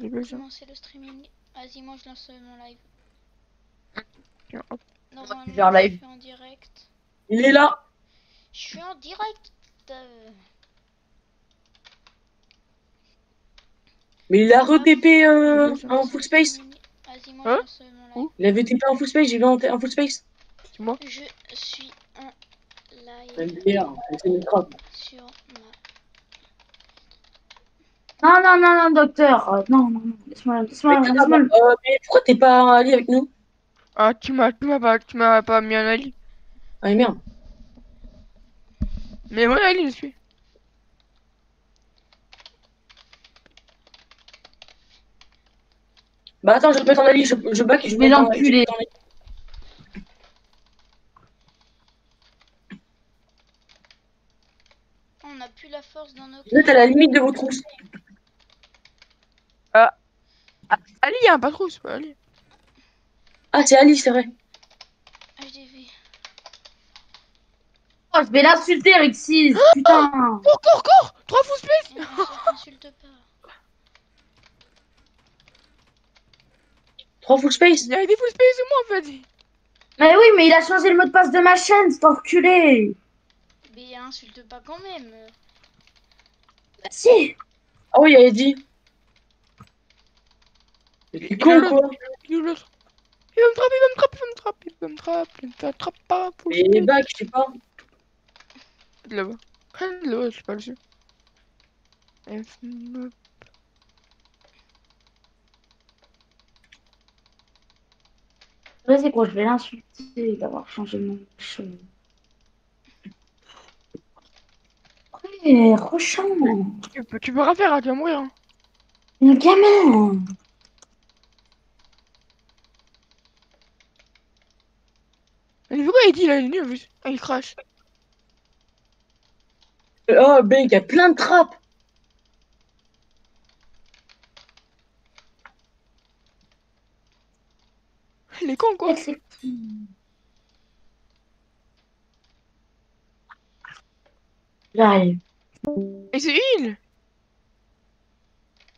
J'ai. Commencer le streaming. Vas-y, moi je lance mon live. Hop. Fais un live. je suis en direct. Il est là. Je suis en direct. euh, Mais il a re-TP euh, je en lance full space. streaming. Vas-y, moi Hein je lance mon live. Où Il avait TP en full space, j'ai vu en, en full space. C'est moi. Je suis en live c'est une sur. Non, non, non, non, docteur. Euh, non, non, non. Laisse-moi, laisse-moi, Mais, laisse-moi. euh, mais pourquoi t'es pas allé avec nous? Ah, tu m'as, tu m'as pas, tu m'as pas mis un ali. Ah merde. Mais moi, ali, je suis. Bah attends, je vais te mettre en allié, je, je back et je Mais vais en- en allié. On n'a plus la force dans nos Vous êtes à la limite de vos trousses. Ali, y a un patron, c'est pas Ali. Ah, c'est Ali, c'est vrai. HDV. Oh, je vais l'insulter, Rexis. Putain. Cours, cours, cours Trois fous on s'insulte pas. Trois full space. Il y a des full space et moi, en fait. Mais oui, mais il a changé le mot de passe de ma chaîne, cet enculé. Mais insulte pas quand même. Si. Ah oui, il a dit. C'est con quoi. Il me trapper, il va me trapper, il va me trapper, il va me trapper, il me trapper pas. Mais back, je sais pas. Là-bas. Là-bas, je sais pas le jeu. F gros, je vais l'insulter d'avoir changé de chaîne. Ouais. Tu peux, tu peux rien faire, hein, tu vas mourir. Hein. Gamin. Mais pourquoi il dit est nul en plus Ah, il crache. Oh, ben, il y a plein de trappes. Il est con quoi. J'arrive. Et c'est il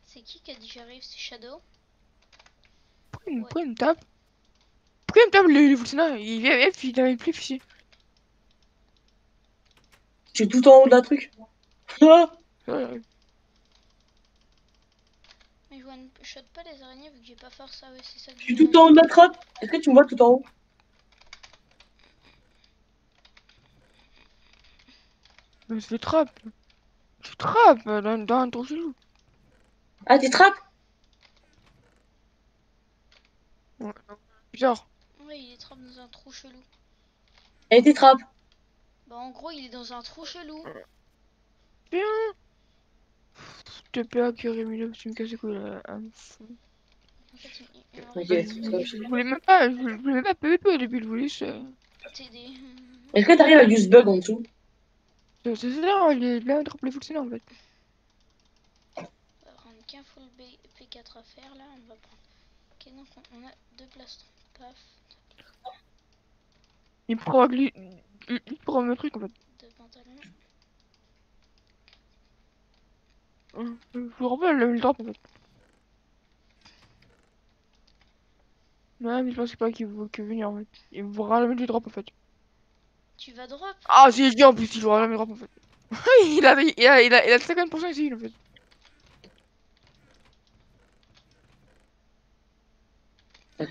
C'est qui qui a dit j'arrive? C'est Shadow? Pourquoi il, Ouais. me tape? Pourquoi il me tape le, le Fulsina Il vient F, il avait plus fichier. Je suis tout en haut de la truc. Ah Ouais, Mais je vois une- je shot pas les araignées vu que j'ai pas force. Ah ouais, c'est ça que Je suis tout en haut de la trappe. Est-ce que tu me vois tout en haut? Mais je le trappe. Je le trappe euh, dans, dans un trou chelou. Ah, t'es trappe Bizarre. Ouais, il est trappé dans un trou chelou. Elle était trappe. Bah, en gros, il est dans un trou chelou. Bien. S'il te plaît, Kyrie tu me casses les couilles là. Ça. Je voulais même pas, je voulais même pas PVP au début, je voulais juste. euh, t'aider. Est-ce que t'arrives avec du bug en dessous? C'est c'est ça, il est bien les Fulsina en fait. On va prendre qu'un full B, P4 à faire là. On va prendre. Ok, donc on, on a deux plastrons. Paf, Il me prend lui. Il il prend mon truc en fait. Je vous rappelle le, le drop en fait. Ouais, mais je pensais pas qu'il voulait que venir en fait. Il vous ramener du drop en fait. Tu vas drop? Ah, c'est dit en plus, il vous ramener le drop en fait. il, a, il, a, il, a, il a 50% ici en fait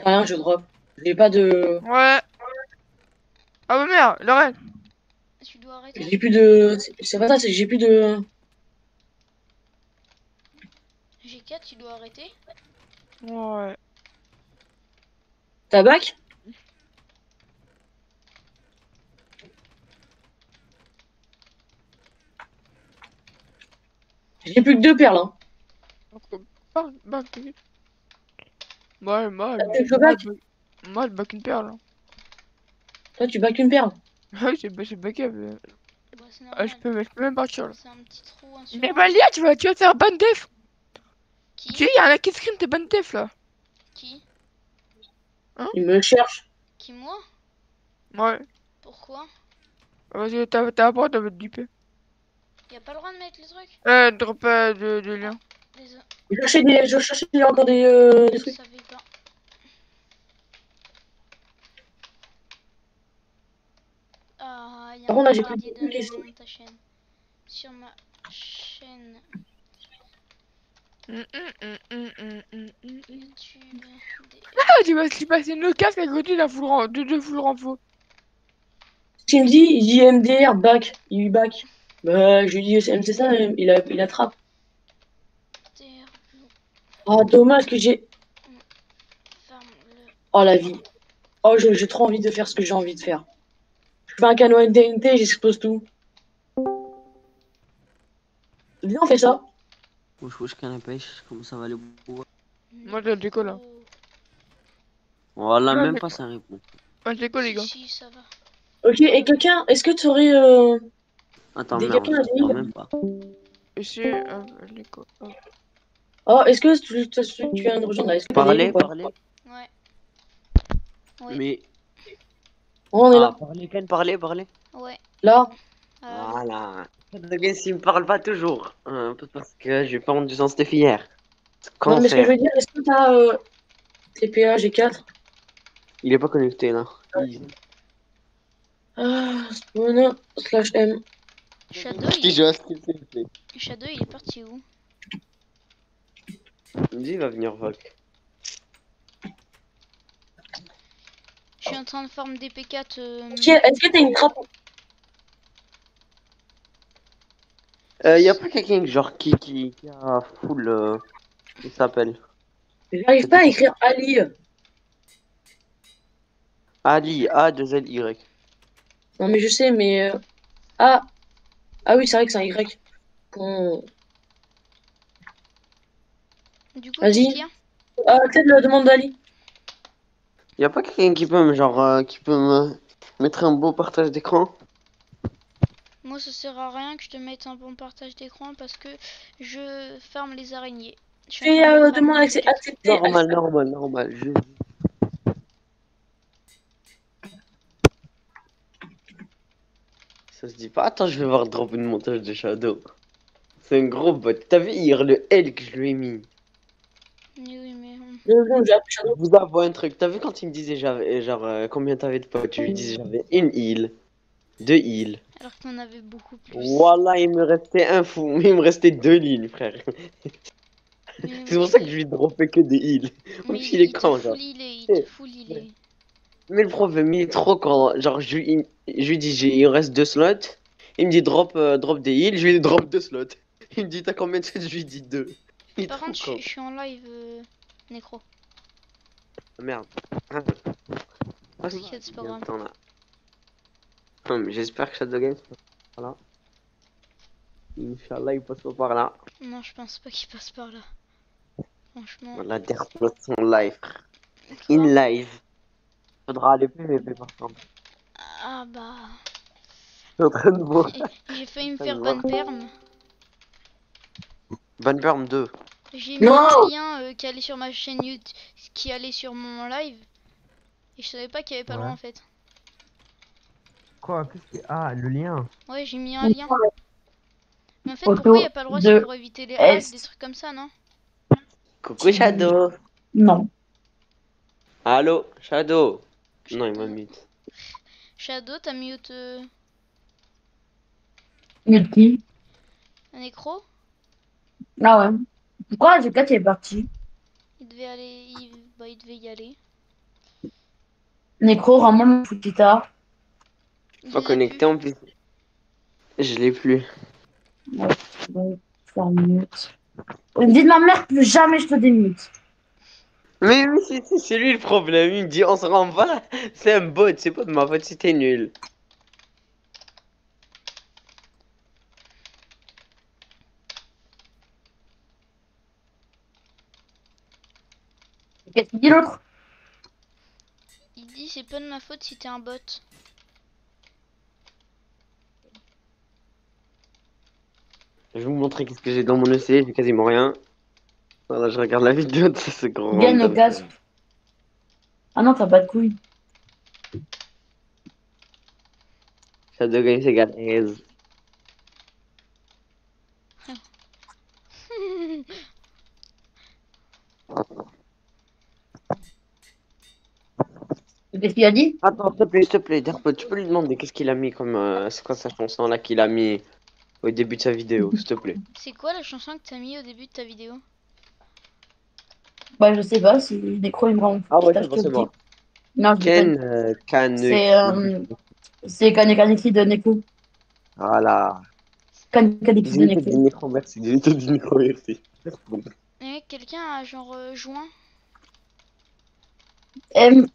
rien, je drop. J'ai pas de. Ouais. Ah bah merde, Lorraine. Tu dois arrêter J'ai plus de. c'est- pas ça, c'est que j'ai plus de. G4, tu dois arrêter Ouais. T'as back J'ai plus que deux perles. Hein. Bah, bah, t'inquiète. Moi, moi, Ah, moi, moi, moi, hein. Perle. Ah oui, c'est c'est back up. euh. Bah, c'est Ah, normal. je peux, je peux même partir là. C'est un petit trou Mais insultant. Valia, tu vas, tu vas faire ban def. Qui Tu sais, y'a un qui scream tes ban def là. Qui Il me cherche. Qui moi Ouais. Pourquoi Ah, Vas-y, t'as t'as pas de mettre du P. Y a pas le droit de mettre les trucs Euh, drop euh, de, de lien. Désolé, Je cherchais, des... je cherchais encore des, euh, des je trucs. savais pas. Ah, il y a Par contre, là, j'ai de ta chaîne. Sur ma chaîne. YouTube. des- Ah, tu vas te passer nos casques à côté d'un full de deux full renfo. Il me dit, il dit MDR, back. Il back. Bah, je lui dis c'est ça, il, a, il attrape. Ah, dommage que j'ai. le. Oh, la vie. Oh, je- j'ai trop envie de faire ce que j'ai envie de faire. Je fais un canon NTNT, j'explose tout. Viens, on fait ça. Wesh wesh canne à pêche, comment ça va les bois Moi, je décolle, hein. Oh, Voilà, Ouais, même pas ça répond. Moi, je décolle, les gars. Si, ça va. Ok, et quelqu'un, est-ce que tu aurais. Euh... Attends, Des merde, quelqu'un attends, même pas. C'est. Euh, je décolle. Oh. Oh, est-ce que tu, tu, tu viens de rejoindre là Est-ce que t'as Parlez, parlez. Ouais. Oui. Mais. Oh, on est Ah, là. parlez, Ken, parlez, parlez. Ouais. Là. Euh, Voilà. S'il me parle pas toujours. Un peu parce que j'ai pas rendu sens de hier. Non, mais ce que je veux dire, est-ce que t'as. Euh... TPA, G4 Il est pas connecté là. Ah, spawn slash M. Shadow, il... Shadow, il est parti où? Il me dit, il va venir Voc. Je suis en train de former des P4. euh, Est-ce que t'as une trappe Euh, y a pas quelqu'un genre qui, qui, qui a full. Euh, il s'appelle J'arrive pas à écrire Ali. Ali, A2LY. Non, mais je sais, mais. euh, Ah Ah oui, c'est vrai que c'est un Y. Du coup, Vas-y. y a? Ah, accepte la demande d'Ali. Y a pas quelqu'un qui peut me genre euh, qui peut me mettre un beau partage d'écran? Moi, ça sert à rien que je te mette un bon partage d'écran parce que je ferme les araignées. Je Fais euh, fermer demande les accès- P4. accepter. Normal, normal, normal. Je... Ça se dit pas. Attends, je vais voir drop une montage de Shadow. C'est un gros bot. T'as vu hier le L que je lui ai mis Oui, oui, mais. Vous avoue un truc. T'as vu quand il me disait j'avais genre euh, combien t'avais de potes? Je lui disais j'avais une île, deux îles. Alors qu'on en avait beaucoup plus. Voilà, il me restait un fou. Il me restait deux lignes, frère. Mais- C'est pour ça que je lui droppais que des îles. mais il est con, genre. il te fout l'îlet. Mais le problème, il est trop quand. Genre, je, lui- il- je lui dis, j'ai- il reste deux slots. Il me dit, drop, euh, drop des heals. Je lui dis, drop deux slots. Il me dit, t'as combien de slots? Je lui dis, deux. Il Par contre, je, suis- je suis en live, euh, Nécro. Ah, Merde. Ah, Ah, ça va, T'inquiète, c'est pas il y a grave. le temps, là. Hum, J'espère que Shadow Games passe par là. Inch'Allah, il passe pas par là. Non, je pense pas qu'il passe par là. Franchement. Voilà, Derslot son live. In live. Faudra aller PVP par contre. Ah bah. Je suis en train de voir. J'ai failli me faire bonne perme. Bonne perme 2. J'ai mis un lien euh, qui allait sur ma chaîne YouTube, qui allait sur mon live. Et je savais pas qu'il y avait pas le droit Ouais. en fait. Quoi Qu'est-ce que... Ah, le lien. Ouais, j'ai mis un lien. Mais en fait, pourquoi il y a pas le droit de C'est pour éviter les hacks, des trucs comme ça, non? Coucou Shadow. Non. Allô, Shadow. Non, il m'a mute. Shadow, t'as mute euh, Multi. un écro? Ah ouais. Pourquoi G4 est parti Il devait aller. Il... Bah, il devait y aller. Nécro, rends-moi mon. Il Pas connecté en plus. Je l'ai plus. Ouais, ouais. Dis de ma mère, plus jamais je te démute. Mais oui, c'est- lui le problème. Il me dit on se rend pas. C'est un bot, c'est pas de ma faute t'es nul. Qu'est-ce qu'il dit l'autre? Il dit c'est pas de ma faute si t'es un bot. Je vais vous montrer qu'est-ce que j'ai dans mon EC, j'ai quasiment rien. Voilà, je regarde la vidéo de ce grand. Gagne le gaz. Ah non, t'as pas de couilles. Shadow Game, c'est galère. Qu'est-ce qu'il a dit Attends, s'il te plaît, s'il te plaît, Derpot, tu peux lui demander qu'est-ce qu'il a mis comme. euh, c'est quoi sa chanson là qu'il a mis au début de sa vidéo, s'il te plaît. C'est quoi la chanson que t'as mis au début de ta vidéo? Bah, je sais pas il me rend. Ah ouais, je c'est bon, c'est. Non, je Ken, euh, Kan. C'est, euh, C'est Kanekaneki de Neko. Voilà. Kanekaneki de Dis-lui Neko. du micro, merci. Du micro, merci. Bon. Eh, quelqu'un a genre euh, joint? M.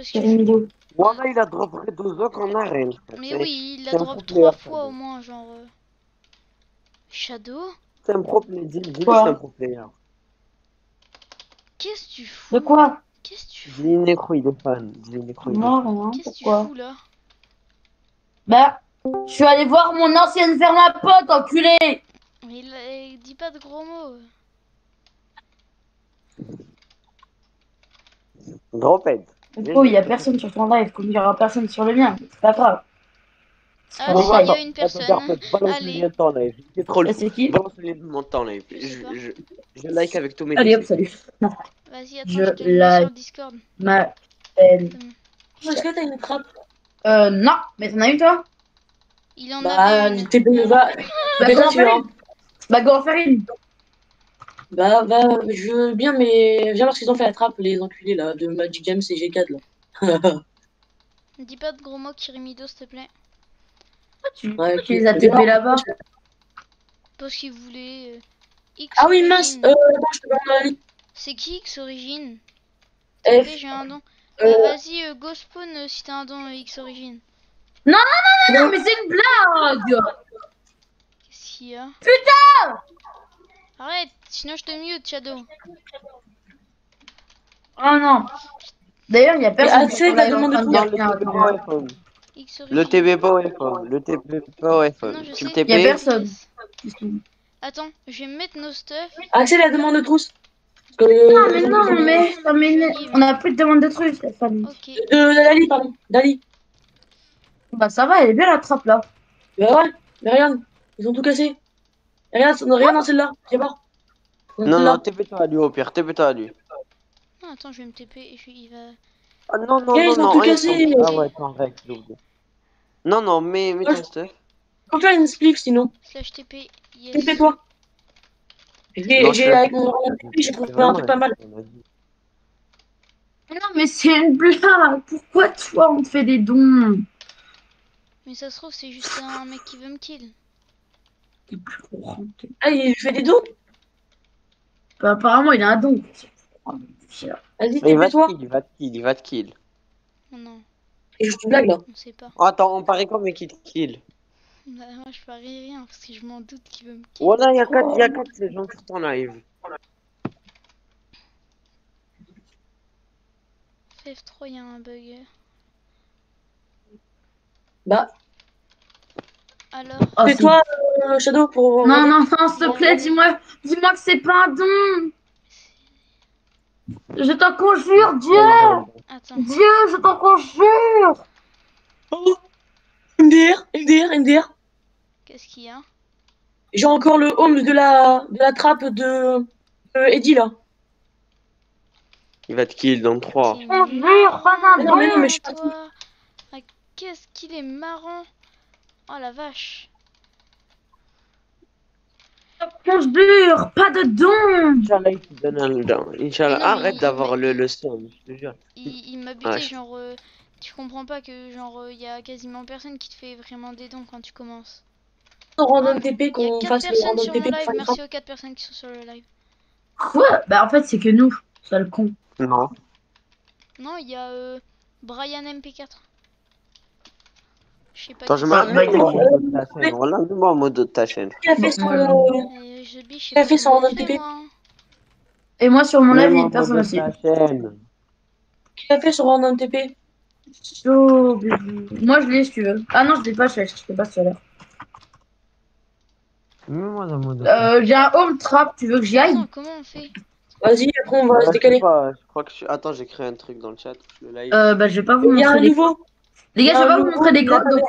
Parce que. Voilà, il a droppé deux ans en arène. Mais oui, il a drop trois fois au moins, genre. euh, Shadow C'est un pro player. Dis- Quoi c'est un pro player. Qu'est-ce que tu fous De quoi Qu'est-ce que tu fous Dis-lui Necro, il est fan. Dis-lui Necro, il est Non, fan. rien. Qu'est-ce que tu fous là Bah, je suis allé voir mon ancienne ferme à pote, enculé Mais il, il dit pas de gros mots. Drophead. Oh, il y a personne sur ton live, comme il y aura personne sur le mien. C'est pas grave. Ah, si, il y a une personne. Balance Allez. le lien de ton live. C'est trop le Et c'est qui Balance le lien de mon temps live. Je Je, je, like avec tous mes Allez hop, salut. Vas-y, attends, Je je, te like. sur Discord. Ma peine. Est-ce que t'as une trappe Euh, non, mais t'en as une toi? Il en Bah, avait une. t'es. Bah, vas. une. Bah, go en faire une. Bah, bah, je veux bien, mais viens voir ce qu'ils ont fait la trappe, les enculés là, de Magic Games et G4 là. Dis pas de gros mots, Kirimido, s'il te plaît. Tu, Ouais, tu les as TP là-bas? Parce qu'il voulait. euh, X ah oui, mince, euh, non. C'est qui X Origine F, J'ai un don. euh, Euh, Vas-y, euh, go spawn euh, si t'as un don euh, X Origine. Non, mais c'est une blague Qu'est-ce qu'il y a? Putain Arrête, sinon je te mute, Shadow. Oh non D'ailleurs, il y a personne en demande train de de dire le a TP tournoi. pas au. Le TP pas au. Le TP. Non, sais. Y a personne. Attends, je vais mettre nos stuff. Axel, la demande de tous. Parce que, euh, Non, mais non, mais, non, on a plus de demande de trucs. Ok. De Dali, pardon, Dali. Bah, ça va, elle est bien la trappe là. Bah ouais, mais regarde, ils ont tout cassé. Regarde, regarde dans celle-là, viens voir. Non, non, TP-toi à lui au pire. TP-toi à lui. Non, attends, je vais me TP et je- il va. Ah non, non, non, ils ont non. tout ah, Ah ouais. Non, non, mais, mais Ah, ton stuff. Faut faire une split sinon. Slash TP. Yes. TP-toi. J'ai, Non, avec mon TP, j'ai trouvé un truc pas mal. Mais Non, mais c'est une blague. Pourquoi toi, on te fait des dons? Mais ça se trouve, c'est juste un mec qui veut me kill. T'es plus courant. Ah, il fait des dons Bah, apparemment, il a un don. Oh. Vas-y, il va kill, il va te kill, il va te kill. Oh non, Et je te blague là. on sait pas. Oh, attends, on paraît quoi, mais qui te kill Bah, moi, je parie rien parce que je m'en doute qu'il veut me kill. Voilà, il y a 4 y a quatre ces gens sur ton live. FF3, il y a un bug. Bah, Alors, Oh, c'est toi, euh, Shadow, pour. Non, non, non, s'il te plaît, dis-moi dis-moi que c'est pas un don. Je t'en conjure, Dieu attends. Dieu, je t'en conjure Oh MDR, MDR, MDR. Qu'est-ce qu'il y a? J'ai encore le home de la, de la trappe de, de Eddie là. Il va te kill dans 3. T'es Conjure, pas un Mais non, mais non, don mais je suis pas toi. Ah, qu'est-ce qu'il est marrant Oh la vache Conjure, pas de don Inch'Allah, il te donne un don. Inch'Allah, Mais non, mais arrête il- d'avoir le, le son, je te jure. Il, il m'a buté, Ah, genre... euh, tu comprends pas que, genre, il y a quasiment personne qui te fait vraiment des dons quand tu commences. On random Ah, TP, qu'on 4 fasse le random sur TP pour live, merci aux 4 personnes qui sont sur le live. Quoi? Bah, en fait, c'est que nous, sale con. Non. Non, il y a euh, Brian MP4. Je sais pas Attends, qui je il- en mode de ta chaîne. De ta. Qui a fait son. Moi, euh, Il a fait son que random j'ai TP. moi, hein. Et moi, sur mon live, il y Mets-moi a en une personne aussi. Qui a fait son random TP. Moi, je l'ai, si tu veux. Ah non, je l'ai pas, je je sais pas si tu l'as. Mets-moi dans. Euh, j'ai un home trap, tu veux que j'y aille? Attends, comment on fait? Vas-y, après on va Ah, se décaler. je crois que je... Attends, j'ai créé un truc dans le chat. Le live. Euh, bah, je vais pas vous Il y a montrer un les nouveau. Les gars, je vais pas vous montrer des codes, donc...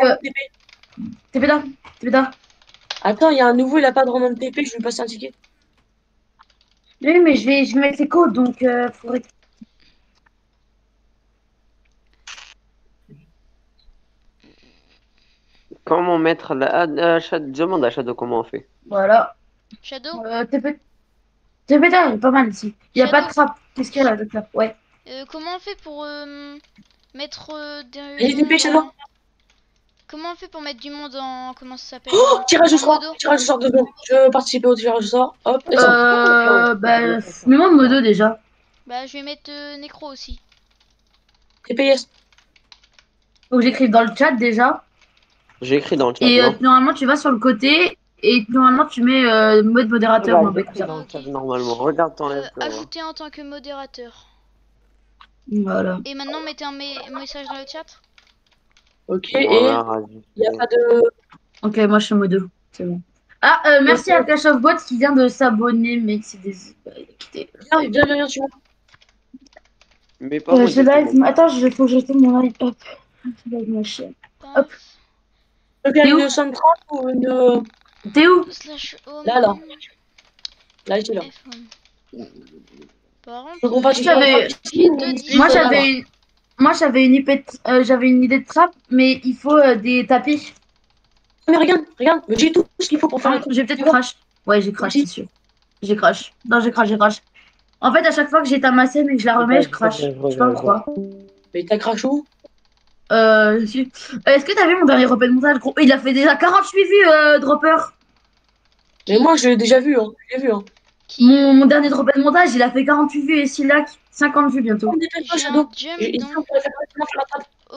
TP là, TP là. Attends, il y a un nouveau, il a pas de random TP, je vais me passer un ticket. Oui, mais je vais, mettre les codes, donc euh, faudrait... Comment mettre la... Euh, demande à Shadow comment on fait. Voilà. Shadow euh, TP... TP là, est pas mal ici. Il n'y a pas de trappe. Qu'est-ce qu'il y a là, docteur Ouais. Euh, comment on fait pour... Euh, mettre euh, Allez, du Comment on fait pour mettre du monde en. Comment ça s'appelle Oh, tirage au sort, modo tirage au sort de secondes. Je veux participer au tirage au sort. Hop, et ça. Euh, bah, mets-moi modo déjà. Bah, je vais mettre euh, Necro aussi. TPS. Faut que j'écrive dans le chat déjà. J'ai écrit dans le chat. Et euh, non normalement, tu vas sur le côté. Et normalement, tu mets euh, mode modérateur. Regarde, bah, dans le chat normalement. Regarde ton Euh, ajouter en tant que modérateur. Voilà. Et maintenant, mettez un message dans le chat. Ok, et Voilà, vas-y. il n'y a pas de. Ok, moi je suis modo. C'est bon. Ah, euh, merci à Clash of Bots qui vient de s'abonner, mais c'est des. bah, quitté. Viens, viens, viens, viens, tu vois. Mais pas Euh, je live. bon. Attends, il faut que je tourne mon live. Hop. Je live ma chaîne. Et où une 130 ou une. euh, T'es où. Là, là. Là, ici, là. Je comprends Moi j'avais une... Moi j'avais une, IP de- euh, j'avais une idée de trap, mais il faut euh, des tapis. Mais regarde, regarde, j'ai tout ce qu'il faut pour faire Enfin, les trucs. j'ai peut-être crash. Ouais, j'ai crash, c'est sûr. J'ai crash. Non, j'ai crash, j'ai crash. En fait, à chaque fois que j'ai tamassé mais que je la remets, je crash. Je sais pas pourquoi. Mais t'as crash où? Euh, Est-ce que t'as vu mon dernier repère de montage gros? Il a fait déjà 48 vues, euh, Dropper. Mais moi, je l'ai déjà vu, hein. Je l'ai vu, hein. Qui- Mon, mon dernier dropper de montage, il a fait 48 vues et Silac, 50 vues bientôt. Shadow. dans.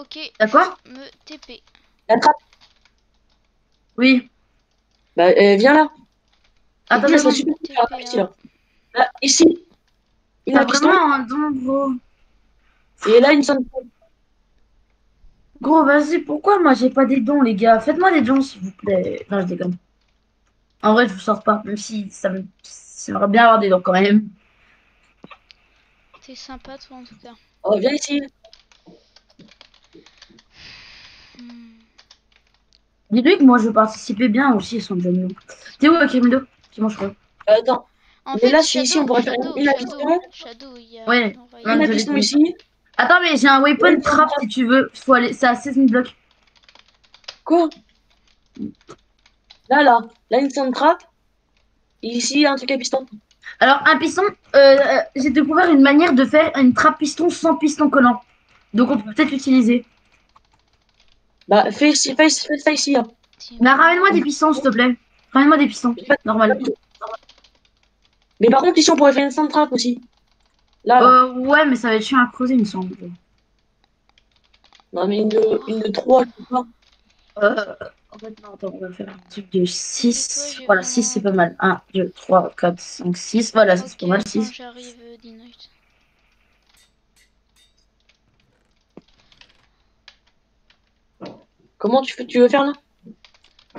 Ok, D'accord me TP. La trappe. Oui. Bah, euh, viens là. Attends, TP, ici, là. Là, ici. À piston. vraiment un don, gros. Et là, une sonde. Gros, vas-y, pourquoi moi j'ai pas des dons, les gars? Faites-moi des dons, s'il vous plaît. Non, je déconne. En vrai, je vous sors pas, même si ça me. J'aimerais bien avoir des dons quand même. T'es sympa, toi, en tout cas. Oh, viens ici. Hmm. Dis-lui que moi je veux participer bien aussi, son Johnny. T'es où, Akimido Tu manges quoi? Euh, Attends, En Mais fait, là, si ici, on pourrait faire une à Shadow, piston. Shadow, il y a. Ouais. on va y Non, une à je piston dit. ici. Attends, mais j'ai un weapon trap si tu veux. Faut aller... C'est à 16 000 blocs. Quoi? Là, là. Là, une sonde trappe. Ici, un truc à piston. Alors, un piston, euh, euh, j'ai découvert une manière de faire une trappe piston sans piston collant. Donc, on peut peut-être l'utiliser. Bah, fais, fais, fais ça ici, là. Tiens. Mais ramène-moi des pistons, s'il te plaît. Ramène-moi des pistons. Normal. Mais par contre, ici, on pourrait faire une sonde trappe aussi. Là, là. Euh, ouais, mais ça va être chiant à creuser, il me semble. Non, mais une de, une de 3, je sais pas. Euh, en fait, non, attends, on va faire un truc de 6. Et toi, j'ai Voilà, vraiment- 6, c'est pas mal. 1, 2, 3, 4, 5, 6. Voilà, c'est pas mal, attends, 6. J'arrive, euh. Comment tu, fais, tu veux faire là?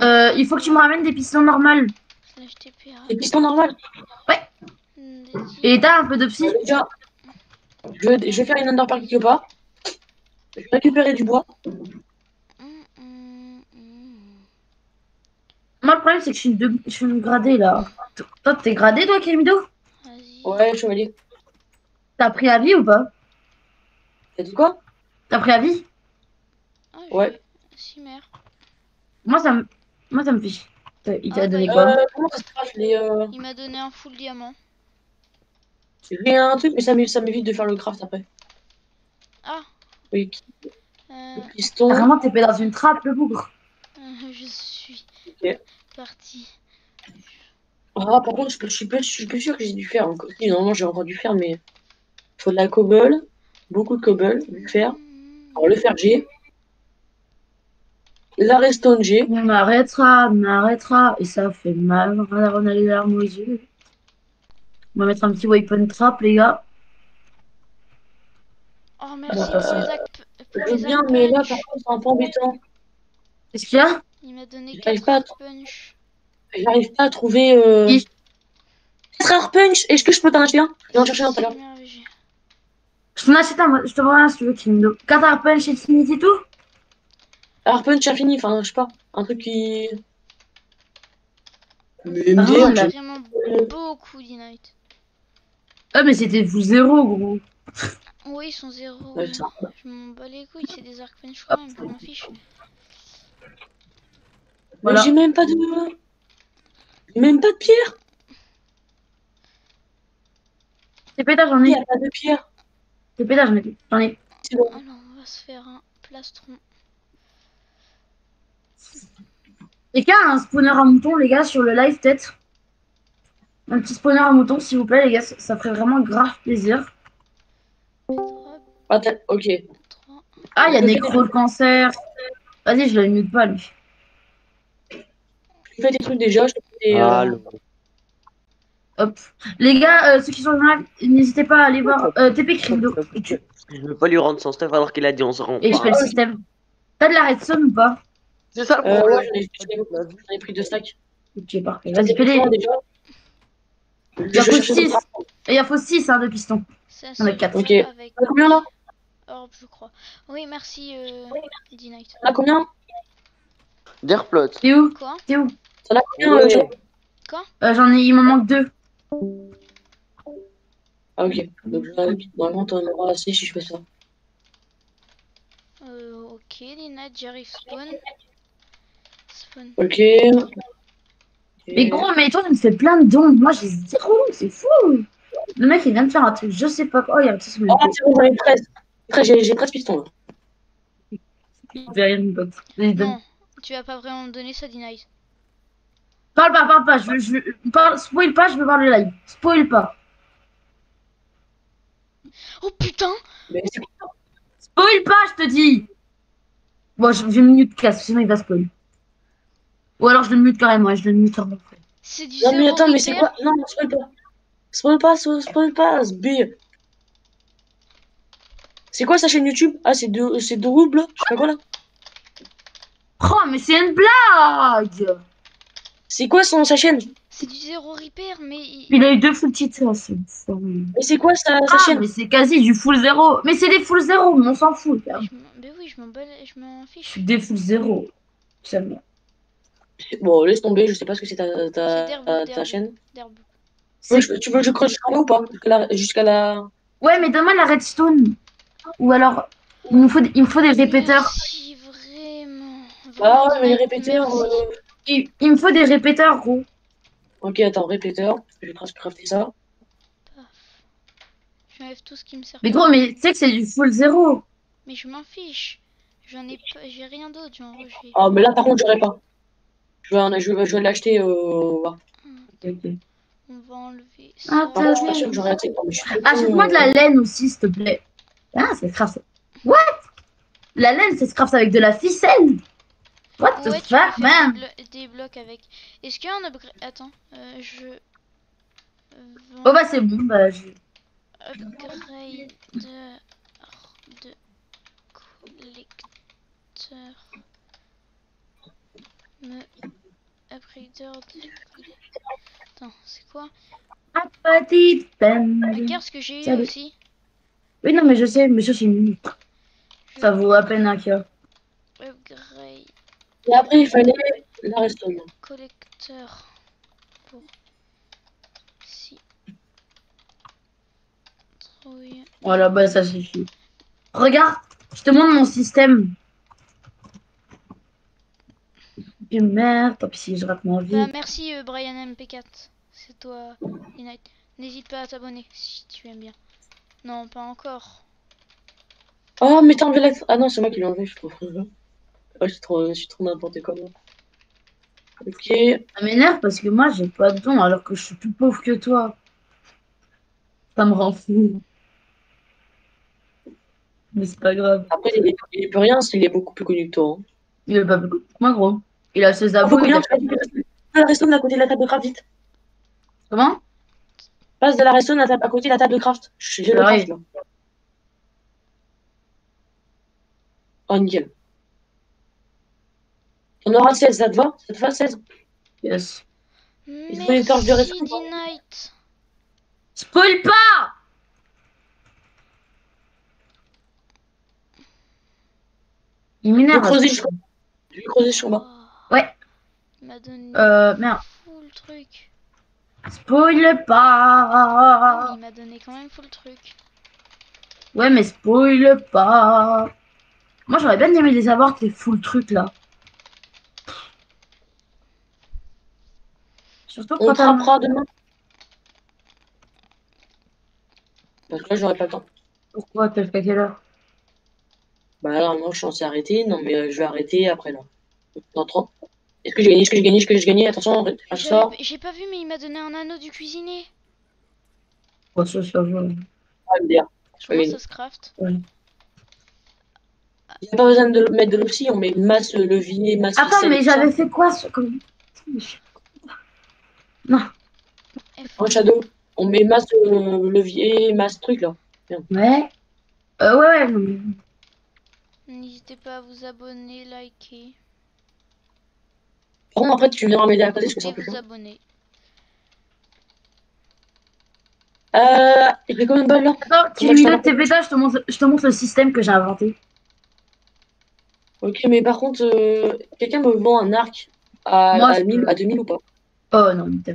Euh, il faut que tu me ramènes des pistons normales. Des pistons normales? Dédié. Et t'as un peu de psy? Déjà, je vais, je vais faire une underpack quelque part. Je vais récupérer du bois. Hmm, hmm, hmm. Moi, le problème, c'est que je suis, de... je suis gradée, là. Toi, t'es gradé, toi, Kemido Vas-y. Ouais, chevalier. T'as pris à vie ou pas? T'as dit quoi? T'as pris à vie Ah, Ouais. Moi, ça me, Moi, ça me. T'as- Il t'a Ah, donné bah, quoi? Euh, comment ça se crache les. Euh... Il m'a donné un full diamant. J'ai un truc, mais ça m'é- ça m'évite de faire le craft après. Ah. Oui, Euh, le piston. Vraiment, t'es pas dans une trappe, le bougre. euh, je suis Ok. Parti. Ah, par contre, je, suis plus, je suis plus sûr que j'ai dû faire encore. Normalement, j'ai encore dû faire, mais. Il faut de la cobble. Beaucoup de cobble. Du fer. Alors, le fer, j'ai. La redstone, j'ai. On m'arrêtera, on m'arrêtera. Et ça fait mal. On a les larmes aux yeux. On va mettre un petit weapon trap, les gars. Oh, merci Euh, pour les actes. Pour Je veux les bien, mais là, par contre, c'est un peu embêtant. Qu'est-ce qu'il y a? Il m'a donné J'arrive 4 pas actes punch. J'arrive pas à trouver. Euh... Oui. 4 heures punch Est-ce que je peux t'en acheter un? Je vais en chercher un tout à l'heure. Je t'en achète un, moi. je te vois un si tu veux, Kingdo. Qatar Punch Infinity tout? Alors, punch infini, enfin, je sais pas. Un truc qui. Mais Ah, MDR, là. j'ai- Vraiment beaucoup d'Inite. Ah, mais c'était vous zéro, gros. Oui, ils sont zéro. Ouais, ouais. ça. Je m'en bats les couilles, c'est des arcs punch quand même, je m'en fiche. Voilà. J'ai même pas de. J'ai même pas de pierre. T'es pétard, j'en Il ai. y a pas de pierre. T'es pétard, j'en ai. J'en ai. C'est bon. Alors, on va se faire un plastron. Quelqu'un a un spawner à mouton, les gars, sur le live, peut-être Un petit spawner à mouton, s'il vous plaît, les gars, ça, ça ferait vraiment grave plaisir. Attends, ok. 3. Ah, il y a Necro le cancer. Vas-y, je le mute pas, lui. Je fais des trucs déjà. Je fais des, euh, Ah, le- Hop. Les gars, euh, ceux qui sont le live, n'hésitez pas à aller voir euh, TP Crypto. Et, tu- Je veux pas lui rendre son stuff alors qu'il a dit on se rend et je fais le système. T'as de la redstone ou pas C'est ça le Euh, problème. ouais, j'en ai, j'en ai- j'en ai pris deux stacks. Ok, parfait. J'en ai Vas-y, trois déjà. Il y a cherche 6. d'autres. Et il en faut 6 hein, de pistons. On a c'est quatre. Ok. combien là Orb, je crois. Oui, merci, euh. T'en as combien Derplot. T'es où Quoi T'es où T'en as combien euh, Ouais. Jean Euh, J'en ai, il m'en manque deux. Ah, ok. Donc, normalement, t'en auras assez si je fais ça. euh, Ok, D-Night, j'arrive spawn. Spawn. Ok. Mais gros, mais toi, tu me fais plein de dons. Moi, j'ai zéro, c'est fou. Le mec, il vient de faire un truc, je sais pas quoi. Oh, il y a un petit sur le Oh, c'est bon, j'en ai 13. 13, J'ai j'ai 13 pistons là. Donne. Non, tu vas pas vraiment me donner ça, D-Night. Parle pas, parle pas. Je veux, je veux- parle, spoil pas, je veux voir le live. Spoil pas. Oh putain Mais c'est Spoil pas, je te dis. Bon, je vais me mute casse, sinon il va spoil. Ou alors je le mute carrément et je le mute en après. C'est du Non, mais attends, mais c'est quoi? Non, spoil pas. Spoil pas, spoil spoil pas, B. C'est quoi sa chaîne YouTube? Ah, c'est de, c'est de roubles Je sais pas quoi là Oh, mais c'est une blague C'est quoi son, sa chaîne? C'est du zéro repair, mais... il- a eu deux full titres, Mais c'est quoi sa, sa Ah, chaîne? mais c'est quasi du full zéro. Mais c'est des full zéro, mais on s'en fout. m'en- Mais oui, je m'en bats- je m'en Je fiche. suis des full zéro. Seulement. Bon, laisse tomber, je sais pas ce que c'est ta, ta, ta, chaîne. D'herbe. Ouais, je- tu veux que je creuse jusqu'en haut ou pas? Jusqu'à la... Jusqu'à la... Ouais, mais donne-moi la redstone. Ou alors, il me faut des, il me faut des répéteurs. Merci, vraiment. Ah ouais, mais les répéteurs... merci. euh, Il, il me faut des répéteurs, gros. Ok, attends, répéteur. Je vais crafter ça. J'enlève tout ce qui me sert Mais gros, mais tu sais que c'est du full zéro. Mais je m'en fiche. J'en ai pas... J'ai rien d'autre, genre... Ah, mais là, par contre, j'aurais pas. Je vais, en- je vais, je vais l'acheter. Euh... là. On va enlever Ah, ça. je suis pas sûr que j'aurais assez. Oh, Achète-moi de la laine aussi, s'il te plaît. Ah, c'est craft. What? La laine, c'est craft avec de la ficelle. What the Ouais, fuck, man? des, blo- des blocs avec. Est-ce qu'il y a un upgrade? Attends, euh, je. euh, Oh bah c'est bon, bah je... upgrade de, de collecteur. Me upgrader de Attends, c'est quoi? Petite peine. Regarde ce que j'ai eu aussi? Oui, non, mais je sais, mais ça c'est une... Ça vaut à peine un cœur. upgrade Et après, il fallait la redstone. collecteur pour si trouille. Voilà, bah ça suffit. Regarde, je te montre mon système. Et merde, tant pis si je rate ma vie. Bah, merci euh, Brian MP4. C'est toi, Unite. N'hésite pas à t'abonner si tu aimes bien. Non, pas encore. Oh, mais t'as enlevé la. Ah non, c'est moi qui l'ai enlevé, je trouve. Oh, je suis trop, je suis trop n'importe quoi. moi. Ok. Ça m'énerve parce que moi j'ai pas de dons alors que je suis plus pauvre que toi. Ça me rend fou. Mais c'est pas grave. Après, il est, il est plus rien, il est beaucoup plus connu que toi. Hein. Il est pas plus que moi gros. Il a ses faut abos. il combien a- tu fais de la redstone à côté de la table de craft, vite. Comment? Passe de la redstone à, à côté de la table de craft. J'ai le craft là. Oh, nickel. On aura 16, ça te va? Ça te va 16 Yes. Merci, faut une torche de respawn. D-Night. Spoil pas Il Je vais m'énerve. creuser Je vais creuser sur bas. Oh. Ouais. Il m'a donné Euh, merde. full truc. Spoil pas Il m'a donné quand même full truc. Ouais, mais spoil pas Moi, j'aurais bien aimé les avoir, tes full trucs là. Surtout On quand frappera demain. Parce que là, j'aurai pas le temps. Pourquoi T'as fait à quelle heure? Bah là, non, je suis censé arrêter. Non, mais euh, je vais arrêter après là. Dans 30. Est-ce que j'ai gagné? Est-ce que j'ai gagné? Est-ce que j'ai gagné? Attention, je sors. J'ai pas vu, mais il m'a donné un anneau du cuisinier. Ouais, ça, ça va. Ah, MDR. Je vais Comment gagner. ça se craft Il n'y a pas besoin de mettre de l'opsi, on met masse levier, masse Attends, mais j'avais fait quoi sur... comme... F. En shadow, on met masse euh, levier, masse truc là. Ouais. Euh, ouais, ouais. non, N'hésitez pas à vous abonner, liker Par contre, après, tu viendras m'aider à côté, parce que vous abonner. Euh, il fait combien de balles là? Attends, tu je me t'en- tes bêtas, je te montre, je te montre le système que j'ai inventé. Ok, mais par contre, euh, quelqu'un me vend un arc à, Moi, à, je 1000, peux. à 2000 ou pas? Oh non, mais t'as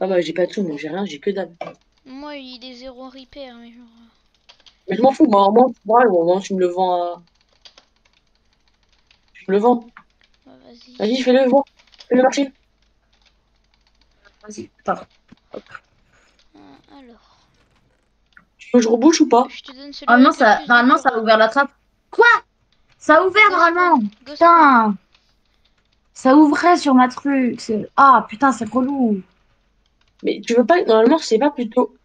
Ah bah, j'ai pas de tout, moi j'ai rien, j'ai que dalle. Moi, il est zéro repair, mais genre. Mais je m'en fous, moi, au moins, moi, au moins, tu me le vends à. Tu me le vends. euh, Vas-y. Vas-y, fais-le, vends. Fais-le marcher. Vas-y, attends. Euh, alors, Tu veux que je rebouche ou pas? Je te donne celui Normalement, ça, normalement, ça a ouvert la trappe. Quoi? Ça a ouvert normalement. Putain Ça ouvrait sur ma truc. Ah, putain, c'est relou. Mais tu veux pas, normalement, c'est pas plutôt.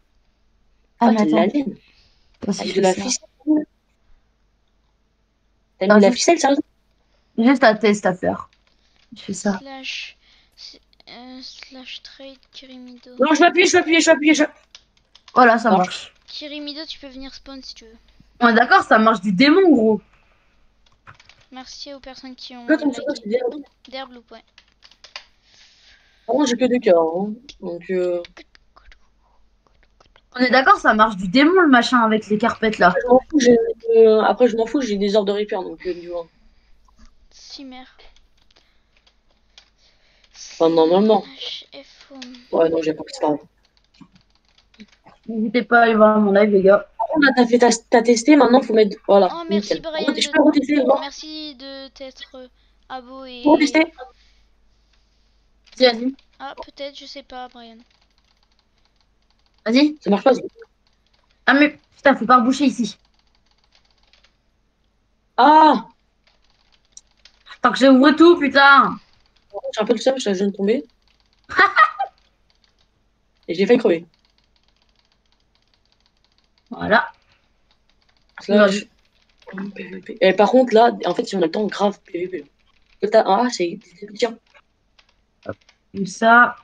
Ah, Ah, mais t'as de la attends. je de la ça. ficelle. T'as mis Ah, de la ficelle, sérieusement Juste un test à faire. Je fais ça. Slash. euh, slash trade Kirimido. Non, je vais appuyer, je vais appuyer, je vais appuyer. Je... Voilà, ça marche. Kirimido, tu peux venir spawn si tu veux. On est d'accord, ça marche du démon, gros. Merci aux personnes qui ont Là, ton liké. pseudo, c'est bien. D'herbe ou point. Par contre, j'ai que deux cœurs. Hein. Donc, euh... On est d'accord, ça marche du démon, le machin, avec les carpettes, là. je fous, euh, après, je m'en fous, j'ai des ordres de repair. Donc, euh, du coup, Cimer. Enfin, normalement. Ouais, non, j'ai pas pas grave. N'hésitez pas à aller voir mon live, les gars. Là, t'as fait, t'as t'as testé, maintenant, faut mettre. Voilà. Oh, merci, nickel. Brian, Je de- peux retester, voir. Merci de t'être euh, abo et. Pour tester Vas-y, vas-y. Ah, peut-être, je sais pas, Brian. Vas-y. Ça marche pas. Ah, mais putain, faut pas reboucher ici. Ah Tant que j'ouvre tout, putain. J'ai un peu le seum, je viens de tomber. Et j'ai failli crever. Voilà. Slash. PVP. Et par contre, là, en fait, si on a le temps, grave PVP. là. Ah, c'est. Tiens. Comme ça.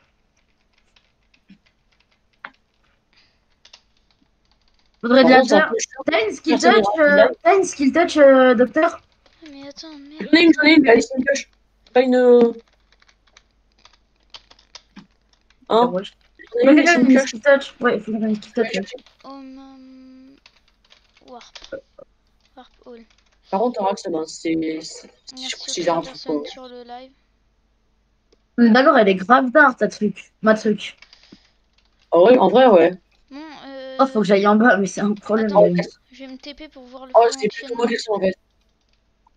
Faudrait peu chiant. T'as une skill touch, euh, là. t'as une skill touch, euh, docteur Mais attends, merde. J'en ai une, j'en ai une, mais allez, c'est une pioche. C'est Pas une. euh, Hein? Ouais. J'en ai Faut une, skill touch. Ouais, faut quelqu'un qui ait une skill touch. ouais. Home. Warp. Warp Hall. Par contre, Arax, ben, c'est. c'est- Je sur le live. On est D'accord, elle est grave d'art, ta truc. Ma truc. Ah ouais, en vrai, ouais. Bon, euh, Oh, faut que j'aille en bas, mais c'est un problème. Attends. je vais me TP pour voir le Oh, c'est plutôt moi qui sont en fait.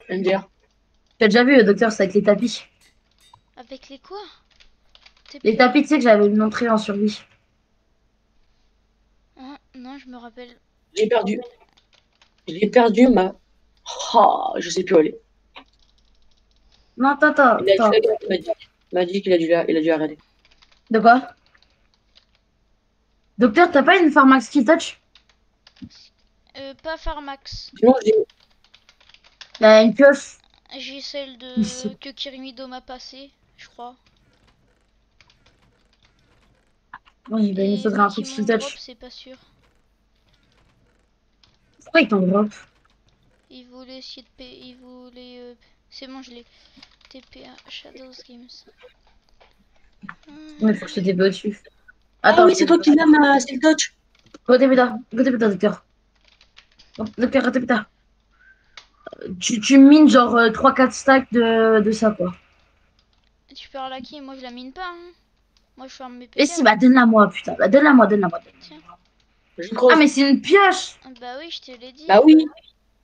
Tu as déjà vu, le docteur, c'est avec les tapis? Avec les quoi? Les tapis, tu sais, que j'avais montré en survie. Ah, Non, je me rappelle. J'ai perdu. J'ai perdu ma. Ah, je sais plus où elle est. Non, attends, attends. Il a dit. Il m'a dit qu'il a dû la- il a dû arrêter. De quoi? Docteur, t'as pas une pharmax skill touch? Euh, pas Pharmax. Sinon, j'ai. A une pioche. J'ai celle de Ici. que Kirimido m'a passée, je crois. Oui, bah, il Et faudrait un qui truc m'en drop, touch. c'est pas sûr. Pourquoi il t'en drop Il voulait essayer de payer. Il voulait. euh, C'est bon, je l'ai. TPA Shadows Games. Mais faut que je te TP au-dessus. Ah oui, c'est toi qui l'as ma skill touch. Go là. Go là, docteur. Docteur. Euh, Tu, tu mines genre 3-4 stacks de, de ça, quoi. Tu parles à qui Moi, je la mine pas. Hein. Moi, je ferme mes Et PK. si, bah donne-la moi, putain. Bah donne-la moi, donne-la moi. Je creuse. Ah, mais c'est une pioche Ah, Bah oui, je te l'ai dit. Bah oui.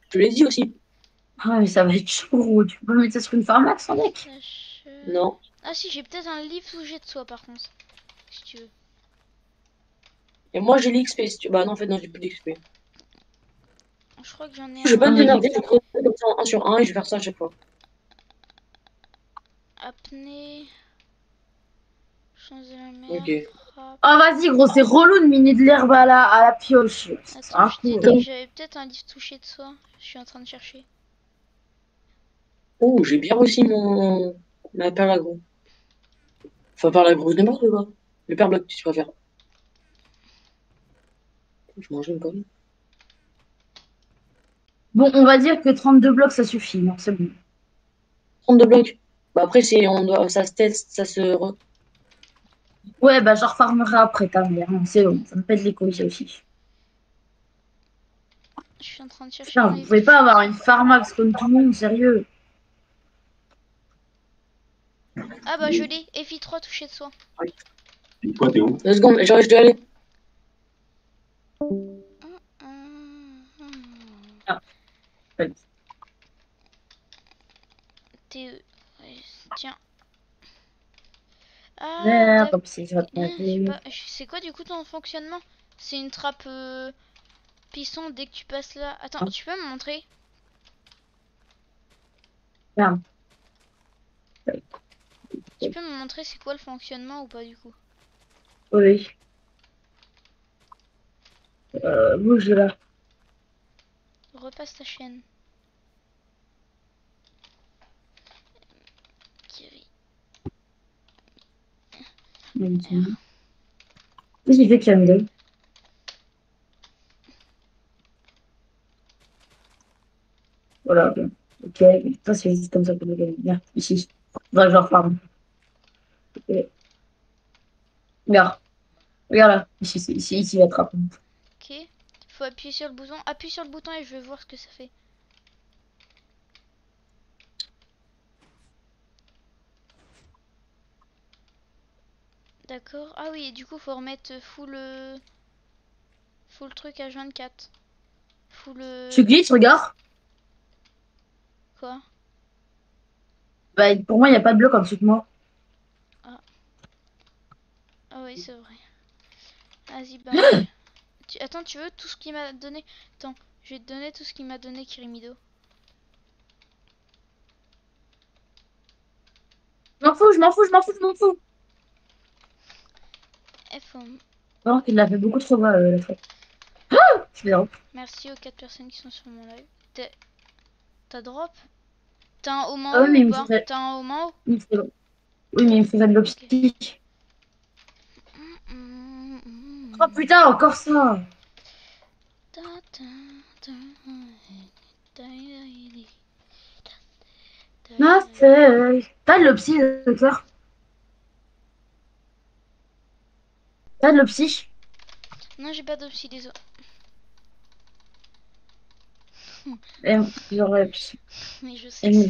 Je te l'ai dit aussi. Ah, mais ça va être chaud. Tu peux mettre ça sur une pharmax, sans deck Non. Ah si, j'ai peut-être un livre touché de soi par contre. Si tu veux. Et moi, j'ai l'XP. Si tu... Bah non, en fait, non, j'ai plus d'XP. Je crois que j'en ai Je vais pas mais- je vais creuser comme ça en 1 sur 1 et je vais faire ça à chaque fois. Apnée. La. Ok. Oh, vas-y, gros, c'est relou de miner de l'herbe à la, à la pioche. Attends, j'avais peut-être un livre touché de soi. Je suis en train de chercher. Oh, j'ai bien réussi mon. Ma perle à gros. Enfin, perle à gros, n'importe quoi. Le perle bloc, si tu préfères. Je mange une conne. Bon, on va dire que 32 blocs, ça suffit. Non, c'est bon. 32 blocs. Bah après, c'est, on doit, ça se teste, ça se. Ouais, bah, je refarmerai après ta mère. Non, c'est bon, ça me pète les couilles, ça aussi. Je suis en train de chercher. Putain, vous pouvez pas avoir une pharmax comme tout le monde, sérieux. Ah bah je l'ai. FI3 touché de soi. Et toi, t'es où Deux secondes, j'arrive, je dois aller. Ouais. T'es. ouais, Tiens. Ah, Merde, d'ac- comme si je vais te Ah, je sais mettre- pas, je- C'est quoi du coup ton fonctionnement? C'est une trappe euh, pisson dès que tu passes là. Attends, Ah. tu peux me montrer? Merde. Tu peux me montrer c'est quoi le fonctionnement ou pas du coup? Oui. Euh, bouge là. Repasse ta chaîne. Qu'est-ce qu'il fait, Camille Voilà, ok. Ça c'est juste comme ça pour le gagner. Viens, ici. Faudra que je refarme. Ok. Regarde. Regarde là. Ici, ici, la trappe. Ok. Faut appuyer sur le bouton. Appuie sur le bouton et je vais voir ce que ça fait. D'accord. Ah oui, et du coup, faut remettre full. euh, Full truc H24. Full. euh, Tu glisses, regarde. Quoi? Bah, pour moi, il n'y a pas de bloc en dessous de moi. Ah oui, c'est vrai. Vas-y, bah. tu... Attends, tu veux tout ce qu'il m'a donné? Attends, je vais te donner tout ce qu'il m'a donné Kirimido. Je m'en fous, je m'en fous, je m'en fous, je m'en fous. F Alors qu'il l'a fait beaucoup trop mal, euh, la fois. Ah C'est bien. Merci aux 4 personnes qui sont sur mon live. T'as drop? T'as un home en Ah il ou pas T'as un faut- Oui, mais il me faudrait de l'optique. Oh putain, encore ça. Ma feuille. T'as de l'opsie, docteur T'as de l'opsie Non, j'ai pas d'opsie, désolé. Eh, j'aurais... Mais je sais Et que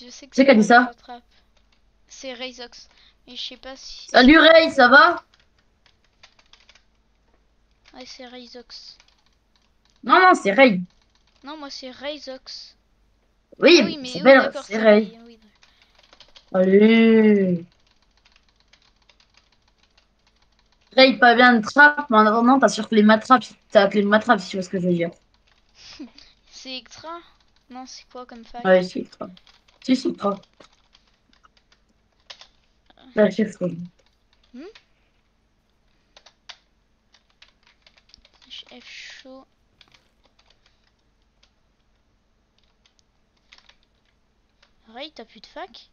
je sais que C'est qui a dit ça. C'est Rayzox. Mais je sais pas si. Salut Ray, ça va Ouais, c'est Rayzox. Non, non, c'est Ray. Non, moi c'est Rayzox. Oui, ah oui, mais oui, c'est Ray. oui. Allez. Ray, pas bien de trappe, mais en attendant, t'assures que les matraps, t'as que les matraps, si tu vois ce que je veux dire. C'est extra Non, c'est quoi comme fac? Ouais, c'est extra. Si, c'est extra. Là, c'est faux. F chaud. Ray, t'as plus de fac?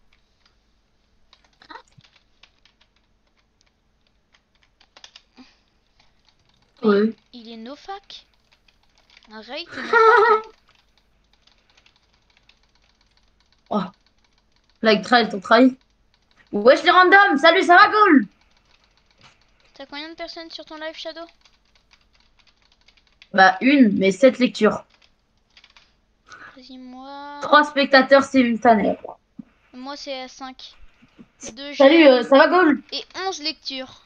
Il est no fac Ray, t'es no fac Oh. Like trail, ton trahi. Wesh les randoms, salut, ça va cool T'as combien de personnes sur ton live Shadow? Bah une, mais sept lectures. Vas-y, moi. Trois spectateurs simultanés. Moi, c'est à 5. Deux Salut, euh, ça va cool et 11 lectures.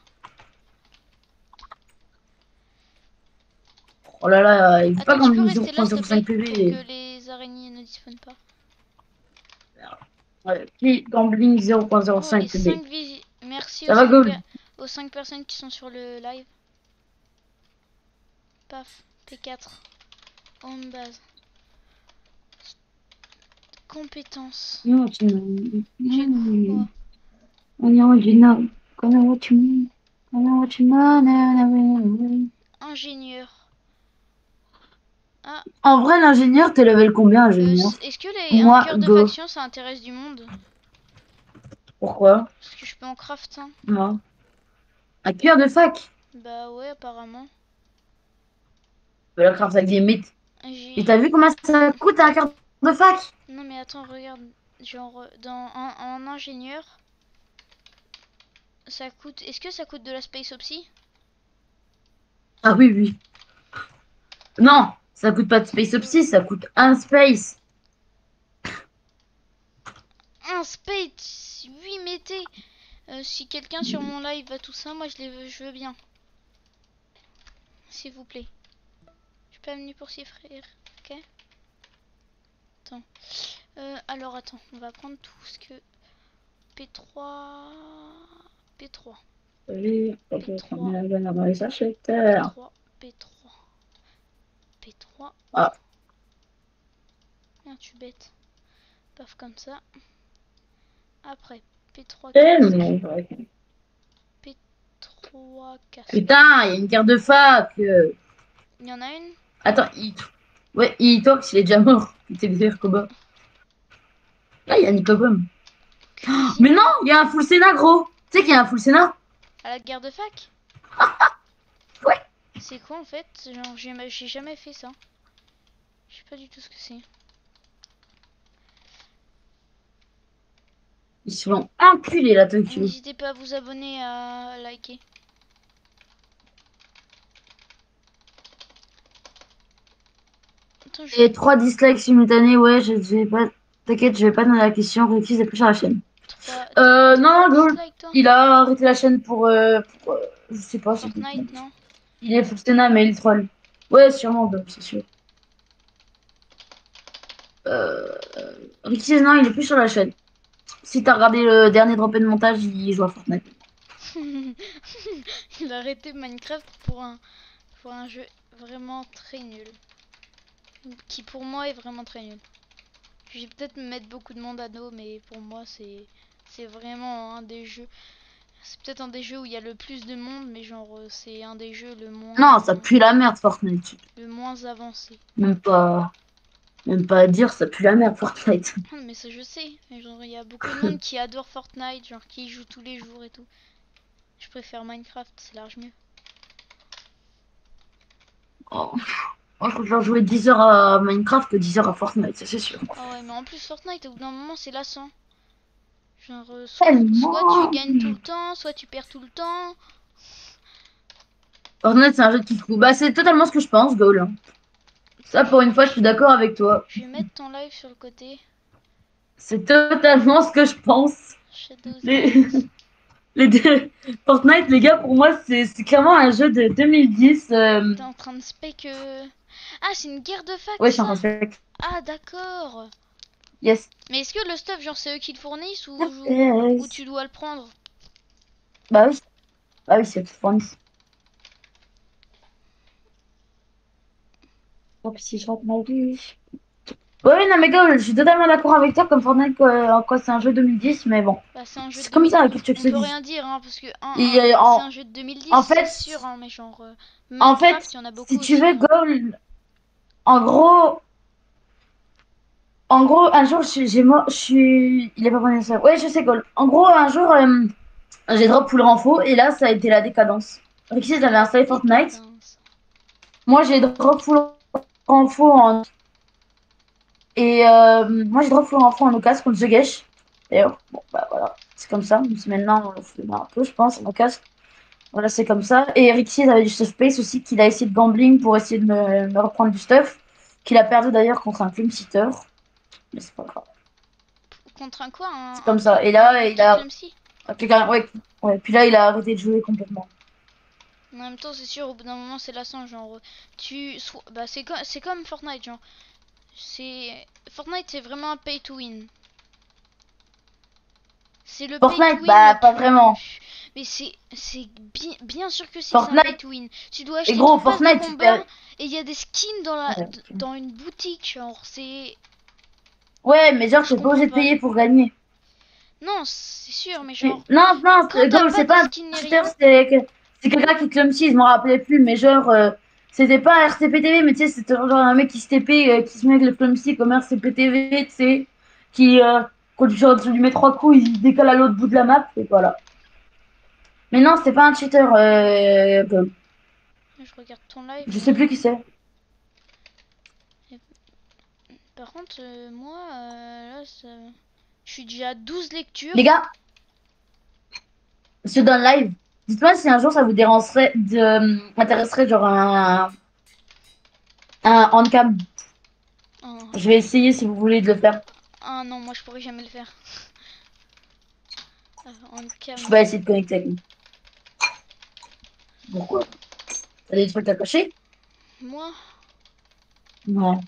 Oh là là, il faut pas qu'on nous rester là, s'il te 305 plaît, pour PV. que les araignées ne dispawnent pas. Ouais, puis Gambling Oh, 0.05 les TB. 5 visi- Merci Ça aux va, 5, Gold aux 5 personnes qui sont sur le live. Paf, P4. Home base. Compétences. Non, tu m'as-. Comment? Comment what you know? En vrai, l'ingénieur, t'es level combien, Euh, ingénieur c- Est-ce que les Moi, un cœur de go. faction ça intéresse du monde Pourquoi Parce que je peux en craft un. Moi. Un cœur de fac Bah ouais, apparemment. Vais la craft avec des mythes. Et t'as vu combien ça coûte un cœur de fac Non mais attends, regarde. Genre, euh, dans un, en ingénieur, ça coûte... Est-ce que ça coûte de la Space Opsy Ah oui, oui. Non, ça coûte pas de Space Opsy, ça coûte un Space. Un Space Oui, mettez Euh, Si quelqu'un sur mon live a tout ça, moi je, les veux, je veux bien. S'il vous plaît. Je suis pas venu pour ses frères, ok? Attends. Euh, alors attends, on va prendre tout ce que... P3... P3. Oui, ok, P3. on est là dans les acheteurs. P3, P3, P3. Ah. Merde, je suis bête. Paf comme ça. Après, P3, Eh, casque. mais... ouais. P3, casque. Putain, il y a une carte de fac. euh. Il y en a une? Attends, il... Ouais, il tox, il est déjà mort. Il était bien Koba. Là, il y a Nicobum. Mais non, il y a un full Sénat, gros. Tu sais qu'il y a un full Sénat? À la guerre de fac? C'est quoi en fait Genre, j'ai ma- j'ai jamais fait ça. Je sais pas du tout ce que c'est. Ils se font enculer, la Tokyo. N'hésitez pas à vous abonner, à liker. Attends, je... Et trois dislikes simultanés, ouais, je vais pas... T'inquiète, je vais pas donner la question, Ricky, c'est plus sur la chaîne. Euh, non, Gold, il a arrêté la chaîne pour... euh, pour, euh, je sais pas, Fortnite, non Il est full Sénat, mais il troll. Ouais, sûrement, Gold, c'est sûr. Euh... Ricky, non, il est plus sur la chaîne. Si t'as regardé le dernier drop de montage, il joue à Fortnite. Il a arrêté Minecraft pour un, pour un jeu vraiment très nul. Qui pour moi est vraiment très nul. Je vais peut-être me mettre beaucoup de monde à dos, mais pour moi c'est vraiment un des jeux. C'est peut-être un des jeux où il y a le plus de monde, mais genre euh, c'est un des jeux le moins Non, ça pue la merde, Fortnite. le moins avancé. Même pas... Même pas à dire, ça pue la merde, Fortnite. Mais ça je sais, mais genre il y a beaucoup de monde qui adore Fortnite, genre qui y joue tous les jours et tout. Je préfère Minecraft, c'est large mieux. Oh. Moi, je préfère jouer 10 heures à Minecraft que 10 heures à Fortnite, ça c'est sûr. Ah ouais, mais en plus Fortnite, au bout d'un moment, c'est lassant. Genre, euh, soit, tu gagnes tout le temps, soit tu perds tout le temps. Fortnite, c'est un jeu qui fout. Bah, c'est totalement ce que je pense, Goal. hein. Ça, pour une fois, je suis d'accord avec toi. Je vais mettre ton live sur le côté. C'est totalement ce que je pense. Les, les deux- Fortnite, les gars, pour moi, c'est clairement un jeu de 2010. euh, T'es en train de spec. euh, Ah, c'est une guerre de fac. Ouais, je suis en train de faire. Ah, d'accord. Yes. Mais est-ce que le stuff, genre, c'est eux qui le fournissent ou, ou tu dois le prendre? Bah oui. Bah oui, c'est Fortnite. Oh, puis si je rate ma vie. Ouais, non, mais Goal, je suis totalement d'accord avec toi, comme Fortnite, quoi, en quoi c'est un jeu 2010, mais bon. Bah, c'est comme ça, 2010. qu'est-ce que tu dise rien dire, hein, parce que un, c'est jeu de 2010, en fait, sûr, hein, mais genre. euh, En fait, y en a beaucoup Si tu veux. Goal, en gros, en gros, un jour, je- j'ai moi, je suis, il est pas bon ça. Ouais, je sais, Goal. En gros, un jour, euh, j'ai drop full renfo et là, ça a été la décadence. Ricky, j'avais installé Fortnite. Moi, j'ai drop full renfo en. Et euh, moi, j'ai drop full renfo en occasion contre The Gesh. D'ailleurs, bon, bah voilà, c'est comme ça. Maintenant, on le fait un peu, je pense, en occasion. Voilà, c'est comme ça. Et Ricky, avait du stuff space aussi, qu'il a essayé de gambling pour essayer de me, me reprendre du stuff. Qu'il a perdu d'ailleurs contre un clean sitter. Mais c'est pas grave. Contre un quoi un, C'est comme ça. Et là, il a. Ouais, ouais. Puis là, il a arrêté de jouer complètement. En même temps, c'est sûr, au bout d'un moment, c'est lassant. Genre, tu. Bah, c'est co- c'est comme Fortnite, genre. C'est. Fortnite, c'est vraiment un pay to win. C'est le Fortnite, pay to win bah, pas vraiment. Mais c'est c'est bien bien sûr que c'est un Fortnite- pay to win. Tu dois acheter gros, pass de Fortnite, combat et il y a des skins dans la Ouais, dans une boutique genre c'est Ouais, mais genre, Je t'es pas obligé de payer pour gagner. non, c'est sûr mais genre Non, non, c'est pas c'est que- c'est quelqu'un qui clumsy, je m'en rappelais plus, mais genre, euh, c'était pas RCPTV, mais tu sais, c'était genre un mec qui se TP, euh, qui se met avec le clumsy comme RCPTV, tu sais, qui, euh, quand tu, genre, tu lui mets trois coups, il se décale à l'autre bout de la map, et voilà. Mais non, c'est pas un cheater, euh. Je regarde ton live. je sais plus qui c'est. Par contre euh, moi euh, là ça... je suis déjà à 12 lectures. Les gars, ceux le live, dites-moi si un jour ça vous dérangerait, de, euh, intéresserait genre un, un on-cam. Oh. Je vais essayer si vous voulez de le faire. Ah non, moi je pourrais jamais le faire. Ah. Je vais essayer de connecter avec nous. Pourquoi? T'as des trucs à cacher Moi? Non.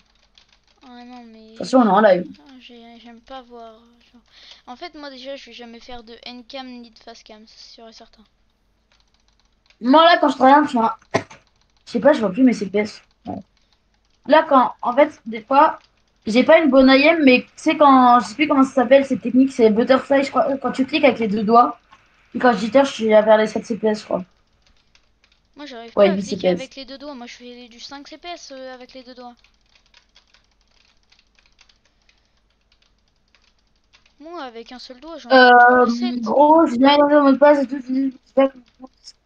Ah non mais Attention, on est en live. J'ai- j'aime pas voir. genre. En fait moi déjà je vais jamais faire de N-cam ni de face-cam, c'est sûr et certain. Moi là, quand je travaille, je vois. Je sais pas, je vois plus mes CPS. Ouais. Là, quand. En fait, des fois, j'ai pas une bonne IM, mais tu sais, quand. Je sais plus comment ça s'appelle cette technique, c'est Butterfly, je crois. Quand tu cliques avec les deux doigts. Et quand je jitter, je suis vers les 7 CPS, je crois. Moi j'arrive Ouais, pas à 8 cliquer CPS. avec les deux doigts, moi je fais du 5 CPS euh, avec les deux doigts. Moi avec un seul doigt j'en Euh, gros, je viens dans le mot de passe et tout. Je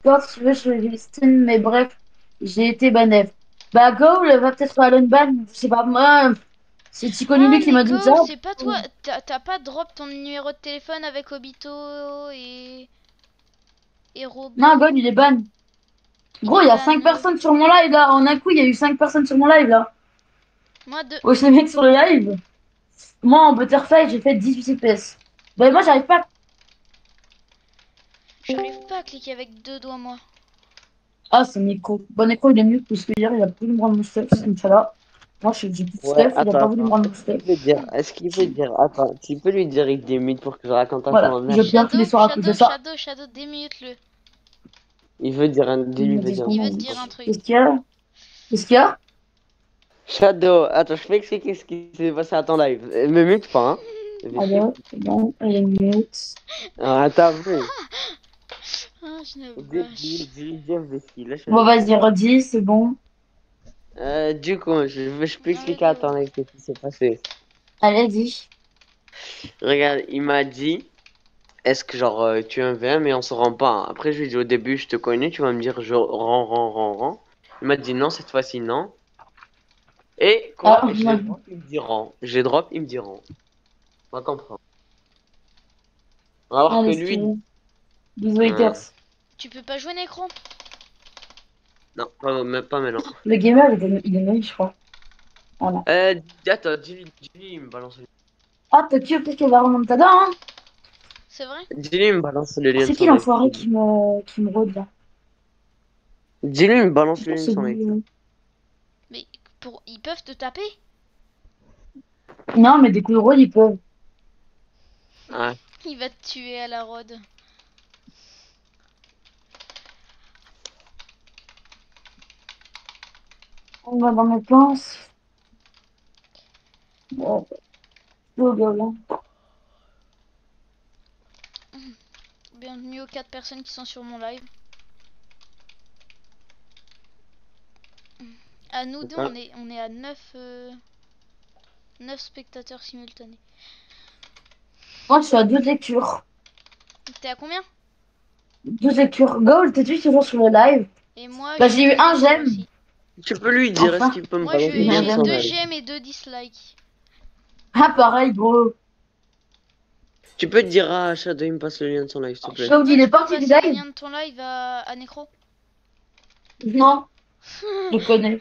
je veux, je Steam, mais bref, j'ai été banef. Bah, go, le va peut-être à je sais pas, moi, c'est Chico Ah, qui m'a dit ça. c'est pas toi, t'as pas drop ton numéro de téléphone avec Obito et... Et Robin Non, God, il est ban. Gros, il y a ban, 5 euh. personnes sur mon live là. En un coup, il y a eu 5 personnes sur mon live là. Moi de... Wesh, les mecs sur le live. Moi, en Butterfly, j'ai fait 18 CPS. Bah, moi, j'arrive pas. J'arrive pas à cliquer avec deux doigts moi. Ah, c'est Necro. Bon, Necro, il est mieux parce que hier, il a voulu me rendre mon stuff. Inch'Allah. Moi, j'ai plus de Ouais, stuff, il a pas voulu me rendre mon stuff. Est-ce qu'il peut dire, attends, tu peux lui dire il démute pour que je raconte un Voilà, peu en je viens tous les soirs à cause de Shadow, ça. Shadow, Shadow, déminute-le. Il veut dire un, Il veut. Il dire un truc. Qu'est-ce qu'il y a? Qu'est-ce qu'il y a? Shadow, attends, je peux expliquer ce qui s'est passé à ton live. Me mute pas, hein. Alors, c'est bon, elle est mute. Ah, t'as vu. Ah, je n'avoue Dis, pas. Bon, vas-y, redis, c'est bon. Euh, du coup, je, vais- je peux expliquer à ton live ce qui s'est passé. Allez, dis. Regarde, il m'a dit, est-ce que genre euh, tu es un VM mais on se rend pas. hein. Après, je lui ai dit au début, je te connais, tu vas me dire je rends, rends, rends, rends. Il m'a dit non, cette fois-ci non. Et quoi Ah, Je drop, il me. Je l'ai drop, il me dit rend. On va comprendre. Alors Allez, que lui, stylé. Bisous, haters. Tu peux pas jouer Necro non, pas, même pas maintenant. Le gamer, il est, il est je crois. Euh, attends, dis-lui, il me balance le Ah, Tokyo, peut-être qu'elle va remonter dedans, hein C'est vrai? Il me balance le lien C'est qui l'enfoiré qui me, qui me rôde là? Dis-lui, il me balance le lien de C'est son live. lui, Mais pour... ils peuvent te taper? Non, mais des coups de rôle, ils peuvent. Ah, Il va te tuer à la rode. On va dans mes plans. Bon. Oh, bah, là. Bienvenue aux 4 personnes qui sont sur mon live. À nous deux, on est, on est à 9, 9 spectateurs simultanés. Moi, je suis à deux lectures. T'es à combien? Deux lectures. Gold, t'es-tu toujours sur le live Et moi Bah, j'ai eu un j'aime. tu peux lui dire, Enfin. est-ce qu'il peut me Moi j'ai son 2 live j'aime et 2 dislikes. Ah, pareil, gros. Tu peux dire à Shadow, il me passe le lien de son live, s'il te plaît. Gold, il est tu peux parti du le lien de ton live à, à Necro? Non. Je connais.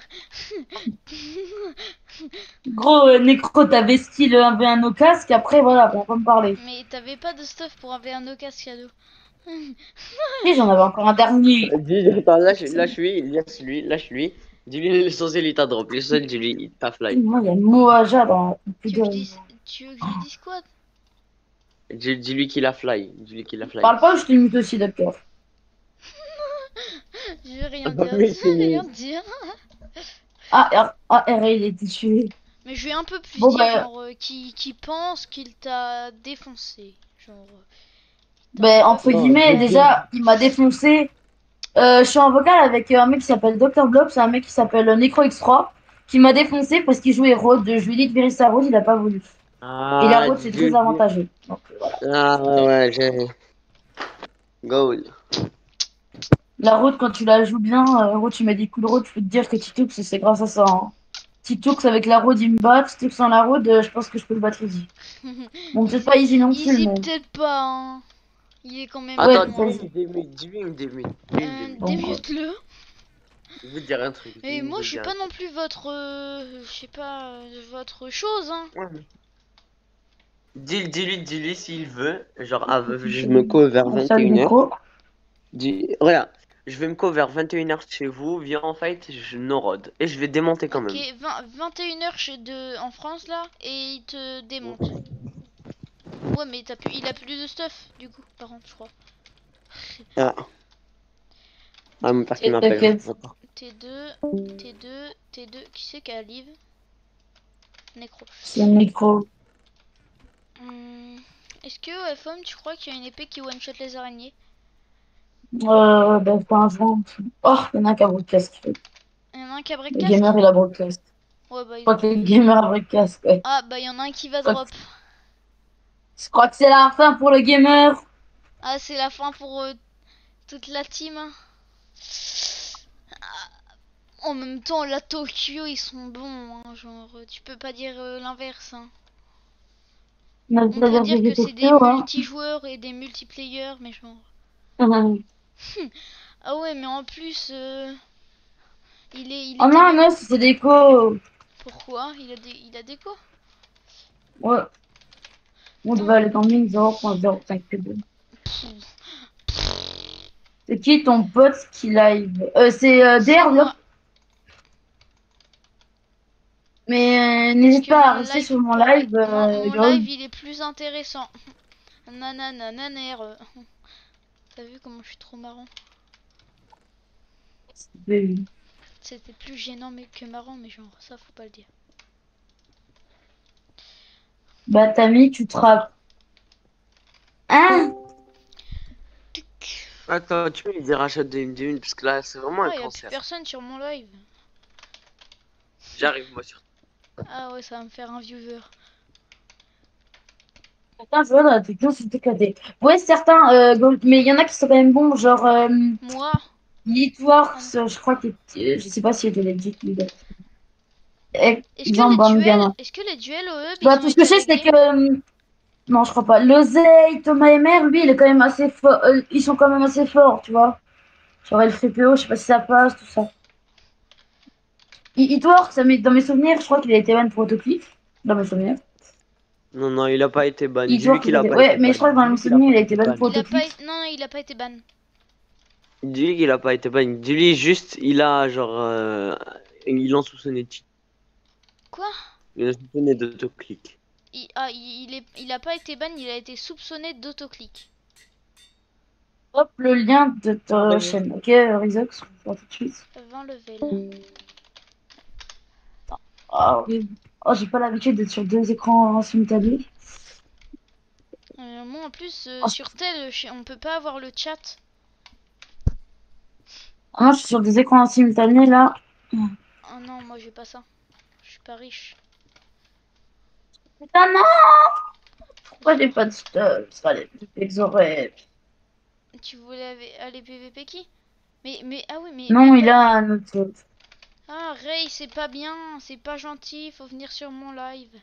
Gros, euh, Necro, t'avais style 1v1 au casque, après, voilà, on va me parler. Mais t'avais pas de stuff pour avoir un casque cadeau. Et j'en avais encore un dernier. Dis, attends, lâche, lâche lui, lâche lui, lâche lui. Dis-lui l'essentiel, il t'a drop. L'essentiel, dis-lui, il t'a fly. Moi, il y a Moaja dans Tu veux, que je de... dise, tu veux que je lui dise quoi? Dis- Dis-lui qu'il a fly. Dis-lui qu'il a fly. Parle pas, je te mute aussi, d'accord. Rien Ah, dire. mais Je vais c'est- rien dire. Ah, R, ah, R, il a été tué. Mais je vais un peu plus Bon, dire, bah- genre, euh, qui, qui pense qu'il t'a défoncé. Genre. euh, Ben, entre guillemets, déjà, il m'a défoncé. Euh, je suis en vocal avec un mec qui s'appelle Dr. Blob, c'est un mec qui s'appelle NecroX3, qui m'a défoncé parce qu'il jouait Rode. Je lui ai dit de virer sa Rode, il a pas voulu. Ah, Et la Rode, c'est très avantageux. Donc, voilà. Ah ouais, ouais, j'ai. Goal. La Rode, quand tu la joues bien, euh, Rode, tu mets des coups de Rode, je peux te dire que Titoux, c'est grâce à ça. Hein. Titoux, avec la Rode, il me bat. Titoux sans la Rode, euh, je pense que je peux le battre easy. Bon, peut-être pas easy non plus, Easy mais. peut-être pas. hein. Il est quand même. Ouais, Attends, bon, dis-lui, dis-lui, dis-lui, démute. Dis-lui, Euh, démute. Bon, Démute-le. Je vais te dire un truc. Et je moi, je suis pas non plus votre. euh, je sais pas. euh, votre chose, hein. Ouais, mais- Dis- Dis-lui, dis-lui s'il veut. Genre, ah, je me co vers On fait le 21h. micro. Dis, regarde, je vais me co vers 21h chez vous, viens en fight, je no road. Et je vais démonter quand même. Ok, 21h chez de... en France là, et il te démonte. Ouais, mais t'as plus... il a plus de stuff, du coup, par contre, je crois. Ah. Ah, mon père qui m'appelle. t'inquiète. D'accord. T2, T2, T2, qui c'est qui a live Nécro. C'est le micro. Hum, Est-ce que FOM, tu crois qu'il y a une épée qui one-shot les araignées? Euh, ben, pas un vent. Oh, il y en a un qui a broadcast. Il y en a un qui a Le breakcast gamer, il a broadcast. Ouais, bah, Je il- crois que le gamer a broadcast, ouais. Ah, bah, il y en a un qui va drop. Je crois que c'est la fin pour le gamer. Ah, c'est la fin pour euh, toute la team. Ah, En même temps, la Tokyo, ils sont bons. hein, genre, tu peux pas dire euh, l'inverse. hein. On On peut dire que c'est des hein. multijoueurs et des multiplayers, mais genre. Ah ouais, mais en plus, euh, il est. Il Oh non, non, c'est déco. Pourquoi? Il a des, il a des quoi Ouais. On devait aller dans Ming 0.05 PB. C'est qui ton pote qui live? Euh, C'est euh. Mais euh, n'hésite pas à rester live- sur mon live. Mon, live, il est plus intéressant. Nananananer. T'as vu comment je suis trop marrant C'était plus gênant mais que marrant, mais genre, ça faut pas le dire. Bah, Tammy, tu te rappelles. Hein Attends, tu peux lui dire achète de une d'une parce que là c'est vraiment Ah, un y a plus cancer. personne sur mon live. J'arrive moi sur. Ah ouais, ça va me faire un viewer. Certains joueurs dans la techno sont éclatés. Ouais, certains, euh, mais il y en a qui sont quand même bons, genre euh, Moi, Litworks, euh, je crois qu'il était- je sais pas s'il était legit. lui, là. Est-ce Ils ont que, bon les duels, gamin. est-ce que les duels au hub, Bah, ils tout ce que je sais, c'est que. euh, Non, je crois pas. L'Oseille, Thomas et Mère, lui, il est quand même assez fort. euh, ils sont quand même assez forts, tu vois. Genre, le PO, je sais pas si ça passe, tout ça. Hitworks, dans mes souvenirs, je crois qu'il a été ban pour autoclick. Dans mes souvenirs. Non, non, il a pas été ban. Dis-lui Hitworks, qu'il a il pas a- ouais, été mais je crois que dans a souvenirs, il a été ban pour Il. Non, non, il a pas été ban. Dis-lui qu'il a pas été ban. Dis-lui juste, il a genre. Euh... Il l'a soupçonné de cheat. Quoi? Il a soupçonné d'autoclick. il, ah, il, il est... il a pas été ban, il a été soupçonné d'autoclick. Hop, le lien de ta Ouais. chaîne. Ok, Rizox, on va tout de suite. 20 level. Ah, oui. Oh, j'ai pas l'habitude d'être sur deux écrans simultanés. Euh, moi en plus, euh, Oh. sur tel, je- on peut pas avoir le chat. Ah, non, je suis sur des écrans simultanés là. Oh non, moi j'ai pas ça. Je suis pas riche. Putain, non Pourquoi j'ai pas de stuff. Tu voulais aller- PVP qui? Mais, mais, ah oui, mais. Non, il a un autre. Ah, Ray, c'est pas bien, c'est pas gentil, faut venir sur mon live.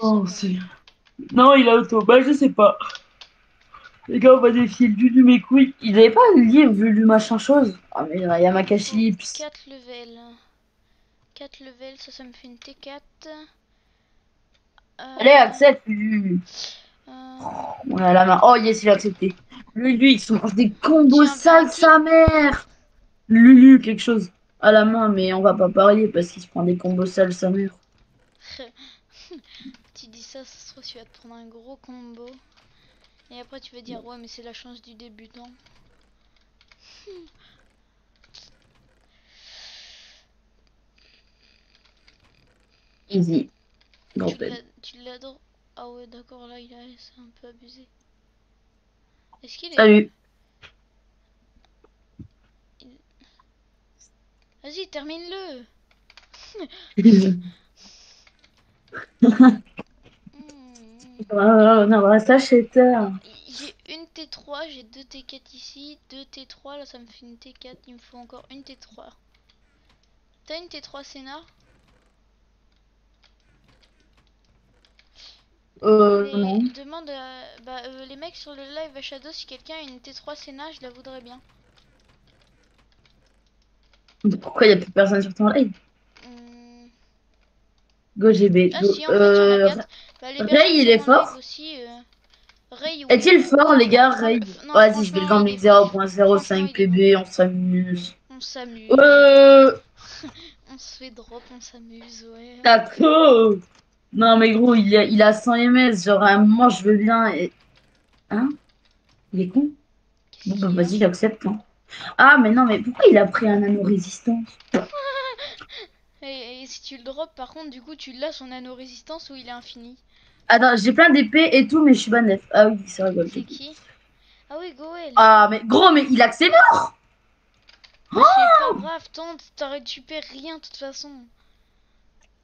Oh, c'est. Non, il a auto. Bah, je sais pas. Les gars, on va défier le du mes couilles. Il avait pas livre vu du machin chose. Ah, mais il y a Yamakashi Lips. 4 levels. 4 levels, ça, ça me fait une T4. Euh, Allez, accepte. Lulu. euh, On a la main. Oh, yes, il a accepté. Lui, il se mange des combos sales, sa mère. Lulu, quelque chose à la main, mais on va pas parler parce qu'il se prend des combos sales, sa mère. tu dis ça, ça se trouve, tu vas te prendre un gros combo. Et après, tu vas dire, ouais, mais c'est la chance du débutant. Easy. Tu l'adores Ah ouais, d'accord, là, il a c'est un peu abusé. Est-ce qu'il est... Salut. Vas-y, termine-le. Oh, reste à chez toi. J'ai une T3, j'ai deux T4 ici, deux T3, là ça me fait une T4, il me faut encore une T3. T'as une T3 Sénat Euh, non. Demande à bah, euh, les mecs sur le live à Shadow si quelqu'un a une T3 Sénat, je la voudrais bien. Pourquoi il n'y a plus personne sur ton live? Hmm, Go GB. Ah Go- si, en fait, euh, il. Bah, les Ray, il est fort live Aussi, euh, Ray, oui. Est-il fort, les gars Ray? Vas-y, je vais le il franchement, 0.05 il est PB, on s'amuse. On s'amuse. Euh, On se fait drop, on s'amuse, ouais. d'accord. Non, mais gros, il a, il a 100 ms. Genre, à un moment, je veux bien. Et... Hein? Il est con? Bon, bah, vas-y, j'accepte. hein. Ah, mais non, mais pourquoi il a pris un anneau résistance Et, et si tu le drops, par contre, du coup, tu l'as son anneau résistance ou il est infini? Attends, j'ai plein d'épées et tout, mais je suis pas neuf. Ah oui, c'est rigolo. C'est qui? Ah oui, Goel. Ah, mais gros, mais il a que ses morts C'est pas grave, tente, t'aurais- tu perds rien de toute façon.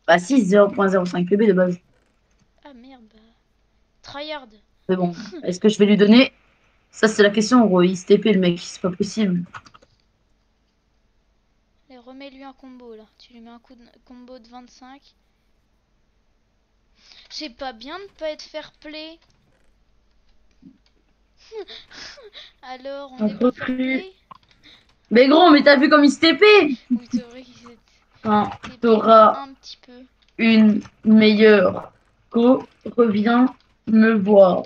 Bah, si, 0.05 PB de base. Ah merde. Tryhard. Mais bon, est-ce que je vais lui donner? Ça, c'est la question, gros. Il se TP, le mec, c'est pas possible. Allez, remets-lui un combo là. Tu lui mets un coup de combo de 25. C'est pas bien de pas être fair play. Alors, on Un est peu pas fair plus. play Mais gros, mais t'as vu comme il se TP Oui, c'est vrai qu'il s'est Quand TP t'auras un petit peu. une meilleure co, reviens me voir.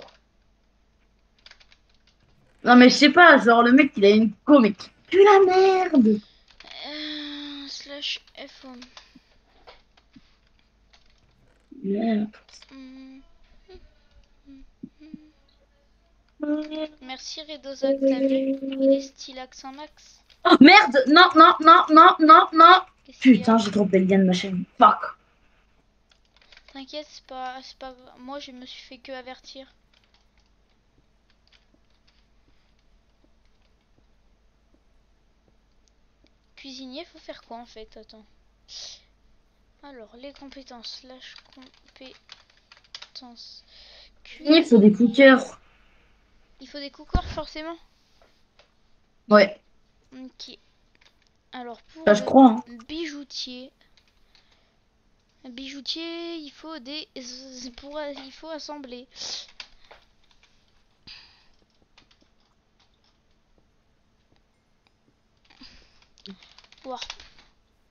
Non, mais je sais pas, genre, le mec, il a une co, mais qui pue la merde Euh, slash FO. Merde. Merci Redozac, t'as vu? Il est stylax un max. Oh, merde Non, non, non, non, non, non Putain, j'ai trompé le lien de ma chaîne. Fuck T'inquiète, c'est pas, c'est pas. Moi, je me suis fait que avertir. Cuisinier, faut faire quoi en fait? Attends. Alors, les compétences, slash compétences. Il faut des cookers. Il faut des cookers forcément? Ouais, Ok. Alors, pour je crois. hein. bijoutier. Bijoutier, il faut des pour il faut assembler. Warp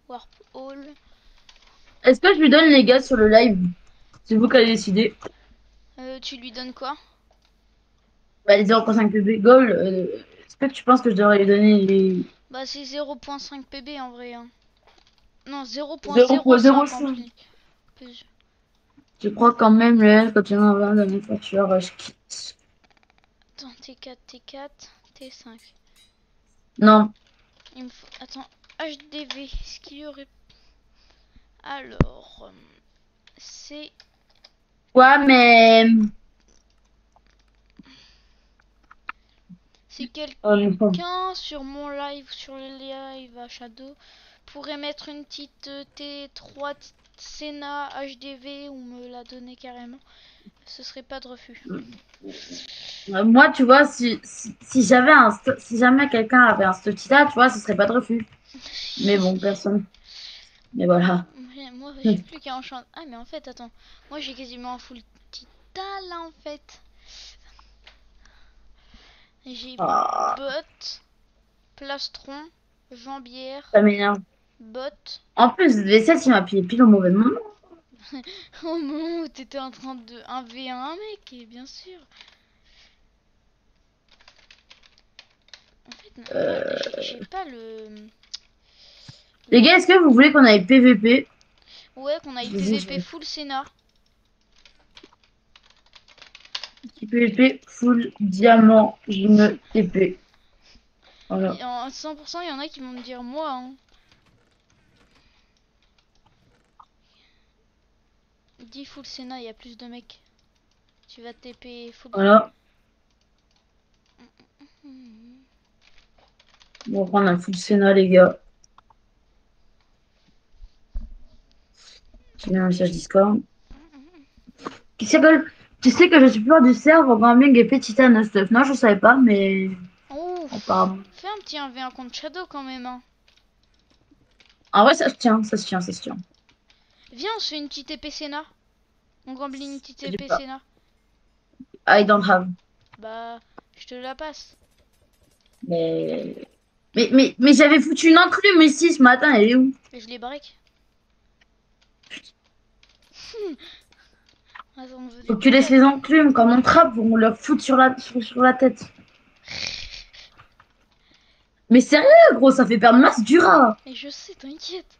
Warp Hall. Est-ce que je lui donne les gars sur le live C'est vous qui allez décider. Euh, tu lui donnes quoi? Bah, les 0.5 PB goal, euh, est-ce que tu penses que je devrais lui donner les. Bah c'est 0.5 PB en vrai. hein. Non 0.05. 0.05 en plus. Plus. Je crois quand même le quand tu en as voitures, je quitte. Attends, T4, T4, T5. Non, Il me faut... Attends, HDV, est-ce qu'il y aurait... Alors... euh, C'est... quoi, mais. Si quelqu'un Oh, non. sur mon live, sur le live à Shadow, pourrait mettre une petite euh, T3 t- Senna HDV ou me la donner carrément, ce serait pas de refus. Euh, Moi, tu vois, si, si, si j'avais un. Si jamais quelqu'un avait un Stotita, tu vois, ce serait pas de refus. Mais bon, personne. Mais voilà. Moi, j'ai plus qu'à enchanter. Ah, mais en fait, attends. Moi, j'ai quasiment un full Tita là en fait. J'ai Ah, bot, plastron, jambière, ça m'énerve. bot. En plus, V7, il m'a appuyé pile au mauvais moment. Au moment où t'étais en train de 1v1 mec, et bien sûr. En fait, Euh. j'ai- pas le. Les gars, est-ce que vous voulez qu'on aille PVP Ouais, qu'on a eu Je vous ai PVP full Senna. PVP full diamant. Je me TP. Voilà. Et en 100%, il y en a qui vont me dire moi. Hein. Dis full Senna, il y a plus de mecs. Tu vas TP full. Voilà. On va prendre un full Senna, les gars. J'ai mis un message Discord. Qui s'appelle Tu sais que je suis peur du serveur Gambling et Petita stuff. Non, je savais pas, mais Oh, apparemment. fais un petit 1v1 contre Shadow quand même. Hein. En vrai, ça se tient, ça se tient, ça se tient. Viens, on se fait une petite épée Senna. On gambling une petite épée. Senna. I don't have. Bah, je te la passe. Mais. Mais, mais, mais j'avais foutu une enclume ici ce matin, elle est où? Et je les break. Faut que tu laisses les enclumes quand on trappe, on leur fout sur la, sur, sur la tête. Mais sérieux, gros, ça fait perdre masse du rat. Et je sais, t'inquiète.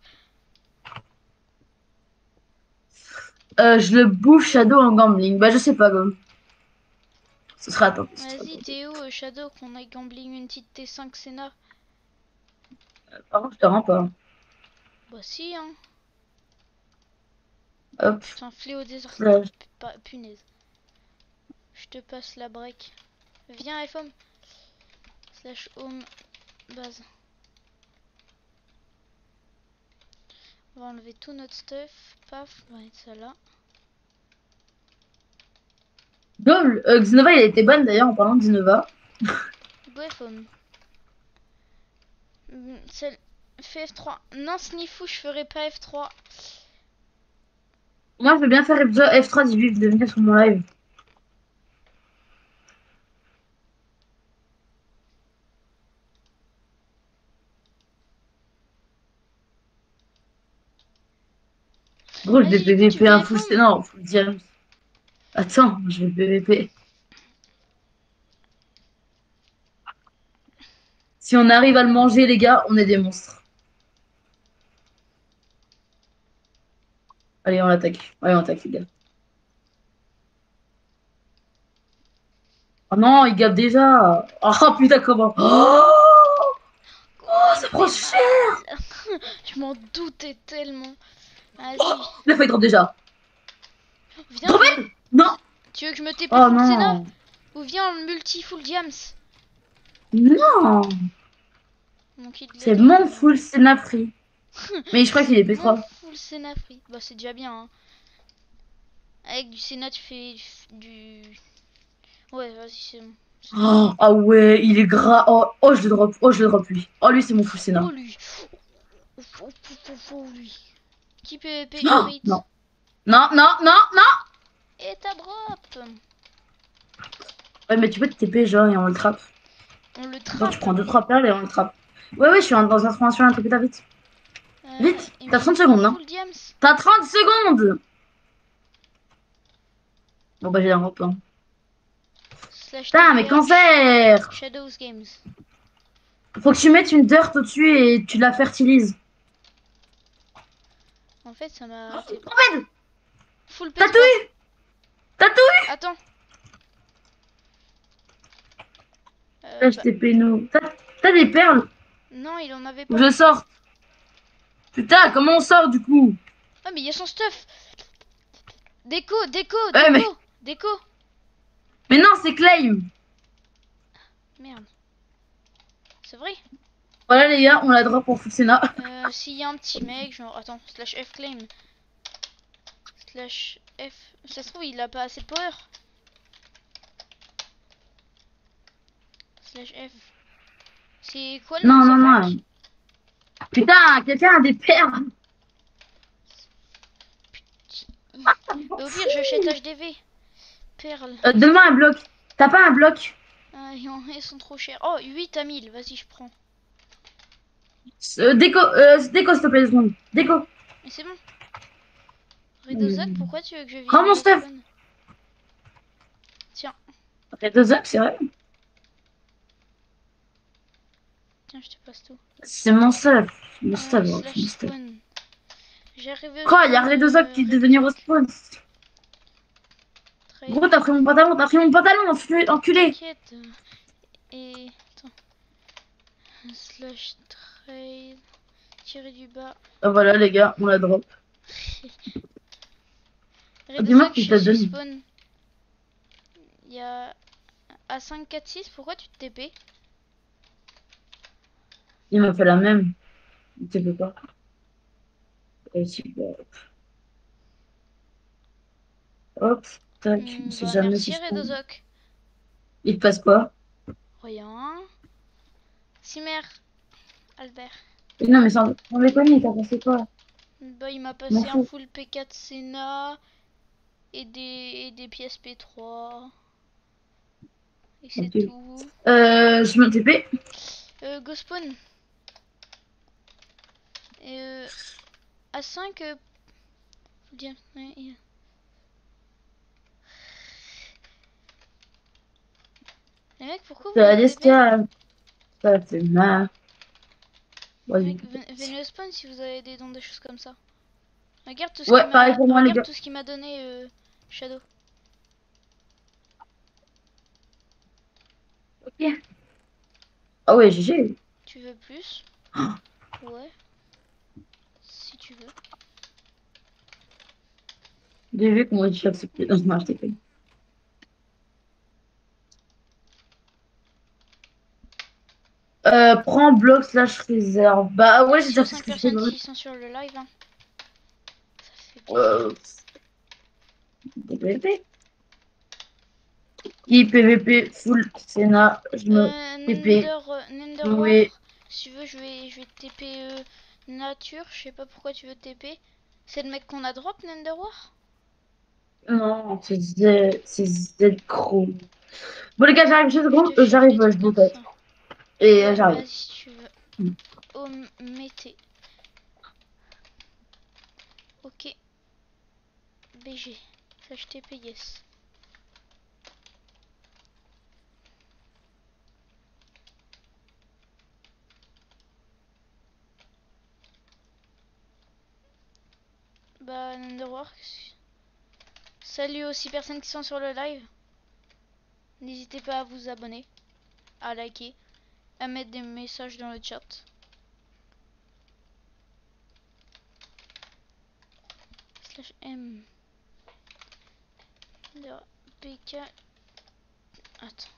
Euh, je le bouffe Shadow en gambling. Bah, je sais pas, gomme. Ce sera attends. Vas-y, où, euh, Shadow, qu'on aille gambling une petite T5 Senna attends. Par contre, je te rends pas. Bah si, hein. Hop. C'est un fléau désert. Ouais. Punaise. Je te passe la break. Viens, iPhone. Slash home base. On va enlever tout notre stuff. Paf, on va mettre ça là. Gomme, euh, Xenova, elle était bonne d'ailleurs en parlant de Xenova. IPhone. Hmm, Celle... Fais F3. Non, Sniffou, je ferai pas F3. Moi, je veux bien faire épisode F3 18 de venir sur mon live. Gros, je vais PVP un full formes. non, full diams. Attends, je vais PVP. Si on arrive à le manger, les gars, on est des monstres. Allez, on l'attaque. Allez, on attaque, les gars. Oh non, il gabe déjà. Oh putain, comment Oh, oh ça prend cher. Je m'en doutais tellement. Vas-y. Il a drop déjà. Viens, Drop Non. tu veux que je me TP Oh non. Ou viens en multi full diams Non. C'est mon full Senna free. Mais je crois qu'il est Mon P3. Full Senna free. Bah c'est déjà bien. Hein. Avec du Senna tu fais du... Ouais vas-y c'est bon. Oh, ah ouais, il est gras. Oh, oh, je le drop. Oh, je le drop lui. Oh, lui, c'est mon full Senna. Oh lui Oh, oh, oh, lui Qui Oh, Gambit non. Non, non, non, non. Et ta drop Ouais, mais tu peux te TP, genre, et on le trappe. On le Genre, trappe tu prends 2-3 perles et on le trappe. Ouais, ouais, je suis en- dans un transformation un truc vite. Vite. Euh, Vite, t'as faut 30 secondes, hein. full diams. T'as 30 secondes. Bon, bah, j'ai un drop. Hein. Putain, mais cancer Shadows Games. Faut que tu mettes une dirt au-dessus et tu la fertilises. En fait ça m'a arrêté. En fait, Full P3. tatouille Tatouille Attends. Euh, Là, je bah, TP nous. T'as t'as des perles non, il en avait pas. je sorte. Putain, comment on sort du coup Ah, mais il y a son stuff. Déco, déco, Ouais, déco, mais- déco. Mais non, c'est claim Merde. C'est vrai. Voilà, les gars, on la drop pour full. Euh, S'il y a un petit mec, genre, attends, slash F claim. Slash F. Ça se trouve, il a pas assez de power. Slash F. C'est quoi le Non, nom non, non. Putain, quelqu'un a des perles Au pire, j'achète HDV. Perle. euh, Donne-moi un bloc. T'as pas un bloc? Ah, ils sont trop chers. Oh, 8 à 1000, vas-y, je prends. Euh, Déco, euh, déco, s'il te plaît, secondes. Déco. Mais c'est bon. Redozac, Hmm. pourquoi tu veux que je vienne Prends mon stuff. Tiens, Red Ozak, c'est vrai. Tiens, je te passe tout. C'est mon stuff. Mon c'est mon au Quoi, il y a spawn, Red Ozak euh, qui venir au spawn. Gros, t'as pris mon pantalon, t'as pris mon pantalon, enculé. Et attends. Slash trade. Tirer du bas. Ah, voilà, les gars, on la drop. Red Dis-moi qui t'a donné. spawn. Il y a à 5, 4, 6. Pourquoi tu te TP? Il m'a fait la même. Tu sais pas. Et super. Hop, tac. On sait bah, jamais Merci si je. Il te passe quoi? Rien. Simer. Albert. Mais Non, mais sans, sans déconner, t'as passé quoi? Bah, il m'a passé M'en un full P4 Senna et des, et des pièces P3. Et c'est Ok. tout. Euh, je me TP. Euh, go spawn. Et euh, à 5. Euh... dire- ouais, il- Les mecs, pourquoi vous DSK. Ça fait mal. Mec, ven- venez au spawn si vous avez des dons, des choses comme ça. Regarde tout ce Ouais, qu'il m'a- pareil pour moi, les regarde gars. tout ce qu'il m'a donné euh, Shadow. Ok. Ah ouais, GG. Tu veux plus? Ouais. Tu veux. J'ai vu comment tu accepté dans. Euh, prends bloc slash réserve. Bah ouais, j'ai déjà fait 5 ce que qui sont sur le live. Hein. Fait plaisir. Euh... PVP. Qui PVP full Senna. Je me. Euh, TP. Nender, euh, Nender Oui. si tu veux, je vais, je vais TP euh, nature. Je sais pas pourquoi tu veux TP. C'est le mec qu'on a drop, Nender War Non, c'est Z, c'est Z. Bon les gars, j'arrive juste Je gros, euh, j'arrive, euh, je vous. Et euh, Ouais, j'arrive. Si tu veux. Mm. Oh, mettez. Ok. BG. Slash TP yes. Bah, Nenderworks. Salut aux 6 personnes qui sont sur le live. N'hésitez pas à vous abonner, à liker, à mettre des messages dans le chat. Slash M. De PK. Attends.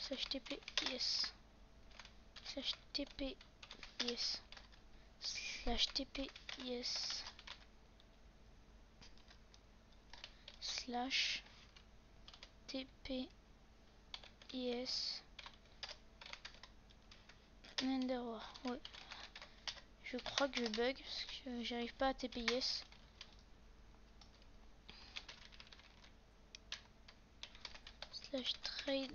Slash TP. Yes. Slash TP. Yes. Slash TP. Yes. Slash TP. Yes. Nenderwa. Ouais. Je crois que je bug parce que j'arrive pas à TPS. Slash trade.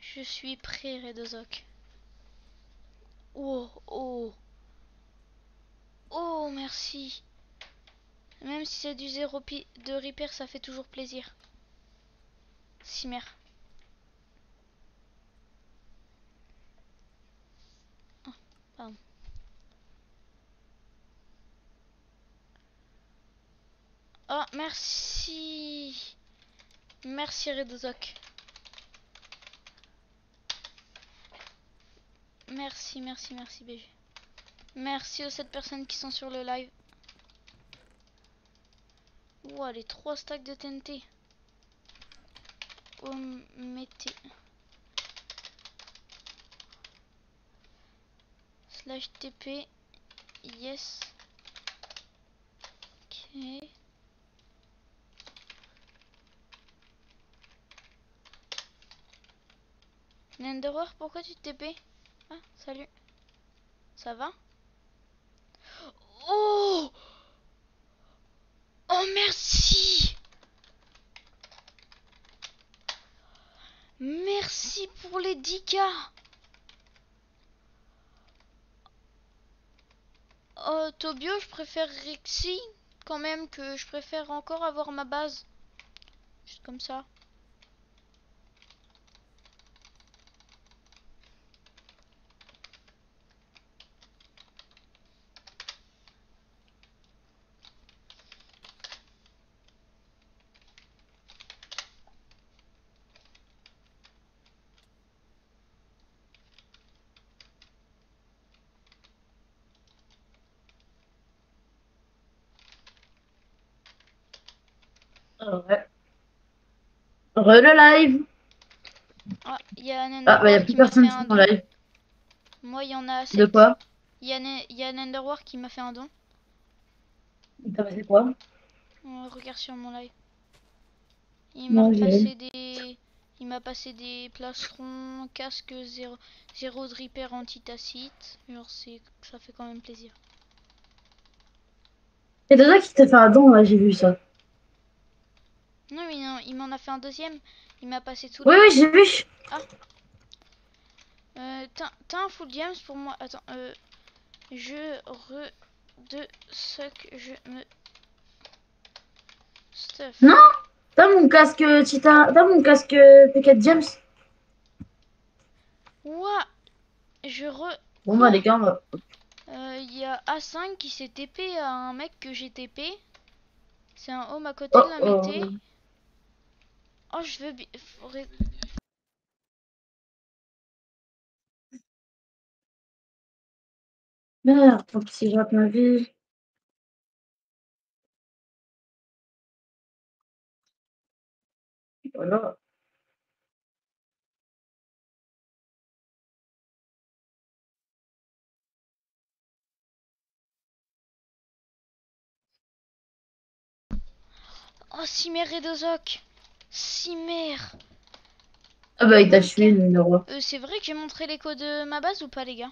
Je suis prêt, Redozok. Oh, oh. Oh, merci. Même si c'est du zéro pi de repair, ça fait toujours plaisir. Simer. Oh, pardon. Oh, merci. Merci Redozok. Merci, merci, merci BG. Merci aux 7 personnes qui sont sur le live. Ouah, les 3 stacks de TNT. Oh, mettez. Slash TP. Yes. Ok. Nenderor, pourquoi tu te TP Ah, salut. Ça va? Oh Oh, merci Merci pour les 10K Oh, Tobio, je préfère Rixie quand même que je préfère encore avoir ma base. Juste comme ça. Ouais. Re le live. Ah, il y a un Ah, bah, y a plus qui personne un mon don. live. Moi, il y en a assez. De quoi Il y, a un- il y a un Enderwar qui m'a fait un don. Il t'a passé quoi Euh, regarde sur mon live. Il m'a passé des. Il m'a passé des plastrons, casque 0, zéro dripper antitacite. Genre, c'est, ça fait quand même plaisir. Et Dodo qui t'a fait un don, là, j'ai vu ça. Non, mais non, il m'en a fait un deuxième. Il m'a passé tout Oui, oui, j'ai vu. Euh, t'as un full gems pour moi Attends, euh, je re de suck, je me stuff. Non. T'as mon casque Tita, t'as mon casque P4 James. Ouah, je re. Bon, bah, les gars, on va- Euh, Il y a A5 qui s'est TP à un mec que j'ai TP. C'est un homme à côté Oh, de la oh. mété. Oh, je veux bien. Merde, tant pis si rate ma vie. Voilà. Oh, Cimer Redozok Cimer Ah bah, il t'a tué, le numéro. euh, C'est vrai que j'ai montré l'écho de ma base ou pas, les gars?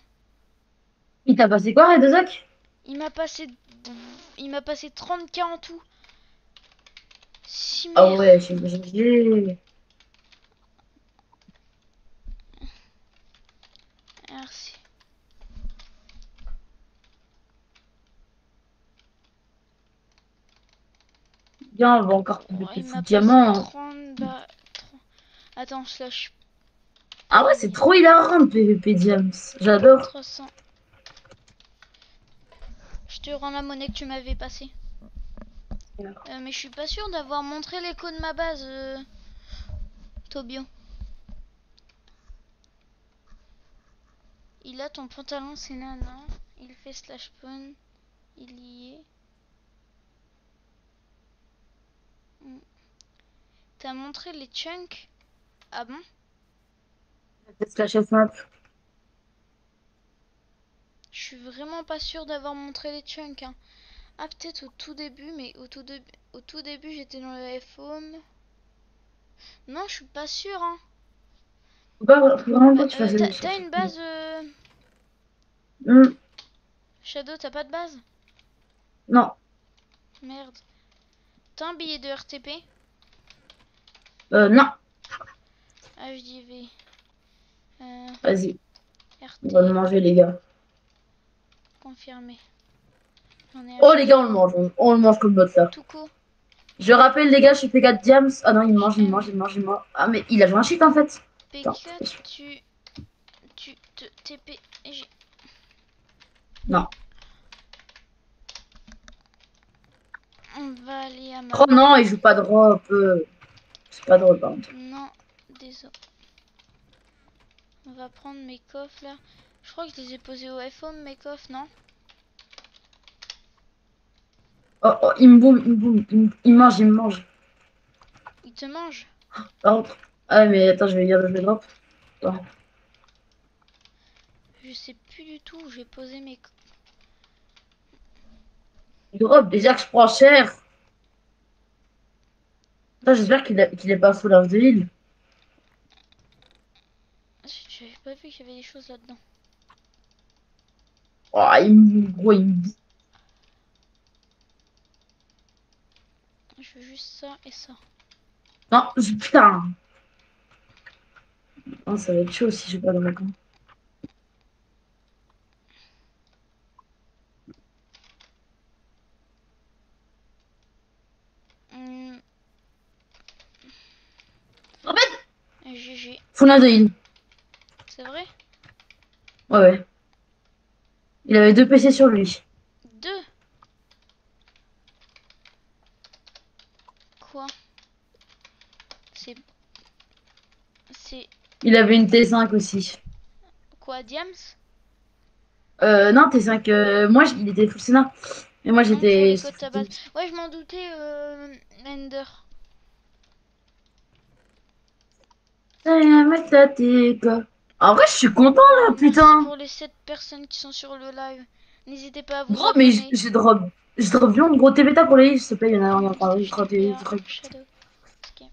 Il t'a passé quoi, Redozac Il m'a passé. Il m'a passé 30k en tout. Ah ouais, j'ai j'ai- Merci. Bien, on va encore des m'a passé diamants. 30 ba- 30. Attends, slash Ah ouais, c'est trop hilarant le PVP Diams. J'adore. 300. Je te rends la monnaie que tu m'avais passée. Euh, mais je suis pas sûre d'avoir montré l'écho de ma base, euh, Tobio. Il a ton pantalon, c'est nana. Il fait slash spawn. Il y est. Hmm. T'as montré les chunks? Ah bon? Je suis vraiment pas sûre d'avoir montré les chunks. hein. Ah peut-être au tout début, mais au tout, début au tout début j'étais dans le FOM. Non, je suis pas sûre. Hein. Euh, T'as une base euh, Hmm, Shadow, t'as pas de base? Non. Merde. T'as un billet de RTP Euh, non. HDV. Euh, Vas-y, on va le manger, les gars. confirmé. On est Oh, les gars, on le mange. On, on le mange comme notre là. tout co. Je rappelle, les gars, je suis P4 Diams. Ah non, il mange, il mange, il mange, il mange. Ah, mais il a joué un cheat en fait. Tu. Tu te TP. Non. On va aller à ma. Oh non, il joue pas drop. euh. C'est pas drôle, par contre. Non, désolé. On va prendre mes coffres là. Je crois que je les ai posés au FOM, mes coffres, non? Oh, oh, il me boum, il me boum. Il, me- il mange, il me mange. Ils te mangent Par contre. Ah, mais attends, je vais lire le drop. Attends. Je sais plus du tout où j'ai posé mes je prends cher. Attends, j'espère qu'il a- qu'il est pas full of the heal. J'avais pas vu qu'il y avait des choses là-dedans. Oh, il me gros, il me Je veux juste ça et ça. Non, je- putain. Oh, ça va être chaud si je vais pas dans le camp. Hum. En fait- Et GG. Heal. C'est vrai? Ouais, ouais. Il avait deux PC sur lui. Deux? Quoi? C'est... C'est... Il avait une T5 aussi. Quoi, Diams? Euh, non, T5. euh, moi, il était full Sénat. Et moi, pour j'étais. Ouais, je m'en doutais, euh, Ender. Mec, t'as tes gars. En vrai, je suis content là, putain. pour les 7 personnes qui sont sur le live. N'hésitez pas à vous Gros, mais abonner. j- j'ai drop. J'ai drop bien gros TVTA pour les livres, s'il te plaît, il y en a je je crois que- Shadow. Ok.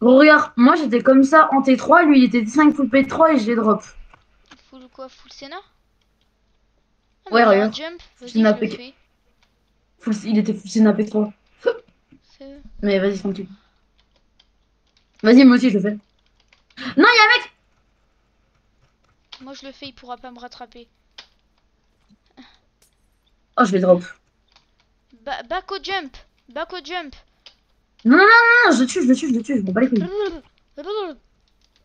Gros, regarde, moi j'étais comme ça en T3, lui il était 5 full P3 et je l'ai drop. Full quoi Full Senna ah, Ouais, il y a regarde. Jump, je APK. fais. Full- il était full Senna P3. Fais- Mais vas-y, tranquille. Vas-y, moi aussi je le fais. Non, il y a un mec Moi je le fais, il pourra pas me rattraper. Oh, je vais drop. Ba- back au jump Back au jump Non, non, non, non, non, je le tue, je le tue, je le tue, je m'en bats les couilles.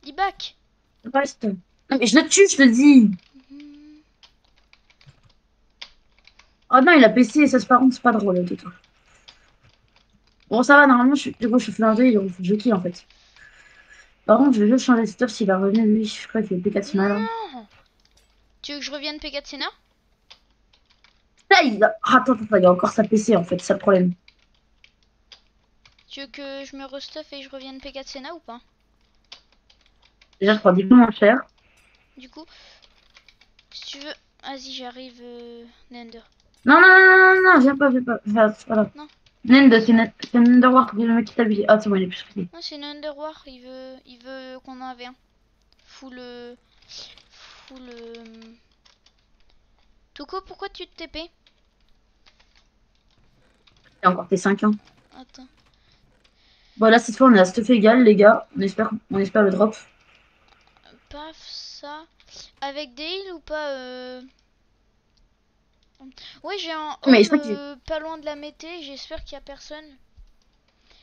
Il back Reste. Non, mais je le tue, je te dis. Oh non, il a PC, ça c'est par contre, c'est pas drôle tout. Bon, ça va, normalement, je suis, du coup, je suis que je kill en fait. Par contre, je vais juste changer de stuff s'il a revenu, lui, je crois qu'il est P4 mal. hein. Non Tu veux que je revienne P4 Senna Là, il a... ah, attends, attends, il a encore sa PC en fait, c'est le problème. Tu veux que je me restuff et je revienne P4 Senna ou pas? Déjà, je prends 10 points moins cher. Du coup, si tu veux... Vas-y, j'arrive, euh, Nender. Non, non, non, non, non, viens pas, viens pas. Viens, c'est pas là. Non. Nend, c'est c'est Nenderwark, le mec qui. Ah, c'est bon, il est plus free. Non, c'est Nender War, il veut, il veut qu'on en ait un. Full... Full... euh, Touko, pourquoi tu te TP? A encore tes 5 ans. Attends. Bon, là, cette fois, on est à stuff égal, les gars. On espère, on espère le drop. Paf, ça. Avec des heals ou pas euh... Ouais, j'ai un Mais je euh, pas loin de la mété, j'espère qu'il y a personne.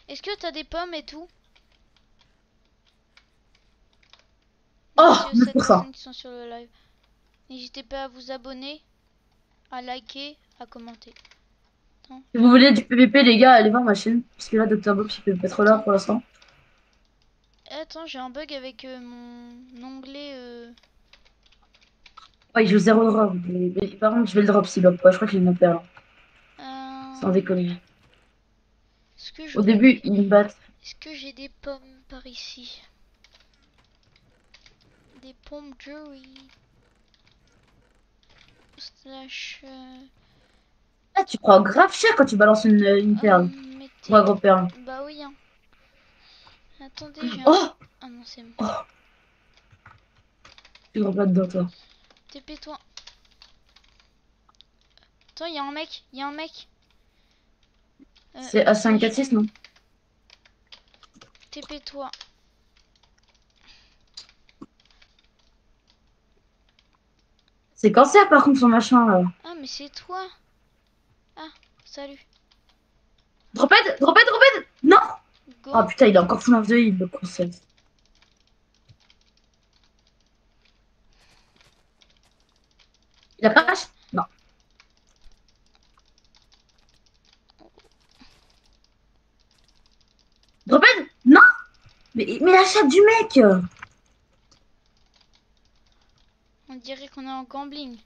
Est-ce que t'as des pommes et tout? Oh, Merci aux 9%. sept personnes qui sont sur le live. N'hésitez pas à vous abonner, à liker, à commenter. Si vous voulez du PVP, les gars, allez voir ma chaîne. Parce que là, Dr. Bob, il peut être là pour l'instant. Attends, j'ai un bug avec euh, mon onglet. euh, Ouais, il joue 0 drop. Mais, par contre, je vais le drop s'il bloque pas. Je crois qu'il me perd. euh, Sans déconner. Que je- Au début, il me bat. Est-ce que j'ai des pommes par ici? Des pommes Jerry. Slash. euh, Ah, tu prends grave cher quand tu balances une, une perle. euh, Trois gros perles. Bah oui. Hein. Attendez, j'ai un. Oh Ah non, c'est bon. Tu gros pas dedans, toi. TP-toi. Attends, il y a un mec. Il y a un mec. Euh, C'est A546, non TP-toi. C'est cancer, par contre, son machin, là. Ah, mais c'est toi. Ah, salut. Drophead Drophead Drophead Non Go. Ah putain, il a encore full of the heal, le concept. Il a pas crash Non. Drophead? Non mais, mais la chatte du mec On dirait qu'on est en gambling.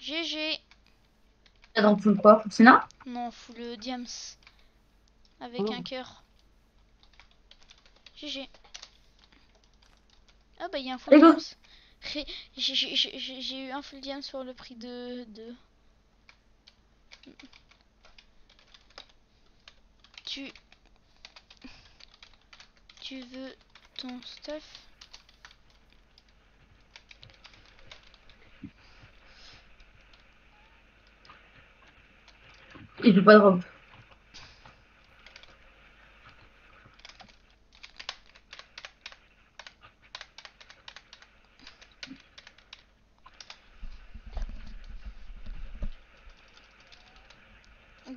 GG. T'as dans full quoi? Full Senna Non, full le diams. Avec Oh. un cœur. GG. Ah bah il y a un full diams. J'ai- eu un full diams sur le prix de... de... Tu... Tu veux ton stuff? Il joue pas de drop.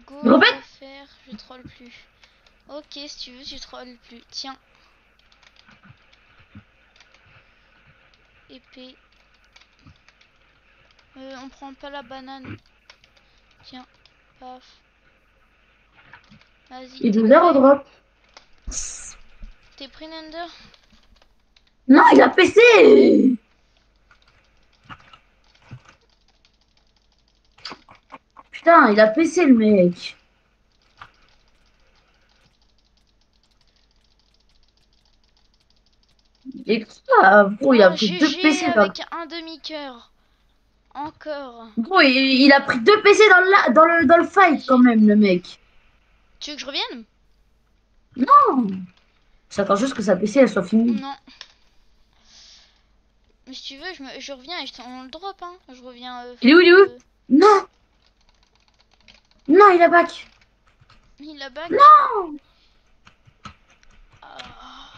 Go, Robert faire, je troll plus. Ok, si tu veux, tu trolles plus. Tiens. Épée. Euh, on prend pas la banane. Tiens, paf. Vas-y. Il t'es joue 0 prêt drop. T'es pris, Nender? Non, il a PC Putain, il a PC le mec. Gros, il a pris deux PC dans... avec un demi-cœur. Encore. Gros, il, il a pris deux PC dans la- dans, le, dans le fight quand même, le mec. Tu veux que je revienne? Non J'attends juste que sa PC elle soit finie. Non. Mais si tu veux, je, me, je reviens et je t'en- on le drop, hein. Je reviens. euh, Il est où, il est où? euh, Non Non, il a back il a back? Non Ah.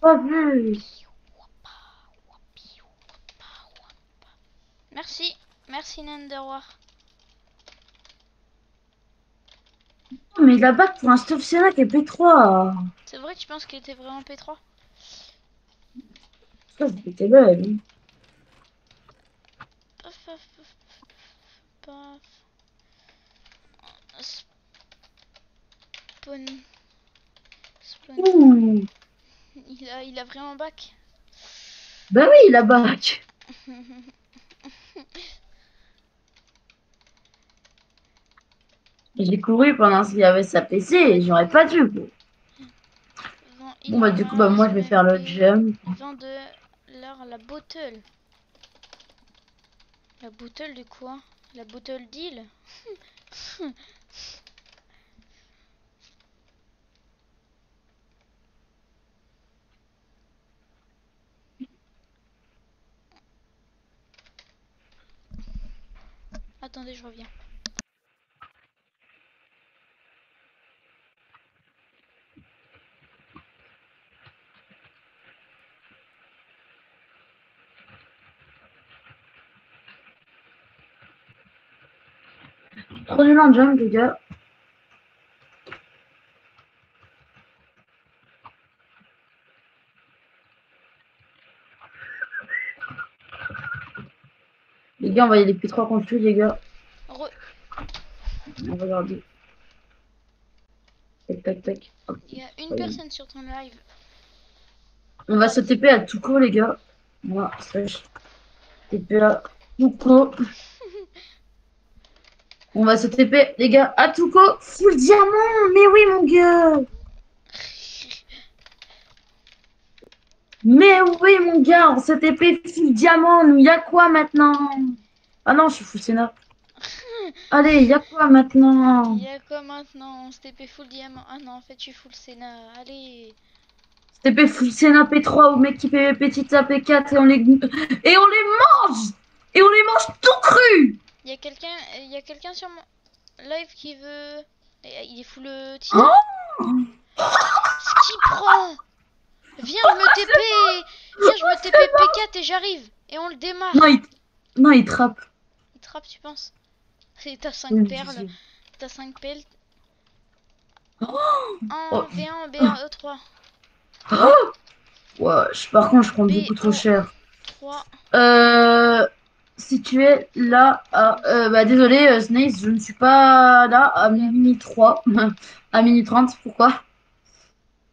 Pas vu Merci. Merci Nenderwar. Mais il a back pour un stuff qui est P3 C'est vrai, tu penses qu'il était vraiment P3 Ça, c'était belle. Paf, paf, paf. Spawn. Spawn. Ouh. Il a, il a vraiment back. Bah oui, il a back J'ai couru pendant qu'il avait sa PC et j'aurais pas dû. Bon bah du coup, bah moi je vais faire le jump. De l'heure la bottle. La bottle de quoi? La bottle deal Attendez, je reviens. Trop nul en jump, les gars. Gars, on va y aller P3 contre lui, les gars. Re- On va regarder. Tac, tac, tac. Il y a une Ouais. personne sur ton live. On va se TP à Tuco, les gars. Moi, slash. TP à Tuco. On va se TP, les gars, à Tuco. Full diamant. Mais oui, mon gars. Mais oui, mon gars, on se TP full diamant. Nous, y a quoi maintenant? Ah non, je suis full Sénat. Allez, y a quoi maintenant Il y a quoi maintenant On se TP full diamant. Ah non, en fait, je suis full Sénat. Allez. TP full Sénat P3 au mec qui PVP Tita P4 et on les et on les mange et on les mange tout cru. Il y a quelqu'un il y a quelqu'un sur mon live qui veut. Eh, Il est full euh, titan. Oh Ce qui prend Viens, je me TP Viens, je me TP P4 et j'arrive. Et on le démarre. Non, il non, il trappe. Trappe, tu penses? Et T'as 5 Oui, perles. T'as 5 perles. Oh En Oh. B1, B1, E3. Ouais, je- par contre, je prends beaucoup trop oh. cher. 3. Euh, si tu es là, à, euh, bah désolé, euh, Snace, je ne suis pas là à minuit 3, à minuit 30. Pourquoi?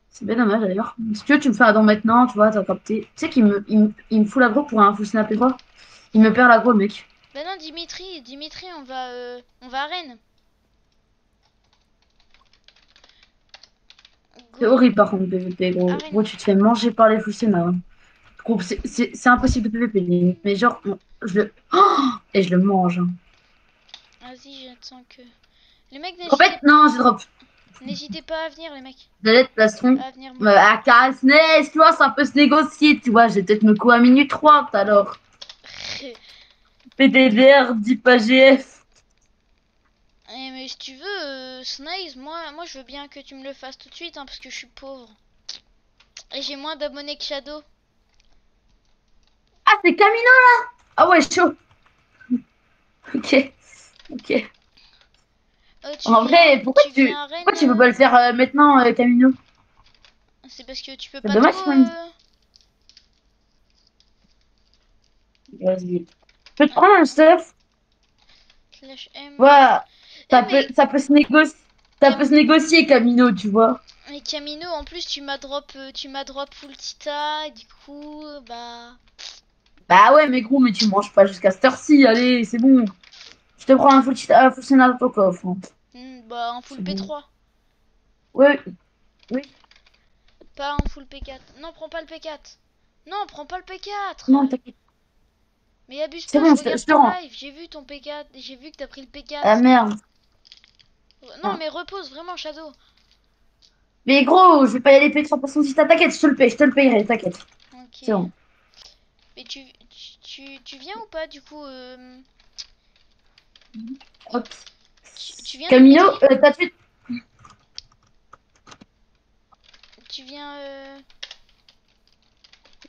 C'est bien dommage d'ailleurs. Si tu veux, tu me fais un don maintenant, tu vois, t'as capté. Tu sais qu'il me, il me, il me fout l'aggro pour un full snap et quoi Il me perd l'aggro, le mec. Bah non, Dimitri, Dimitri, on va, euh, on va à Rennes. C'est horrible par contre, PVP, gros. Tu te fais manger par les hein. Gros, c'est- impossible de PVP, mais genre, je le. Oh et je le mange. hein. Vas-y, j'attends que. Les mecs, En fait, non, j'ai drop. n'hésitez pas à venir, les mecs. J'allais te plastron. À venir. Euh, à Casnes, tu vois, ça peut se négocier, tu vois. J'ai peut-être me coup à minute 30 alors. PDDR, dit pas GF. Eh, mais si tu veux, euh, Snaze, moi, moi je veux bien que tu me le fasses tout de suite, hein, parce que je suis pauvre. Et j'ai moins d'abonnés que Shadow. Ah, c'est Camino là Ah ouais, chaud. Ok. Ok. Euh, tu En viens- vrai, pourquoi tu, Rennes, pourquoi tu peux euh, pas le faire euh, maintenant, euh, Camino? C'est parce que tu peux pas dommage, trop, euh, Vas-y. Je peux te prendre un stuff slash M. Voilà. Ça, Eh, mais- peut, ça peut se négocier. Ça peut se négocier, Camino, tu vois. Et Camino, en plus, tu m'as drop, euh, tu m'as drop full Tita, et du coup, bah. Bah ouais, mais gros, mais tu manges pas jusqu'à cette heure-ci, allez, c'est bon. Je te prends un full, un full dans ton coffre. hein. hmm, bah, un full C'est bon. P3. Ouais, oui. Pas en full P4. Non, prends pas le P4. Non, prends pas le P4. Non, t'inquiète. Mais abuse pas, bon, je je te- rends. J'ai vu ton P4 et j'ai vu que t'as pris le P4. Ah merde. non, ah. mais repose vraiment, Shadow. Mais gros, je vais pas y aller payer 3% si t'as t'inquiète, je te le paye, je te le payerai, t'inquiète. Ok. C'est bon. Mais tu, tu, tu, viens ou pas du coup euh, Hop. tu, tu viens Camino, euh, t'as tué. Tu viens. euh,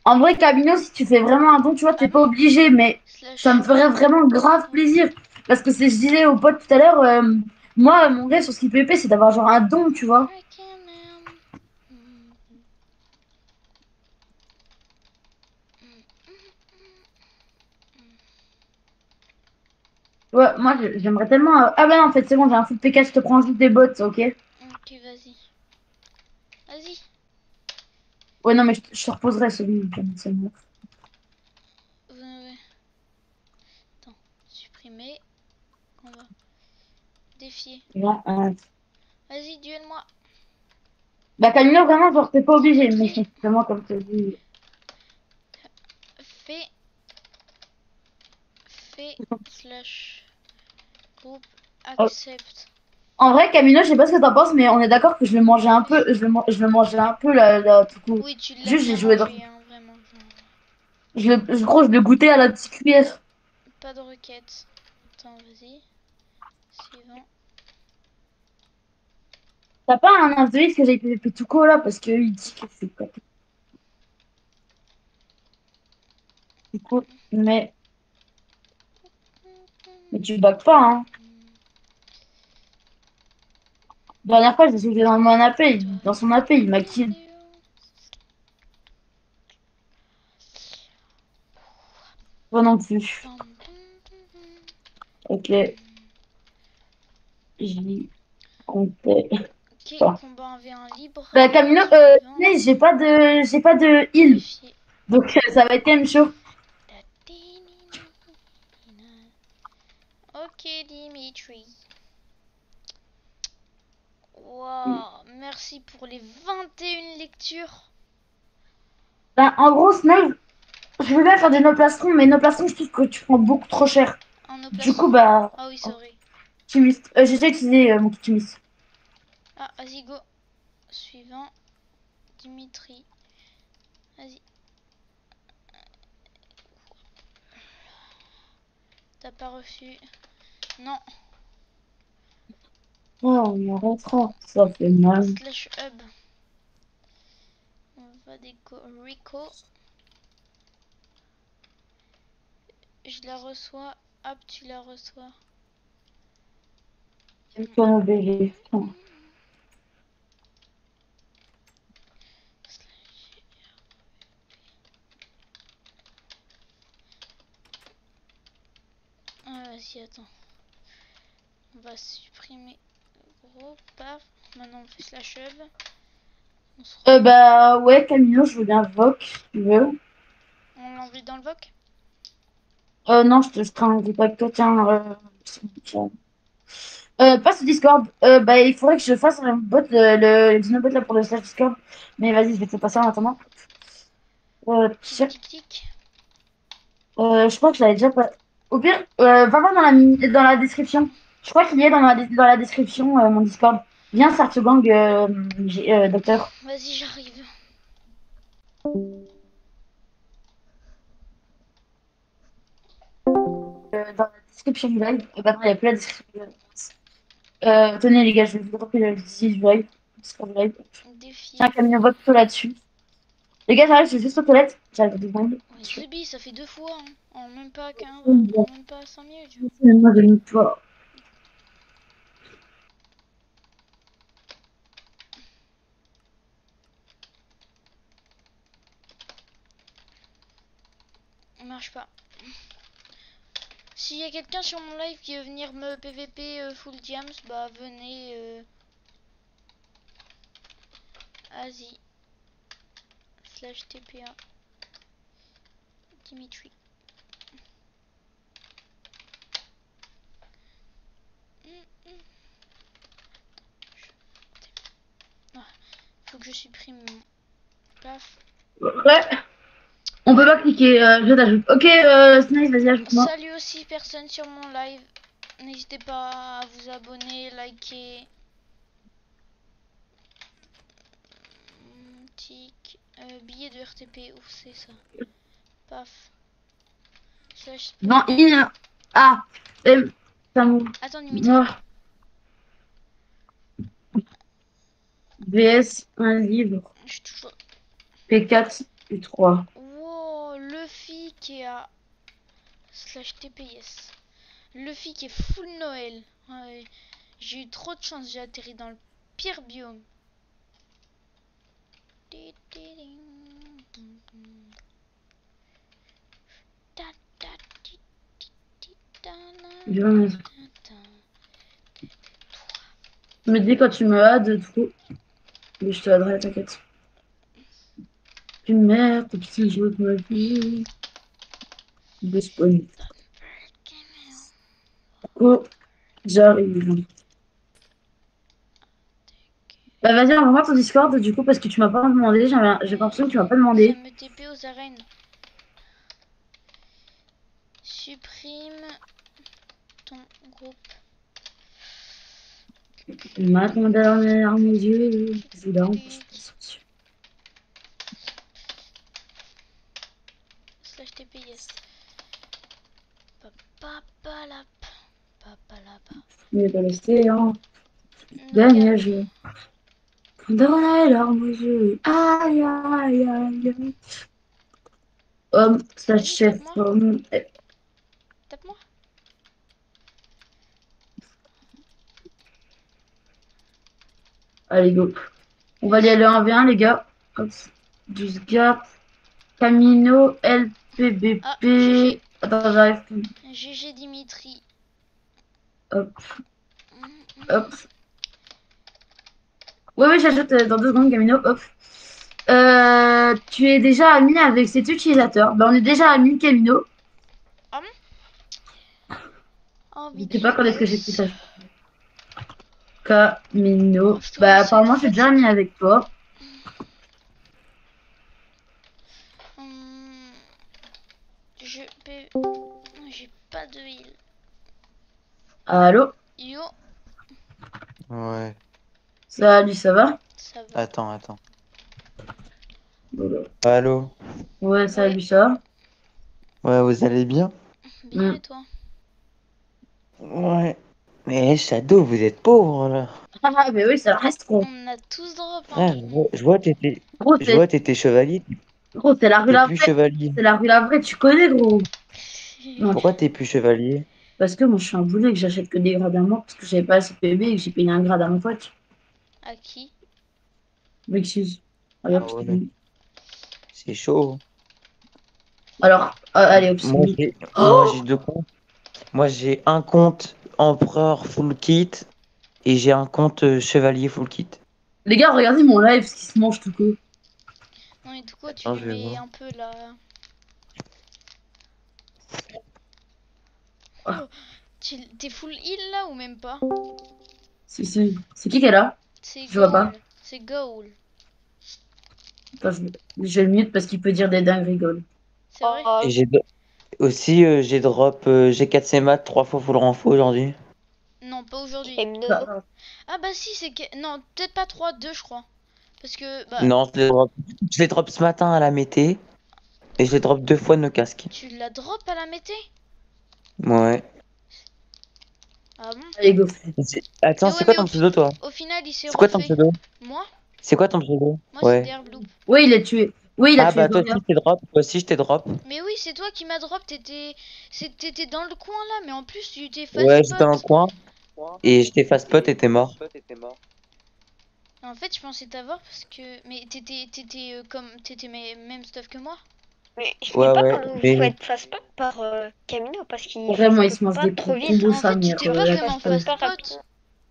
En vrai, Camino, si tu fais vraiment un don, tu vois, t'es pas obligé, mais ça me ferait vraiment grave plaisir. Parce que c'est, je disais au pote tout à l'heure, euh, moi, mon rêve sur ce qui PP, c'est d'avoir genre un don, tu vois. Ouais, moi, j'aimerais tellement. euh, Ah bah en fait, c'est bon, j'ai un full PK, je te prends juste des bots, ok Ok. Vas-y. Ouais, non, mais je, je te reposerai celui c'est bon. Ouais, ouais. Attends, supprimer. On va défier. Là, euh, Vas-y, duel-moi. Bah, Camino, vraiment, genre, t'es pas obligé, mais vraiment, comme tu dis. Fais. Fais slash groupe Oh. En vrai, Camino, je sais pas ce que t'en penses, mais on est d'accord que je vais manger un peu, je vais, man- je vais manger un peu là, là, tout coup. Oui, tu l'as Juste, j'ai joué mangé, hein, vraiment. Je le, je, gros, je le goûtais à la petite cuillère. Pas de requête. Attends, vas-y. Suivant. T'as pas un astérisque que j'ai PVP tout court là parce qu'il dit que c'est pas Du coup, mais. Mais tu back pas, hein. La dernière fois, je l'ai soulevé dans mon AP, il- dans son AP, il m'a kill. Toi non plus. Ok. J'y comptais. Ok, combat 1v1 libre. Bah, Camino, euh, j'ai pas de, j'ai pas de heal. Donc, euh, ça va être quand même chaud. Ok, Dimitri. Wow, merci pour les 21 lectures. Bah, en gros, Snail, je veux bien faire des no plastrons, mais no plastrons, je trouve que tu prends beaucoup trop cher. Du coup, bah, Ah oui, c'est vrai. optimiste. Euh, j'ai déjà utilisé euh, mon optimiste. Ah, vas-y, go. Suivant. Dimitri. Vas-y. T'as pas reçu. Non. Oh, on arrêtera. Ça fait mal. Slash hub. On va déco Rico. Je la reçois. Hop, tu la reçois. Toi, nos bébés. Oh. Ah, vas-y, attends. On va supprimer gros. Paf. Maintenant, on fait slash hub. On, se re- Euh, bah, ouais, Camilo, je veux bien Voc, tu veux. on dans le voc? Euh, non, je te je t'invite pas avec toi, tiens. Euh. Euh, passe au Discord. Euh, bah, il faudrait que je fasse un bot, le, le, Dinobot là pour le slash Discord. Mais vas-y, je vais te passer en attendant. Euh, tiens. Tic tic. Euh, je crois que je l'avais déjà pas. Au pire, euh, va voir dans la, dans la description. Je crois qu'il y est dans la, dans la description, euh, mon Discord. Viens, start gang, euh, euh, docteur. Vas-y, j'arrive. Euh, dans la description du live. Bah non, il n'y a plus la description du live. Euh, tenez, les gars, je vais vous dropper le du live. Discord live. Tiens, Camille, vote plutôt là-dessus. Les gars, j'arrive, je suis juste aux toilettes. J'arrive deux secondes. Ouais, ça fait deux fois. hein. En même pas 15, Mm, en même pas 5 minutes. Moi, je ne pas. Marche pas. S'il y a quelqu'un sur mon live qui veut venir me PVP euh, full diams, bah venez. Euh... Asie. Slash TPA. Dimitri. Ah, faut que je supprime Paf. Ouais. On peut pas cliquer, euh, je t'ajoute. Ok, euh, Snipe, vas-y, ajoute-moi. Salut aussi personne sur mon live. N'hésitez pas à vous abonner, liker. Hmm, Tic. Euh, billet de RTP, où c'est ça Paf. Slash- Non, in. Ah, M. Mou. Attends. Mort. VS, un livre. Je suis toujours. P4, U3. À slash TPS. Luffy qui est full Noël. J'ai eu trop de chance, j'ai atterri dans le pire biome. Je me dis quand tu me hades, du coup. Mais je te haderai, t'inquiète. Tu merde, tes petits jeux de ma vie. De spawn. Coup, j'arrive. Bah vas-y, envoie-moi ton Discord du coup parce que tu m'as pas demandé, j'ai l'impression que tu m'as pas demandé. me TP aux arènes. Supprime ton groupe. Ma dernière mes yeux, je dors. Slash TPS. Papa pas rester en dernier jeu. Dans les larmes aux yeux. Aïe aïe aïe aïe. Homme, slash chef, Tape-moi. Allez, go. On va y aller en 1 les gars. Hop. 12 gars. Camino, LPBP. Ah, GG. Attends, j'arrive. GG Dimitri. Hop, Mm, mm. hop. Ouais, ouais, j'ajoute euh, dans deux secondes, Camino. Hop. Euh, tu es déjà ami avec cet utilisateur. Ben, on est déjà amis, Camino. Oh, Je sais pas quand est-ce que j'ai pris ça. Camino. Bah, apparemment, je suis déjà ami avec toi. Heal. Allô Yo, Ouais. Salut, ça va ça va. Attends, attends. Allô Ouais, salut, ça va Ouais, vous allez bien Bien Mm. et toi Ouais. Mais Shadow, vous êtes pauvre là. Ah, mais oui, ça reste gros. On a tous drop. Ah, Hein. je vois- je vois, t'étais, Gros, je c'est vois, t'étais chevalier. gros, c'est la rue la vraie. chevalier. C'est la rue la vraie, tu connais, gros. Non, Pourquoi t'es plus chevalier? Parce que moi, je suis un boulet et que j'achète que des grades à moi parce que j'avais pas assez PB et que j'ai payé un grade à mon pote. À qui? M'excuse. Regarde, Ah ouais. dis. C'est chaud. Alors, euh, allez, Moi, j'ai, Oh moi, j'ai deux comptes. Moi, j'ai un compte empereur full kit et j'ai un compte euh, chevalier full kit. Les gars, regardez mon live, ce qui se mange tout court. Non, et du coup, tu mets un peu là. Ah. Oh, tu- T'es full heal là ou même pas? Si, si. C'est qui qui est là? C'est Je vois pas. Gaul. C'est Gaul. Attends, je, le mute parce qu'il peut dire des dingueries, Gol. C'est vrai? Et j'ai do- aussi euh, j'ai drop euh, G4C mat 3 fois full renfo aujourd'hui. Non, pas aujourd'hui. Ah bah si, c'est que... Non, peut-être pas 3, 2 je crois. Parce que bah, Non, je l'ai drop. Je l'ai drop ce matin à la mété. Et je l'ai drop deux fois de nos casques. tu la drop à la mété? Ouais. Ah bon Allez, go. C'est- Attends, Mais c'est ouais, quoi ton pseudo toi Au final, il s'est C'est quoi ton pseudo Moi C'est quoi ton pseudo Moi, Ouais. c'est. Oui, il est tué. Oui, il a Ah tué. bah toi aussi Gloria. je t'ai drop, toi aussi je t'ai drop. Mais oui, c'est toi qui m'as drop. T'étais dans le coin là, mais en plus, tu t'es fast Ouais, j'étais dans le coin. Et j'étais fast spot et t'es mort. En fait, je pensais t'avoir parce que. Mais t'étais t'étais, euh, comme. T'étais mes- même stuff que moi. Mais je Ouais, sais pas ouais, quand mais- vous faites fast spot par euh, Camino parce qu'il Vraiment, il se mange pas des trop vite. En fait, tu t'es euh, pas vraiment je fast pas.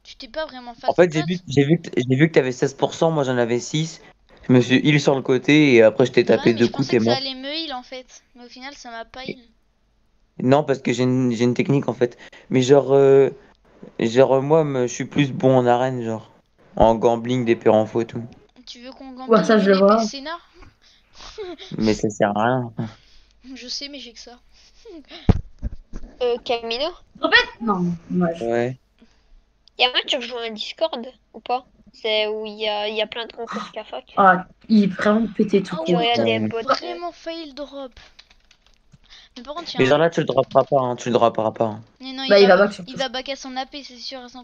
Tu t'es pas vraiment fast En fait, j'ai vu, j'ai vu, j'ai vu que t'avais 16%, moi j'en avais 6. Je me suis heal sur le côté et après je t'ai Ouais, tapé deux je coups, pensais t'es que ça mort. allait me heal en fait. Mais au final, ça m'a pas heal. Non, parce que j'ai une, j'ai une technique en fait. Mais genre, euh, genre moi, me- je suis plus bon en arène, genre. En gambling, des en et tout. Tu veux qu'on Ouais, gagne ça, je le vois. Sénat Mais ça sert à rien. Je sais, mais j'ai que ça. Euh, Camino, Non, dommage. Ouais. y a moyen tu rejoins un Discord ou pas? C'est où il y a, il y a plein de concours CAFAC. Ah, il est vraiment pété tout Ah court. ouais. des bots. Vraiment fail drop. Mais par contre, Mais genre là, tu le dropperas pas, hein, tu le dropperas pas. hein. Mais non, Bah, il va va... back il va back à son AP, c'est sûr à 100%.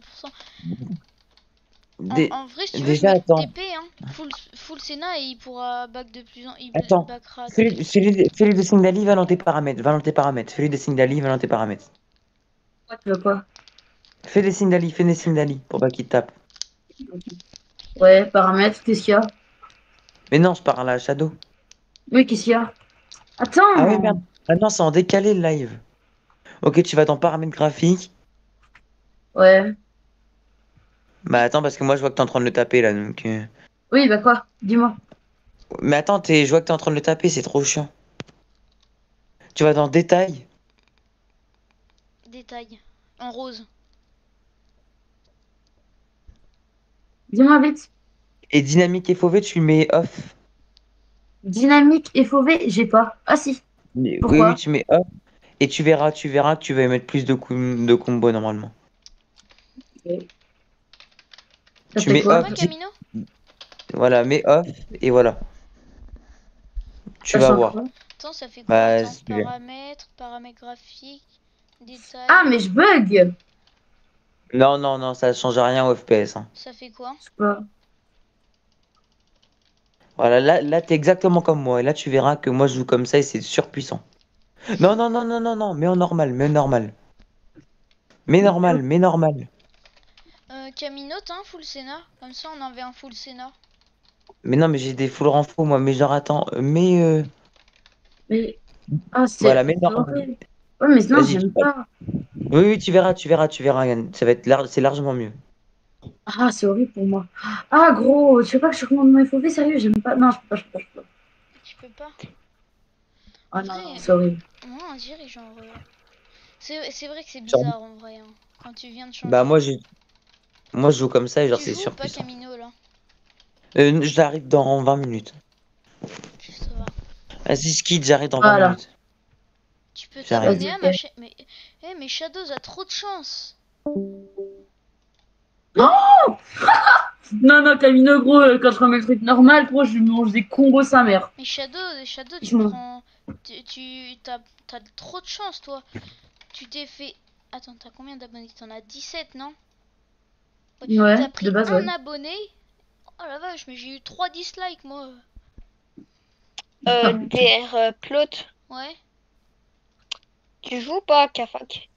En, Dé- en vrai, si tu veux, déjà, je mets attends. TP, hein. Full, full Senna et il pourra back de plus en... Il Attends. backera de Fais-lui fais-lui- fais-lui des signes d'Ali, va dans tes paramètres. Va dans tes paramètres. Fais-lui des signes d'Ali, va dans tes paramètres. Tu veux quoi? Fais des signes d'Ali, fais des signes d'Ali pour pas qu'il te tape. Ouais, paramètres, qu'est-ce qu'il y a? Mais non, je parle à Shadow. Oui, qu'est-ce qu'il y a? Attends Ah ouais, merde. Ah non, c'est en décalé le live. Ok, tu vas dans paramètres graphiques. Ouais. Bah attends, parce que moi je vois que t'es en train de le taper là, donc. euh. Oui, bah quoi? Dis-moi. Mais attends, t'es- je vois que t'es en train de le taper, c'est trop chiant. Tu vas dans détail. détail. En rose. Dis-moi vite. Et dynamique et fauvé, tu le mets off. Dynamique et fauvé, j'ai pas. Ah si. Mais- oui, Pourquoi? oui, tu mets off. Et tu verras, tu verras que tu vas mettre plus de, com- de combos normalement. Ça Tu mets off. Voilà, mets off et voilà. Tu Ça vas voir. Attends, ça fait quoi Bah. Paramètres, paramètres graphiques, détails? Ah, mais je bug Non, non, non, ça change rien au FPS. hein. Ça fait quoi? Je sais pas. Voilà, là, là t'es exactement comme moi. Et là, tu verras que moi, je joue comme ça et c'est surpuissant. Non, non, non, non, non, non, mais en normal, mais normal. Mais normal, mais normal. Euh, Camino, t'as un full Senna Comme ça, on avait un full Senna. Mais non, mais j'ai des full renfo, moi. Mais genre, attends, euh, mais. euh, Mais. Ah, c'est. Voilà, mais non. Ouais, mais non, j'aime tu pas. Oui, oui, tu verras, tu verras, tu verras, Yann. Ça va être lar- c'est largement mieux. Ah, c'est horrible pour moi. Ah, gros, tu veux pas que je recommande mon FOV Sérieux, j'aime pas. Non, je peux pas, je peux pas, je peux pas. Tu peux pas Ah non, c'est horrible. Moi, on dirait genre. euh, C'est c'est vrai que c'est Genre- bizarre en vrai. hein, Quand tu viens de changer. Bah, moi, j'ai. Moi, je joue comme ça et genre, tu c'est joues ou pas. Camino là? Euh, j'arrive dans 20 minutes. Vas-y, skid, j'arrive dans 20 Voilà. minutes. Tu peux J'arrive. t'abonner à ma chaîne. Mais... Eh, mais Shadows a trop de chance. Non, non, Camino, gros, euh, quand je remets le truc normal, gros, je lui mange des combos sa mère. Mais Shadow, Shadow, tu prends. Tu, tu t'as, t'as trop de chance, toi. Tu t'es fait. Attends, t'as combien d'abonnés? T'en as 17, non? Ouais, T'as pris de base, un ouais. abonné Oh la vache, mais j'ai eu 3 dislikes, moi. Euh, DR euh, Plot, Ouais. tu joues pas à CAFAC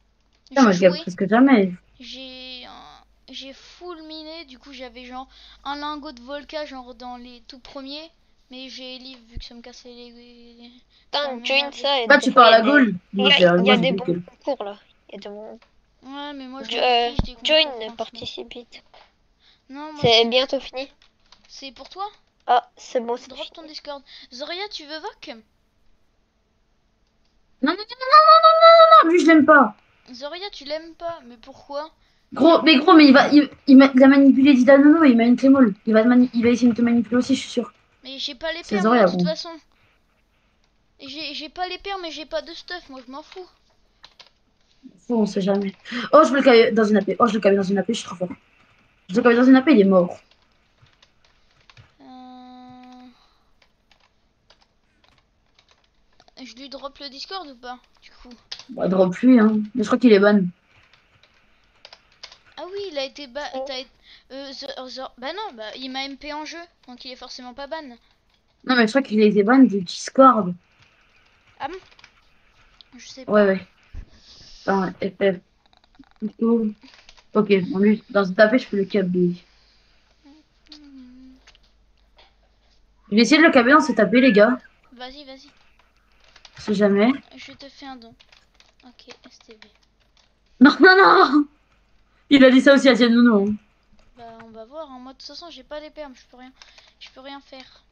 Putain, moi, J'ai je gagne presque jamais. J'ai. un- J'ai full miné, du coup j'avais genre un lingot de Volca, genre dans les tout premiers. Mais j'ai live vu que ça me cassait les. les- Putain, Ah, join merde. ça. et Bah, tu parles à il y a Gaul. des- Il y Moi, a, y a des j'ai bons concours là. Il y a des bons. Ouais, mais moi je euh, join, participate. Non, moi C'est bientôt fini. c'est pour toi? Ah, c'est bon, c'est Drop fini. ton Discord. Zoria, tu veux VOC Non, non, non, non, non, non, non, non, lui, je l'aime pas. Zoria, tu l'aimes pas, mais pourquoi? Gros, mais gros, mais il va, il, il, m'a- il a manipulé Didanono et il m'a une Clémol. Il va, mani- il va essayer de te manipuler aussi, je suis sûr. Mais j'ai pas moi, de toute façon. J'ai j'ai pas les perles, mais j'ai pas de stuff, moi je m'en fous. Faut, on sait jamais. Oh, je veux le caler dans une AP. Oh, je le caler dans une AP, je suis trop fort. Je le caler dans une AP, il est mort. Euh... Je lui drop le Discord ou pas Du coup? Bah, drop lui, hein. Mais je crois qu'il est ban. Ah oui, il a été ban. euh, Bah non, bah il m'a MP en jeu, donc il est forcément pas ban. Non, mais je crois qu'il a été ban du Discord. Je sais pas. Ouais, ouais. Enfin, FF. Ok, bon, lui, dans une AP, je peux le câbler. Je vais essayer de le câbler dans cette AP, les gars. Vas-y, vas-y. Si jamais. Je te fais un don. Ok, STV. Non, non, non Il a dit ça aussi à Tienne Nounou. hein. Bah on va voir. hein. Moi de toute façon j'ai pas les permes, je peux rien, je peux rien faire.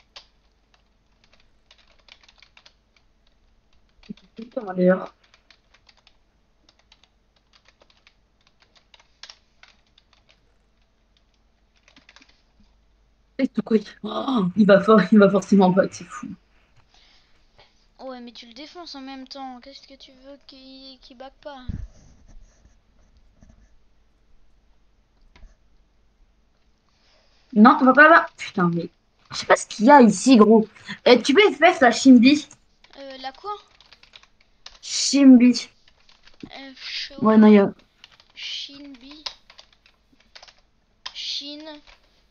D'ailleurs Et tout quoi, il- Oh, il va fort, il va forcément pas, c'est fou. Ouais, mais tu le défonces en même temps. Qu'est-ce que tu veux qu'il back pas? Non, on va pas là-bas. Putain, mais. Je sais pas ce qu'il y a ici, gros. Eh, tu peux FPS la Shimbi? Euh, la quoi? Shimbi. euh, Show- Ouais, non, y a. Shinbi. Chine.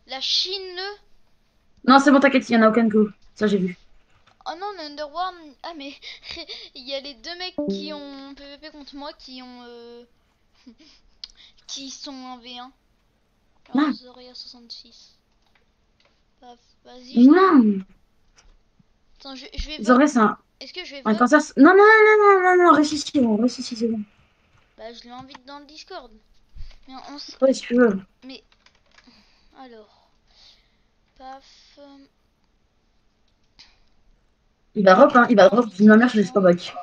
La Chine. Non, c'est bon, t'inquiète, il y en a aucun coup. Ça, j'ai vu. Oh non, Underworld. Ah, mais il y a les deux mecs qui ont PVP contre moi qui ont. euh, qui sont en V1. Alors, Ah. Zoria 66. Paf, Vas-y. je- Non, Attends, je, je vais vrai, c'est un, Est-ce que je vais un cancer. Non, non, non, non, non, non, ici, bon, c'est bon. Bah, je l'invite dans le Discord. Mais on s- Ouais, si tu veux. Alors. Paf. Il va drop, hein, il va drop. Dis ma mère, je laisse pas back.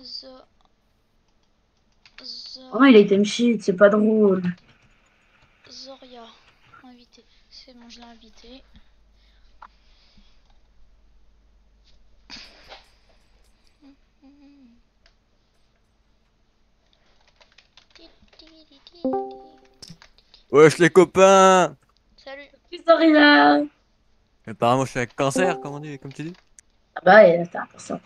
Zo. Zo. Oh non, il a item shit, c'est pas drôle. Zoria. Invité. C'est bon, je l'ai invité. Wesh les copains Là. Apparemment je suis avec cancer, comme on dit, comme tu dis. Ah bah, ouais, c'est un cancer.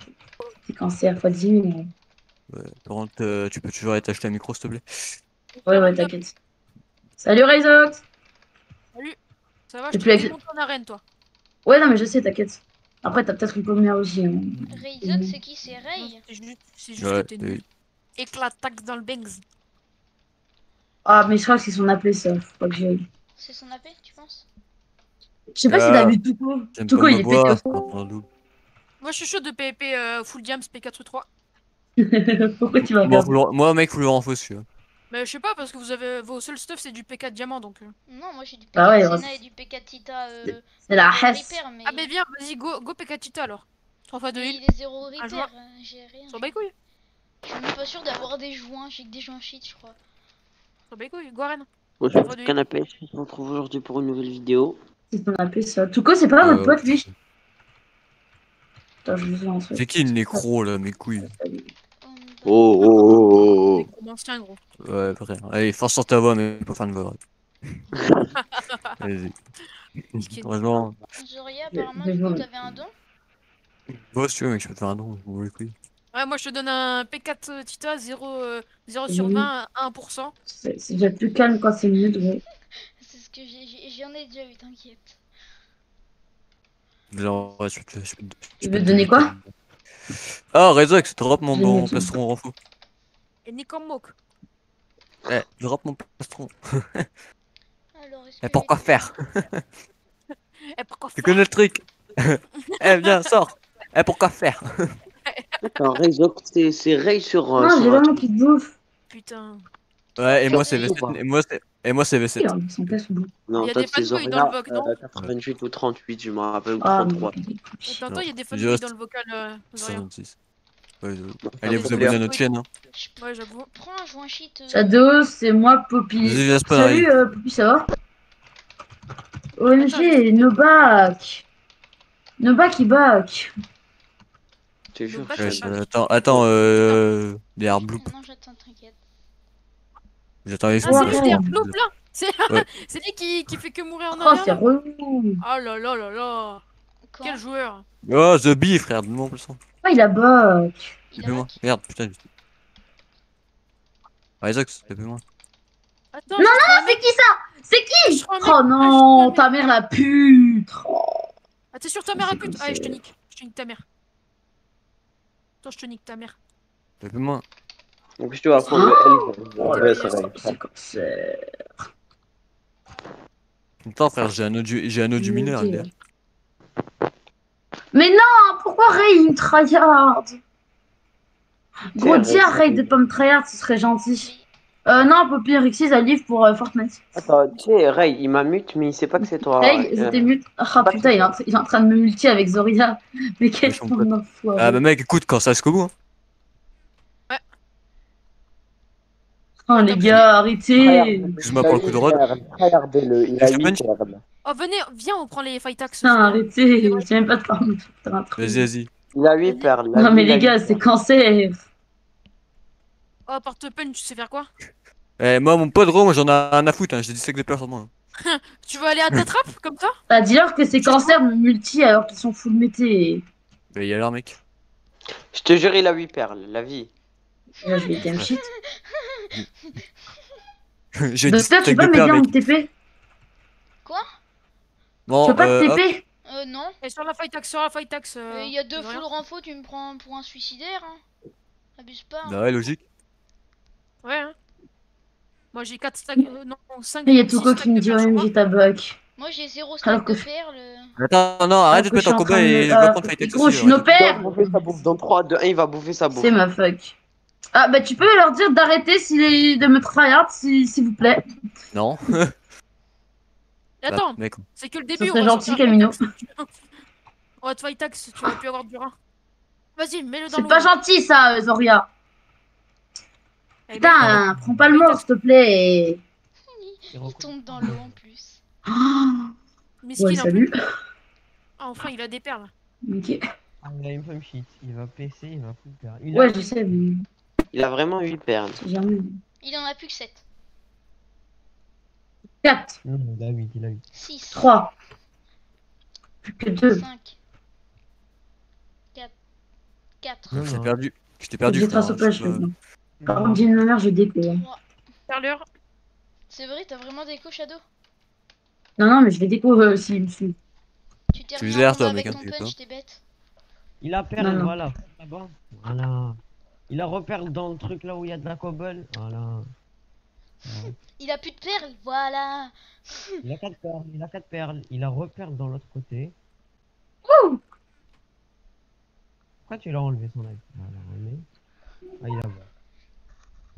C'est cancer, fois 10 000. Ouais, par contre, euh, tu peux toujours aller t'acheter un micro s'il te plaît. Ouais, ouais, t'inquiète. Salut Rayzox Salut. Ça va, Et je te démonte en arène, toi. Ouais, non, mais je sais, t'inquiète. Après, t'as peut-être une première aussi. hein. C'est qui? C'est Ray C'est juste, juste Ouais, que t'es nul. Dans le bangs. Ah, mais je crois que c'est son appelé, ça. Faut pas que j'y aille. C'est son AP, tu penses? Je sais pas si Ah. t'as vu Tuco. Tuco, il est double. Moi, je suis chaud de PvP euh, full diams P4-3. Pourquoi tu vas Moi, le- moi, mec, faut le renfo dessus. hein. Mais je sais pas, parce que vous avez vos seuls stuff, c'est du P4 diamant, donc. euh. Non, moi j'ai du P4 Bah ouais, et du P4 Tita. Euh, C'est la zéro Hess. repair, mais Ah, mais viens, vas-y, go, go P4 Tita alors. 3 fois 2 mais heal. il est zéro repair. joueur. euh, J'ai rien. Sur les couilles. Je suis même pas sûr d'avoir des joints. J'ai que des joints shit, je crois. Sur les couilles, go arène. Bonjour, Aujourd'hui. Canapé, je se retrouve aujourd'hui pour une nouvelle vidéo. C'est ton appelé, ça. Tuco, c'est pas votre Euh, pote, lui Attends, je vais en C'est qui le nécro là, mes couilles? Oh, oh, oh, oh, oh. Un gros. Ouais, vrai. Allez, force sur ta voix, mais pas faire de voix. Vas-y. Heureusement. Zoria, Mais- apparemment, du coup, t'avais un don? Moi, si tu veux, mec, je peux te faire un don. vous. Ouais, moi, je te donne un P4 Tita 0, euh, 0 sur Oui. 20, 1%. C'est c'est déjà plus calme quand c'est mieux, gros. Que j'en ai déjà eu, t'inquiète. Genre, ouais, je peux te- je te- je Tu peux veux te donner quoi Ah, Rezox, drop mon bon plastron en fou. Et Nikon Moke. Eh, drop mon plastron. Alors, Eh, pourquoi faire? Et pourquoi Tu faire connais le truc? Eh, viens, sors Eh, pourquoi faire? Attends, Ray Zoc, c'est c'est Ray sur. euh, Non, j'ai un vraiment qui te bouffe. Putain. Ouais, et moi, c'est Surtout, V7. quoi. Et moi, c'est et moi, c'est V7. Il son casse au bout. Non, Il y a toi, des c'est fanboys dans Zoria, le voc, non euh, 88 ou 38, je me rappelle, ou Ah, 33. mais- Et tantôt, il y a des Je reste- dans le vocal. Euh, Zoria. 56. Ouais, je- Non, Allez, vous abonnez à notre chaîne. Hein. Je Ouais, j'avoue. prends un joint shit. euh, Shadow, c'est moi, Poppy. Salut, allez. euh, Poppy, ça va OMG, Nobak. Nobak, il back. Je te jure. Donc, bah, Ouais, c'est euh, pas- attends, attends, euh. Des Bloop. Non, j'attends, t'inquiète. J'attends les Ah, c'est lui, c'est Airloop là C'est Ouais. c'est lui qui, qui fait que mourir en Oh, c'est arrière. là relou. Oh là là là là. Quel joueur. Oh, The Bee, frère, donne-moi un plastron. Ah, il a Fais-moi. back. Merde, putain. Rezox, fais-moi. Attends, Non, non, C'est qui ça? C'est qui? Oh Ah, non, ta mère la pute. Oh. Ah, t'es sur ta mère à C'est pute Allez, je te c'est- nique. Je te nique ta mère. Attends, je te nique ta mère. Fais-moi. Donc, je dois prendre le L. Oh Ouais, ça va. c'est. Attends, frère, j'ai un audio, j'ai un audio mineur. Mais non, pourquoi Ray il me tryhard Gros, à c'est- Ray de pas me tryhard, ce serait gentil. Euh, non, Poppy Rixis, livre pour euh, Fortnite. Attends, tu sais, Ray, il m'a mute, mais il sait pas que c'est toi. Ray, Euh, c'était mute. Ah putain, il est, en, il est en train de me multi avec Zoria. Mais quel son pote. enfoiré. Ah, bah, mec, écoute, quand ça jusqu'au bout. Hein. Oh les gars, arrêtez Excuse-moi pour le coup de rod. Regardez-le, il a Je 8 punch. perles. Oh, venez, viens, on prend les fight tax. Putain, arrêtez J'ai même pas de truc. Vas-y, vas-y. Il a 8 perles. Non mais les gars, c'est perles. cancer Oh, porte punch, tu sais faire quoi? Eh, moi, mon pote, gros, moi j'en ai un à foutre, hein. j'ai 17 de peur sur moi. Tu veux aller à ta trappe comme ça Bah dis-leur que c'est cancer multi alors qu'ils sont full mété. Bah, il a l'air, mec. Je te jure, il a 8 perles, la vie. Là, je vais game shit. j'ai Docteur, 17 tu peux m'aider en. TP Bon, Tu peux pas euh, te hop. TP Euh, non. Et sur la fight tax, sur la fight tax. Il euh, y a deux full renfo, tu me prends pour un suicidaire. Hein. Abuse pas. hein. Bah ouais, logique. Ouais, hein. Moi j'ai 4 stacks. euh, non, 5. Il y a Touko qui me dit OMG ta bug. Moi j'ai zéro Alors stack que de je- perles. Attends, non, arrête de te je mettre en combat et euh, va prendre Fight X Gros, je suis nos ouais. pères Il va bouffer sa bouffe. Dans 3, 2, 1, il va bouffer sa bouffe. C'est ma fuck. Ah bah tu peux leur dire d'arrêter si- de me tryhard s'il s'il vous plaît. Non. Attends, Bah, c'est que le début. va gentil Camino. On va te fight tax, tu vas plus avoir du rein. Vas-y, mets-le dans C'est pas gentil ça, euh, Zoria. Eh, Putain, hein, prends pas le mort s'il te plaît. et- Il tombe dans l'eau en plus. Oh, Miskin, ouais, en salut. plus. Ah, enfin, il a des perles. Ok. Ah, il a une femme shit. Il va PC, il va a- Ouais, je sais, mais Il a vraiment 8 perles. Il en a plus que 7. 4, Non, il a 8, il a 8. 6. 3. Plus que 2. 5. 4. 4. Non, Je t'ai non. perdu. Je t'ai J'ai perdu. trace frère, au maintenant. Par contre, dis-le ma mère, je déco. Perleur. C'est vrai, t'as vraiment des co Shadow Non, non, mais je vais déco euh, s'il me suit. Tu t'es les toi, mec, ton punch, t'es bête? Il a non. voilà. Là-bas. Voilà. Il a reperle dans le truc là où il y a de la cobble. Voilà. Il a plus de perles, voilà. Il a 4 perles, il a 4 perles. Il a reperle dans l'autre côté. Pourquoi tu l'as enlevé son enlevé. Ah, il a voir.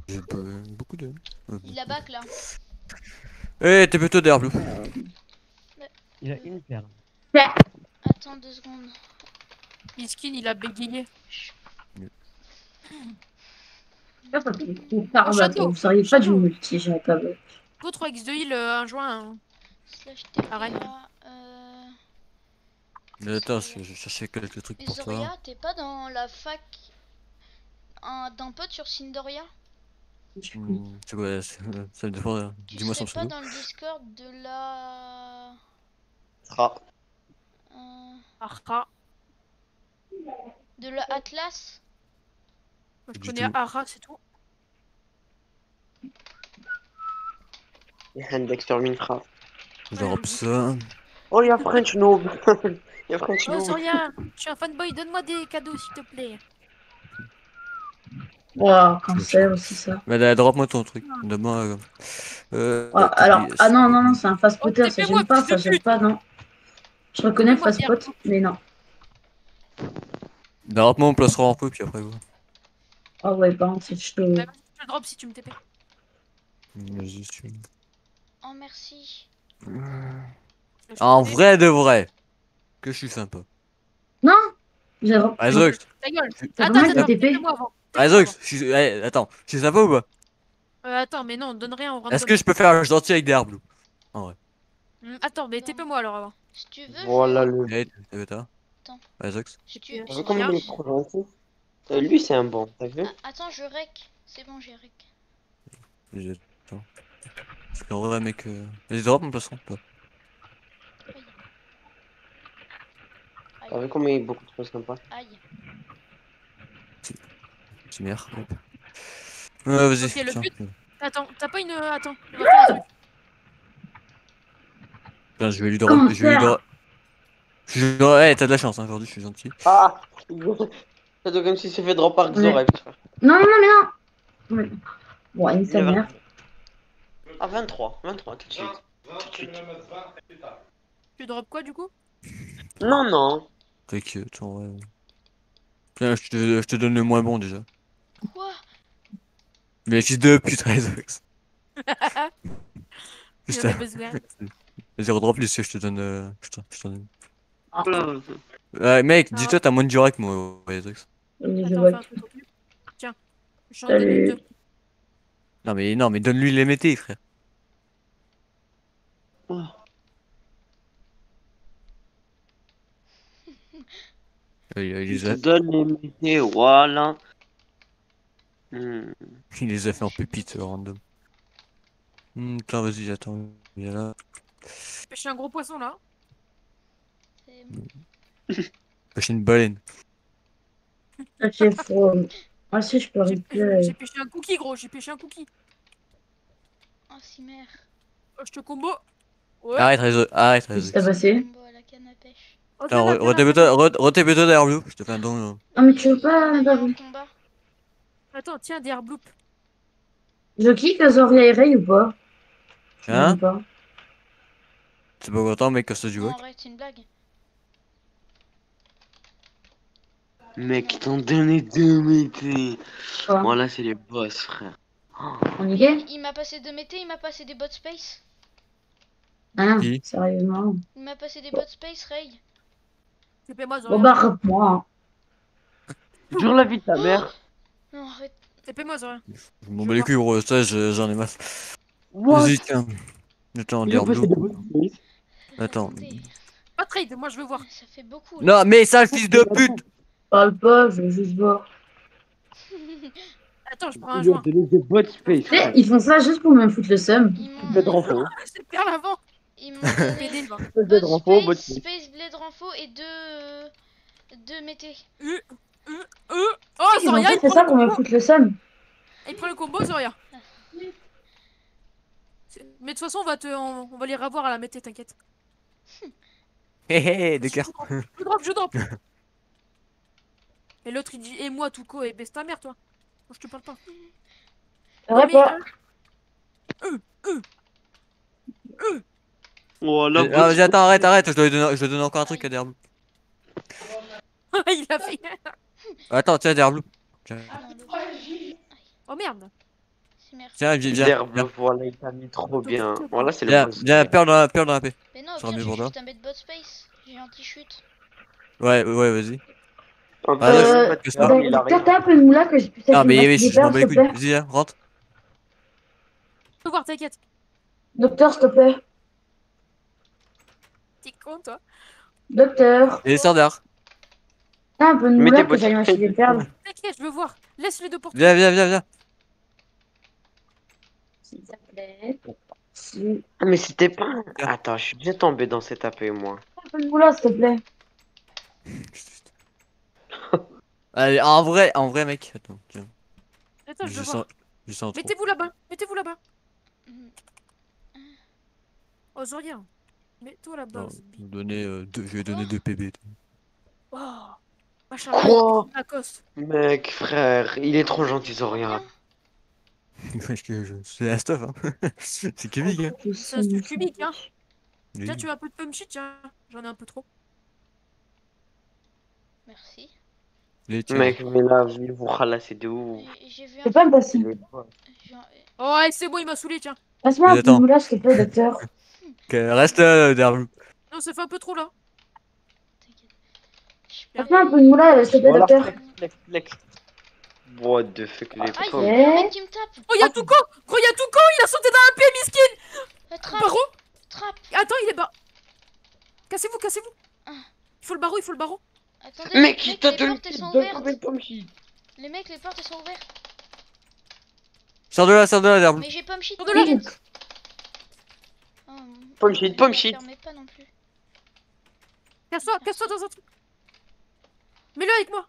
J'ai pas beaucoup de. Il a back là. Eh, t'es plutôt d'herbe. Blue. Il a une perle. Attends deux secondes. Miskin, il a bégayé. Vous seriez pas du multi, j'aurais pas vu. Go 3x de heal, euh, un joint. hein. Euh... Mais attends, je, je cherchais quelques trucs Et pour toi. Zoria, t'es pas dans la fac un- d'un pote sur Cindoria Hmm, C'est quoi c'est- Ça me dépend. euh, Tu Dis-moi son serais pas pseudo. dans le Discord de la... Euh, Ara. de la Atlas? Moi, je Du connais tout. Ara, c'est tout. Il y a Index sur Minecraft. J'europe ça. Oh, il y a French Noob. Il y a French Oh, Noob. Zoria, je suis un fanboy, donne-moi des cadeaux s'il te plaît. Wow, cancer aussi ça. Mais drop-moi ton truc. Demain. Euh, euh, Ah, alors, ah non, non, non, c'est un fast Oh, ça TP-moi, j'aime pas, ça j'aime pas, non. Je reconnais le fast spot, mais non. Drop-moi, on placera un peu, puis après. Ouais. Ah ouais, par contre, c'est chaud. Bah, vas-y, je te le drop si tu me TP. Vas-y, suis. Oh merci. Te En TP. vrai de vrai. Que je suis sympa. Non J'ai re- Ah, Zox. Ta gueule. T'as Attends, attends, TP. Ah, Zox, je suis. eh, attends, je suis sympa ou pas? Euh, attends, mais non, donne rien au random. Est-ce que je peux faire un gentil avec des Blue En vrai. Hmm, Attends, mais TP-moi alors avant. Si tu veux, Voilà le. Eh, t'as vu, t'as Attends. Ouais, Zox. si tu... T'as Euh, Lui, c'est un bon, t'as vu? Ah, Attends, je rec. C'est bon, j'ai rec. J'ai- Attends. Parce qu'en vrai, mec. Euh... Vas-y, drop, on placera. Pas. T'as vu comment il est beaucoup trop sympa Aïe. C'est merde. Ouais, vas-y. Ok, le but- Attends, t'as pas une. Attends, on va faire un truc. Putain, je vais lui drop. Je vais lui drop. Je Eh, t'as de la chance, hein, aujourd'hui, je suis gentil. Ah Ça doit comme s'il s'est fait drop par Xorep. Non, non, non, mais non Ouais. Bon, une sa mère. Ah, 23, 23, tout de suite. Tout de suite. Tu drop quoi du coup? Non, non. T'inquiète, en vrai. Tiens, je te, je te donne le moins bon déjà. Quoi? Mais fils de pute, Zox. Il Putain. avait besoin. Vas-y, redrop les je te donne. Euh... Je t'en donne. Ah. Ouais, mec, Ah. dis-toi, t'as moins de durée que moi, ouais, Attends. Tiens, donne deux. Non mais non mais donne-lui les métés frère. Il, il Il les a, donne les métés, voilà. Hmm. il les a fait en pépite euh, random. Hmm, attends vas-y attends viens là. J'ai un gros poisson là. C'est- Pêcher une baleine. Ok, faut. Ah si, je peux J'ai récupérer. j'ai pêché un cookie gros, j'ai pêché un cookie. Oh, si mère. Oh, je te combo. Ouais. Arrête réseau, arrête Qu'est-ce qui réseau. s'est passé à à. Oh, Attends, viens là, viens là, retépé-toi re- retépé-toi derrière Blue. Je te fais un don. euh. Non, mais tu veux pas, en. Attends, tiens, des bloop. Je kick Zoria et Ray ou pas Je Hein sais pas. T'es pas content mec quand ça du work arrête, c'est une blague. Mec, ils t'ont donné deux métés. Voilà, c'est les boss, frère. On y est Il m'a passé deux métés, il m'a passé des bots space. Hein Qui Sérieusement Il m'a passé des bots space, Ray. C'est pas moi, Bon Zoria. bah. Toujours la vie de ta mère. Non, arrête. C'est pas moi, Zoria. Je m'en bats les couilles gros, ça je- j'en ai marre. What Vas-y tiens. Attends. Attends. Pas trade, moi je veux voir. Ça fait beaucoup. là. Non mais sale fils de pute Parle pas, je veux juste voir. Attends, je prends un joint. des Tu sais, frère. ils font ça juste pour me foutre le seum. Ils m'ont Blade renfort. C'est perle avant. ils m'ont donné PD, Bot boss Space. Space Blade Renfo et deux, euh, deux métés. Euh, euh, euh. Oh, Ils ont Zoria, il fait prend ça le pour me combo. foutre le seum. Il prend le combo, Zoria. C'est- Mais de toute façon, on va, te, on, on va les revoir à la mété, t'inquiète. Hé hé, des cartes. Je drop, je drop. Et l'autre il dit, et moi, Touko, et baisse ta mère, toi. Moi, je te parle pas. Ouais, mais, pas. Voilà, Ah, boss vas-y, attends, arrête, arrête, je dois lui donner, je dois donner encore un truc à Derblue. il a fait. Attends, tiens. Tiens, Ah, Oh merde. C'est merde. tiens, viens, viens. Viens, voilà, il t'a mis trop bien. Voilà, c'est le viens, boss. viens, perle dans la, perle dans la paix. Mais non, au pire, remet j'ai pour toi. juste un bête bot space. J'ai anti-chute. Ouais, ouais, vas-y. Ah, Euh, ça. il arrive. Docteur, t'as un peu de moula que je puisse Ah, mais des je m'en bats les couilles. Vas-y, hein, rentre. Je peux voir, t'inquiète. Docteur, s'il te plaît. T'es con, toi. Docteur, Et les sœurs derrière. t'as un peu de Mettez moula que j'aille m'acheter des perles. T'inquiète, je veux voir. Laisse les deux pour toi. Viens, viens, viens, viens. S'il te plaît. Ah, Mais c'était pas. Attends, je suis déjà tombé dans cette AP, moi. Un peu de moula, s'il te plaît. Allez, en vrai, en vrai, mec. Attends, tiens. Attends, je Je sens, je. Mettez-vous là-bas. Mettez-vous là-bas. Mhm. Oh, Zoria. Mets-toi là-bas. Non, Zbi. je vais donner, euh, deux, je vais donner 2 PB. Oh. Machin. Quoi Lacoste. Mec, frère, il est trop gentil, Zoria. Wesh, que je- C'est un stuff, hein. C'est cubique, hein. C'est un stuff cubique, hein. Oui. Tiens, tu veux un peu de punchy, tiens. J'en ai un peu trop. Merci. Les tiens. Mec, mais là, vous vous ralassez de ouf. Et- J'ai vu C'est pas me passer. Le boss. j'ai un- Oh, ouais, c'est bon, il m'a saoulé, tiens. Passe-moi un peu moula, s'il te plaît, docteur. Ok, reste là, Derblue. Non, ça fait un peu trop, là. T'inquiète. Passe-moi un peu de moula, s'il te plaît, docteur. What the fuck, les pommes. il y a un mec qui me tape. Oh, y'a Touko y'a Touko Il a sauté dans un pied, miskin Euh, trappe, Barreau trappe. Attends, il est bas. Cassez-vous, cassez-vous. Ah. Il faut le barreau, il faut le barreau. Attendez, Mec, il mec, t'a les donné portes elles sont ouvertes. de Les mecs, les portes elles sont ouvertes. Sors de là, sors de là, Derblue. Mais j'ai pas me shit. Sors de là. Oh, Pomme shit, pomme shit. Pas non plus. Casse-toi, casse-toi dans un truc. Mets-le avec moi.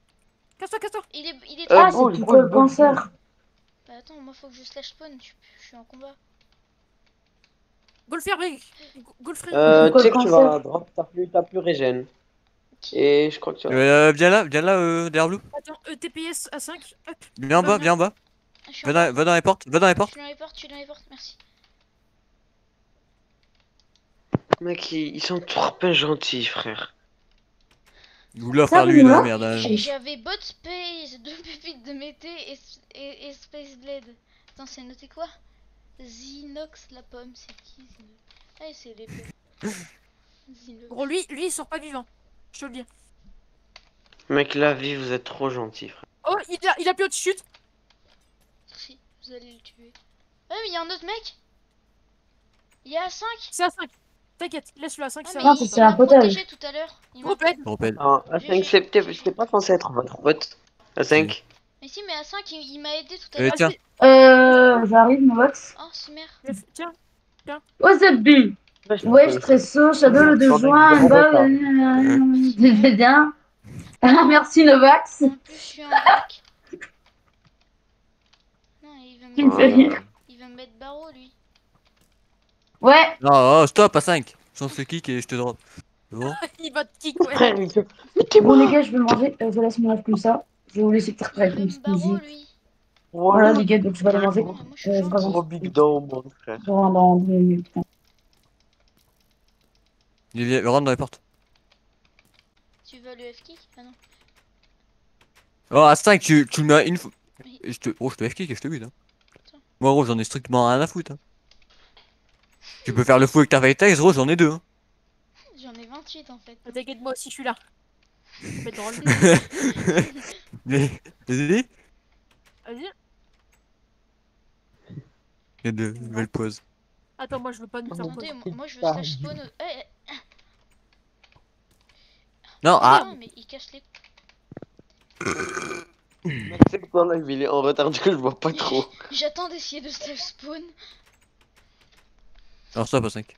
Casse-toi, casse-toi. Il est, il est Euh, trop. Ah, c'est plutôt le cancer. Bah, attends, moi faut que je slash spawn. Je, je suis en combat. Go le faire, mec. Go, go le frère. Euh, tu sais que tu vas drop, t'as plus, t'as plus régène. Et je crois que tu vas. Euh, viens là, viens là, euh, Derblue. Attends, euh, TPS à 5. Hop. Viens en bas, viens en bas. Je suis Va dans, va dans les portes, va dans les Je portes. suis dans les portes, je suis dans les portes, merci. Mec, ils, ils sont trop gentils, frère. Oula, frère, lui, la là merde. hein. J'avais bot space, deux pépites de mété et, et, et space blade. Attends, c'est noté quoi? Zinox la pomme, c'est qui Zinox? Ah, c'est. Zinox. Gros, lui, lui, il sort pas vivant. Je te le dis. Mec, la vie, vous êtes trop gentils, frère. Oh, il a, il a plus haute chute. Merci, vous allez le tuer. Ouais, mais il y a un autre mec. Il est à 5. C'est à 5. T'inquiète, laisse-le à 5. Ah, c'est mais à Non, il, c'est un protégé tout à l'heure. Il m'a- Roped. Je rappelle. Ah, à 5, c'était pas censé être votre pote. À 5. Mais si, mais à 5, il, il m'a aidé tout à Eh, l'heure. tiens. Euh, j'arrive, Novox. Oh, c'est merde. Laisse- Tiens. What's up, B? Ouais, je serais chaud, Shadow le 2 juin, bah, bien. Ah, merci, Novax. En plus, je suis un. Non, il Tu me mettre, rire. il veut me mettre barreau, lui. Ouais, Non, oh, stop à 5. Sans ce kick et je te drop. Bon Il va te kick, ouais. Bon, les gars, je vais manger. Euh, je laisse mon live comme ça. Je vais vous laisser faire une petite musique. lui. Voilà, les gars, donc je vais aller manger. Je Euh, big down, mon frère. dans 10 minutes. Il vient, rentre dans les portes. Tu veux le F-kick Ah non. Oh, à 5, tu, tu le mets une fois. Oui. Je te... Oh, je te FK et je te bute. Hein. Moi, gros, j'en ai strictement rien à foutre. Hein. Tu peux faire le fou avec ta Vitex, gros, j'en ai deux. Hein. J'en ai 28 en fait. T'inquiète, moi aussi, je suis là. Être drôle. Mais, vas-y, Vas-y. il y a de nouvelles pauses. Attends, moi, je veux pas nous faire Attendez, pause. moi, moi, je veux slash spawn. Non, ah, non, mais il cache les. C'est que ton live il est en retard, du coup je vois pas trop. J'attends d'essayer de slash spawn. alors stop à 5.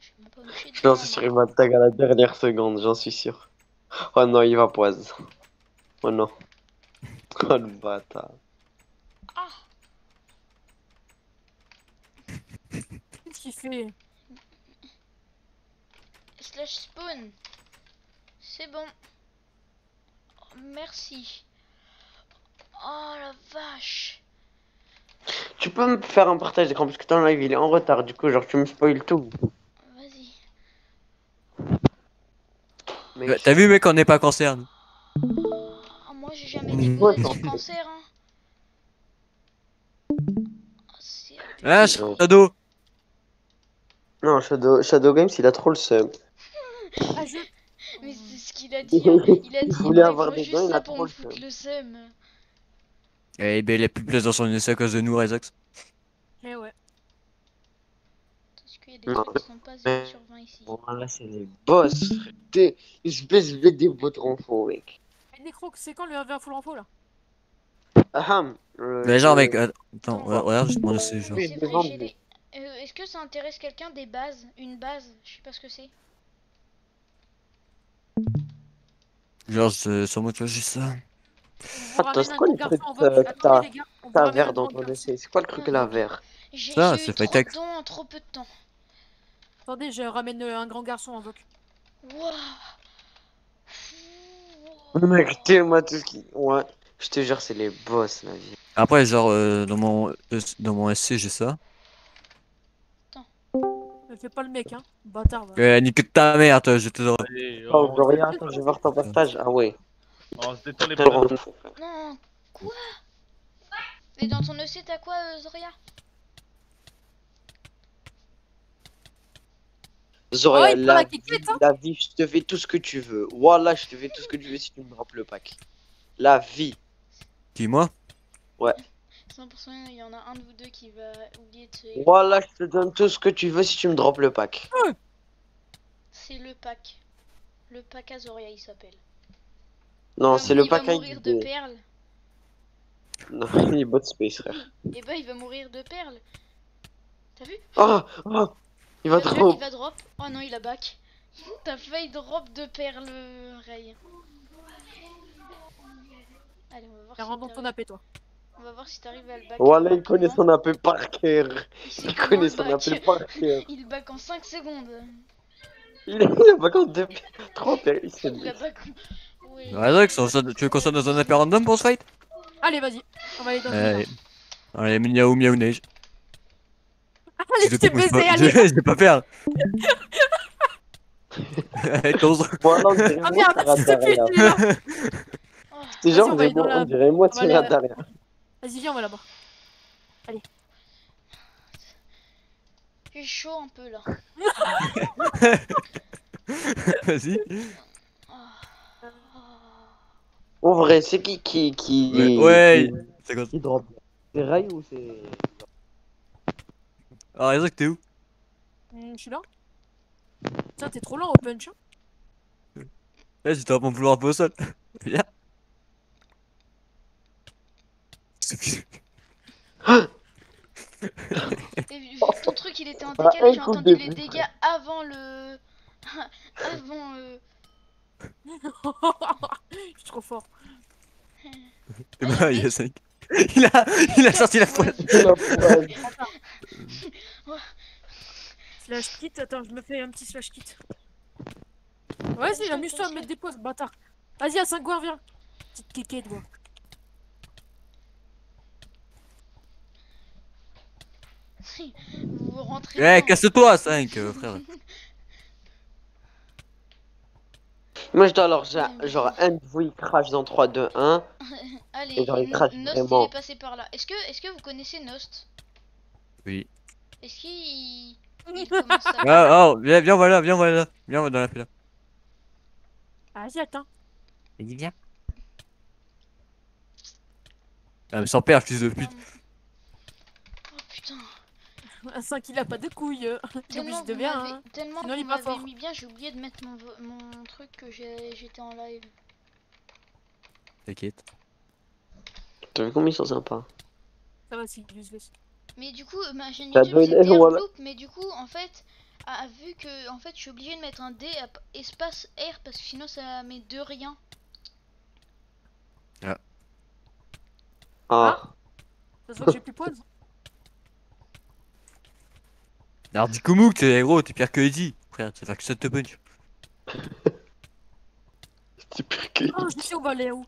Je pas dedans, sur une tag à la dernière seconde, j'en suis sûr. Oh non, il va poise. Oh non. Oh le bâtard. Ah Qu'est-ce qu'il fait? Slash spawn. C'est bon. Oh, merci. Oh la vache. Tu peux me faire un partage d'écran parce que ton live il est en retard, du coup genre tu me spoil tout. Vas-y. Ouais, T'as vu, mec, on n'est pas cancer. nous. Oh, moi j'ai jamais dit attends. étiez cancer. Hein. Oh, c'est Ah, Shadow. Non, Shadow, Shadow Games il a trop le seum. Ah, je... Mais c'est ce qu'il a dit. hein. Il a dit voulait il avoir faut des juste dents, il ça a pour trop me le foutre seum. le seum. Eh ben, il a plus de place dans son essai à cause de nous, Rezax. Eh ouais. Parce qu'il y a des trucs qui sont pas 0 sur 20 ici. Bon là c'est les boss, frère. T'es espèce de des votre enfant mec. Eh, Necro, c'est quand le 1v1 full info là? Ahem. euh, Mais genre, mec, attends, regarde, je demande genre. Des... Euh, Est-ce que ça intéresse quelqu'un des bases? Une base? Je sais pas ce que c'est. Genre, c'est- sur moi, tu vois, j'ai ça. Attends, c'est quoi le truc que t'as- un vert dans ton essai, c'est quoi le truc là vert J'ai Ça, c'est de dons en trop peu de temps. Attendez, je ramène euh, un grand garçon en vote. Waouh Mec, tellement tout ce qui. Ouais, je te jure, c'est les boss la vie. Après, genre, euh, dans mon, euh, dans mon SC, j'ai ça. Fais pas le mec, hein. Bâtard, va. Euh, nique ta mère, toi, je te Allez, Oh, on, Gloria, attends, je vais voir ton partage. Ah ouais. on se détend les Quel. Non Quoi? Et dans ton EC, t'as quoi, euh, Zoria? Zoria, Oh, il prend la, la vie, quiquette, hein. la vie, je te fais tout ce que tu veux. Voilà, je te fais tout ce que tu veux si tu me drops le pack. La vie. Qui, moi 100% il y en a un de vous deux qui va oublier de se... Voilà, je te donne tout ce que tu veux si tu me drops le pack. C'est le pack. Le pack à Zoria, il s'appelle. Non, Il c'est va- le il va pack avec mourir de perles. Non, il est bot space, frère. Et bah, il va mourir de perles. T'as vu Oh, oh, il va Il va, trop. il va drop. Oh non, il a back. T'as failli drop de perles, Ray. Allez, on va voir si rendu ton AP, toi. On va voir si t'arrives à le back. Voilà, il connaît son AP par cœur. Il connaît son back. AP par cœur. Il back en 5 secondes. Il a, compte de trois paires. Il s'est Il a back en... Oui. Tu veux qu'on sonne dans un AP random pour ce fight? Allez, vas-y. On va aller dans Allez. le Allez, miaou miaou neige. Allez, je t'ai baisé, allez. je vais pas perdre. Voilà, on dirait Ah moi merde, Sarah c'est genre, on dirait moi- la- Vas-y, viens, on va là-bas. J'ai chaud un peu là. Vas-y. En vrai, c'est qui qui qui Ouais, C'est quoi qui drop? C'est rail ou c'est. Ah, Isaac, t'es où? Hum, je suis là. Tiens, t'es trop lent au punch. hein. Eh, tu vas pas me vouloir un peu au sol. Viens. Et vu que ton truc il était en décalé, j'ai entendu les dégâts avant le. avant. euh, je suis trop fort. Et bah, il y a 5. Il a, il a sorti la poêle. Slash kit, attends, je me fais un petit slash kit. Vas-y, amuse-toi à me mettre des pauses, bâtard. Vas-y, à 5 guerres, viens. Petite kéké, vous rentrez. Eh, casse-toi, 5, euh, frère. Moi, je dois alors, j'ai- genre, un de vous, il crache dans 3, 2, 1. Allez, Et genre, il N- crache Nost vraiment. il est passé par là. Est-ce que, est-ce que vous connaissez Nost? Oui. Est-ce qu'il. il commence à. Ah, oh, viens, viens, voilà, viens, voilà. Viens, dans la fila. Vas-y, attends. Vas-y, viens. Ah, mais sans perdre, fils de pute. Oh putain. Un 5, il a pas de couilles. Tellement obligé de vous bien. m'avez Hein. tellement Sinon, il pas fort. mis bien, j'ai oublié de mettre mon, vo- mon truc que j'ai- j'étais en live. T'inquiète. T'as vu combien ils sont sympas Ça va, c'est useless. Mais du coup, ma chaîne YouTube c'est être- voilà. Loop, mais du coup, en fait, a vu que en fait, je suis obligé de mettre un D à espace R parce que sinon ça met deux rien. Ah. Ça se voit que j'ai plus pause. Alors, dis Kumouk, t'es gros, t'es pire que Eddie. Frère, tu vas que ça te punch. C'est pire que. Oh, je sais, on va aller où?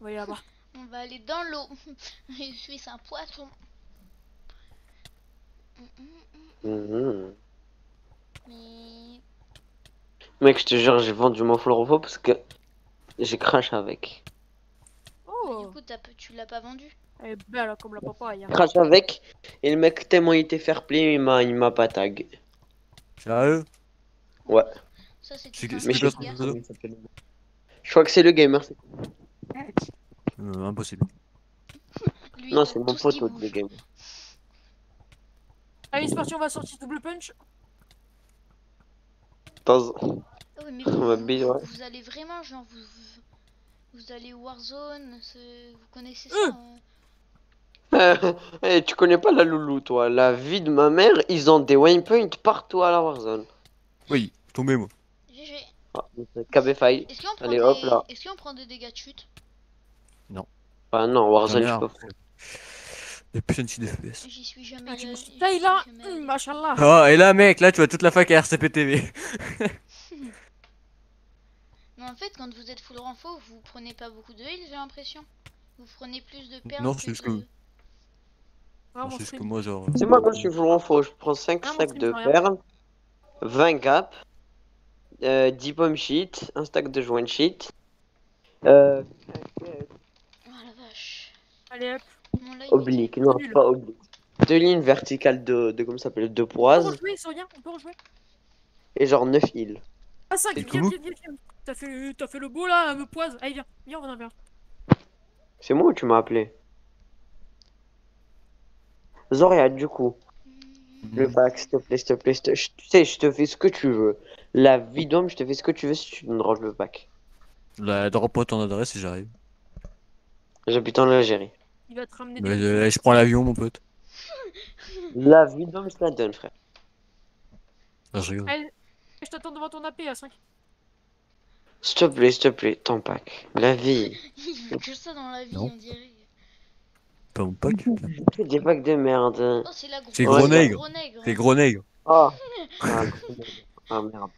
On va aller là-bas. On va aller dans l'eau. je suis un poisson. Mhm. Mais Mec, je te jure, j'ai vendu mon Florofo parce que j'ai crash avec. Oh, du coup, tu l'as pas vendu? Elle est belle comme la papaye. hein. Crash avec, et le mec, tellement il était fair play, il m'a, il m'a pas tag. Sérieux Ouais. Ça, c'est Mais je, crois que c'est le gamer. Euh, Impossible. Lui, Non, c'est mon le bouge. gamer. Allez, c'est parti, on va sortir double punch. Attends. Ah oui, mais On vous, va vous- ouais. allez vraiment, genre, vous, vous, vous allez Warzone, vous connaissez ça Euh. euh Eh, tu connais pas la loulou, toi? La vie de ma mère, ils ont des waypoints partout à la Warzone. Oui, tombé moi. GG. Ah, KBFI. Est-ce qu'on prend, Allez, des... hop là. Est-ce qu'on prend des dégâts de chute? Ah non, Warzone, je peux pas. Y'a plus de FPS. J'y suis jamais. Ah, tailles suis là. jamais Machallah. Oh, et là, mec, là, tu vois toute la fac à RCPTV. Mais en fait, quand vous êtes full renfo, vous prenez pas beaucoup de heal, j'ai l'impression. Vous prenez plus de pertes Non, que c'est juste de... Ah, c'est juste que moi, genre. C'est moi quand je suis full info, je prends 5 Ah, stacks de rien. perles, 20 gaps, euh, 10 pommes shit, un stack de joint shit. Euh, Oh la vache. Allez, hop. Oblique, non, nul. pas oblique. Deux lignes verticales de, de comment ça s'appelle, de On peut poise rejouer, Sonia, on peut rejouer. et genre 9 heals. Ah, 5, Et viens, viens, viens, viens. T'as fait, fait le beau là, me poise. Allez, viens, viens, on va viens. C'est moi ou tu m'as appelé? Zoria, du coup, le pack, s'il te plaît, s'il te plaît, te- je- tu sais, je te fais ce que tu veux. La vie d'homme, je te fais ce que tu veux si tu me ranges le pack. Là, drop pas ton adresse et j'arrive. J'habite en Algérie. Il va te ramener Mais, des. euh, je prends l'avion, mon pote. La vie d'homme, je te la donne, frère. Ah, je rigole. Je t'attends devant ton AP à 5. S'il te plaît, s'il te plaît, ton pack. La vie. Il veut que ça dans la vie, Non. on dirait. Pas mon pack. C'est des packs de merde. Oh, c'est la. C'est gros nègre. Gros nègre. C'est gros nègre. Ah. Ah. Ah, merde.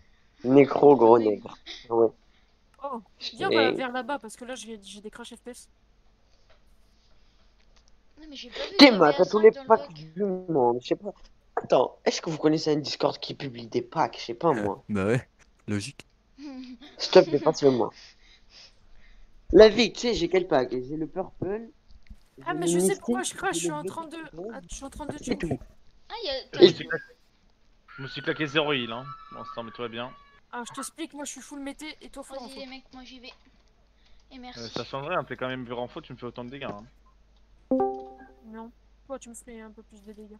Nécro, gros nègre. Ah Ouais. Oh, viens, vers là-bas parce que là j'ai des crash FPS. Non, mais j'ai pas vu. T'as un tous les le packs du monde. Je sais pas. Attends, est-ce que vous connaissez un Discord qui publie des packs Je sais pas moi. Bah ouais, logique. S'il te plaît, passe-le-moi. La vie, tu sais, j'ai quel pack J'ai le purple. Ah, mais je sais pourquoi je crash, je suis en bleu, 32. Ah, je suis en 32 C'est tout. Ah, il y a. Et t'as- Je me suis claqué- 0 heal, hein. Pour l'instant, mais tout va bien. Ah, je t'explique, moi je suis full mété et toi full Vas-y, les mecs, moi j'y vais. Et merci. Euh, ça changerait, hein. T'es quand même vu en faute, tu me fais autant de dégâts. Hein. Non. Toi, tu me ferais un peu plus de dégâts.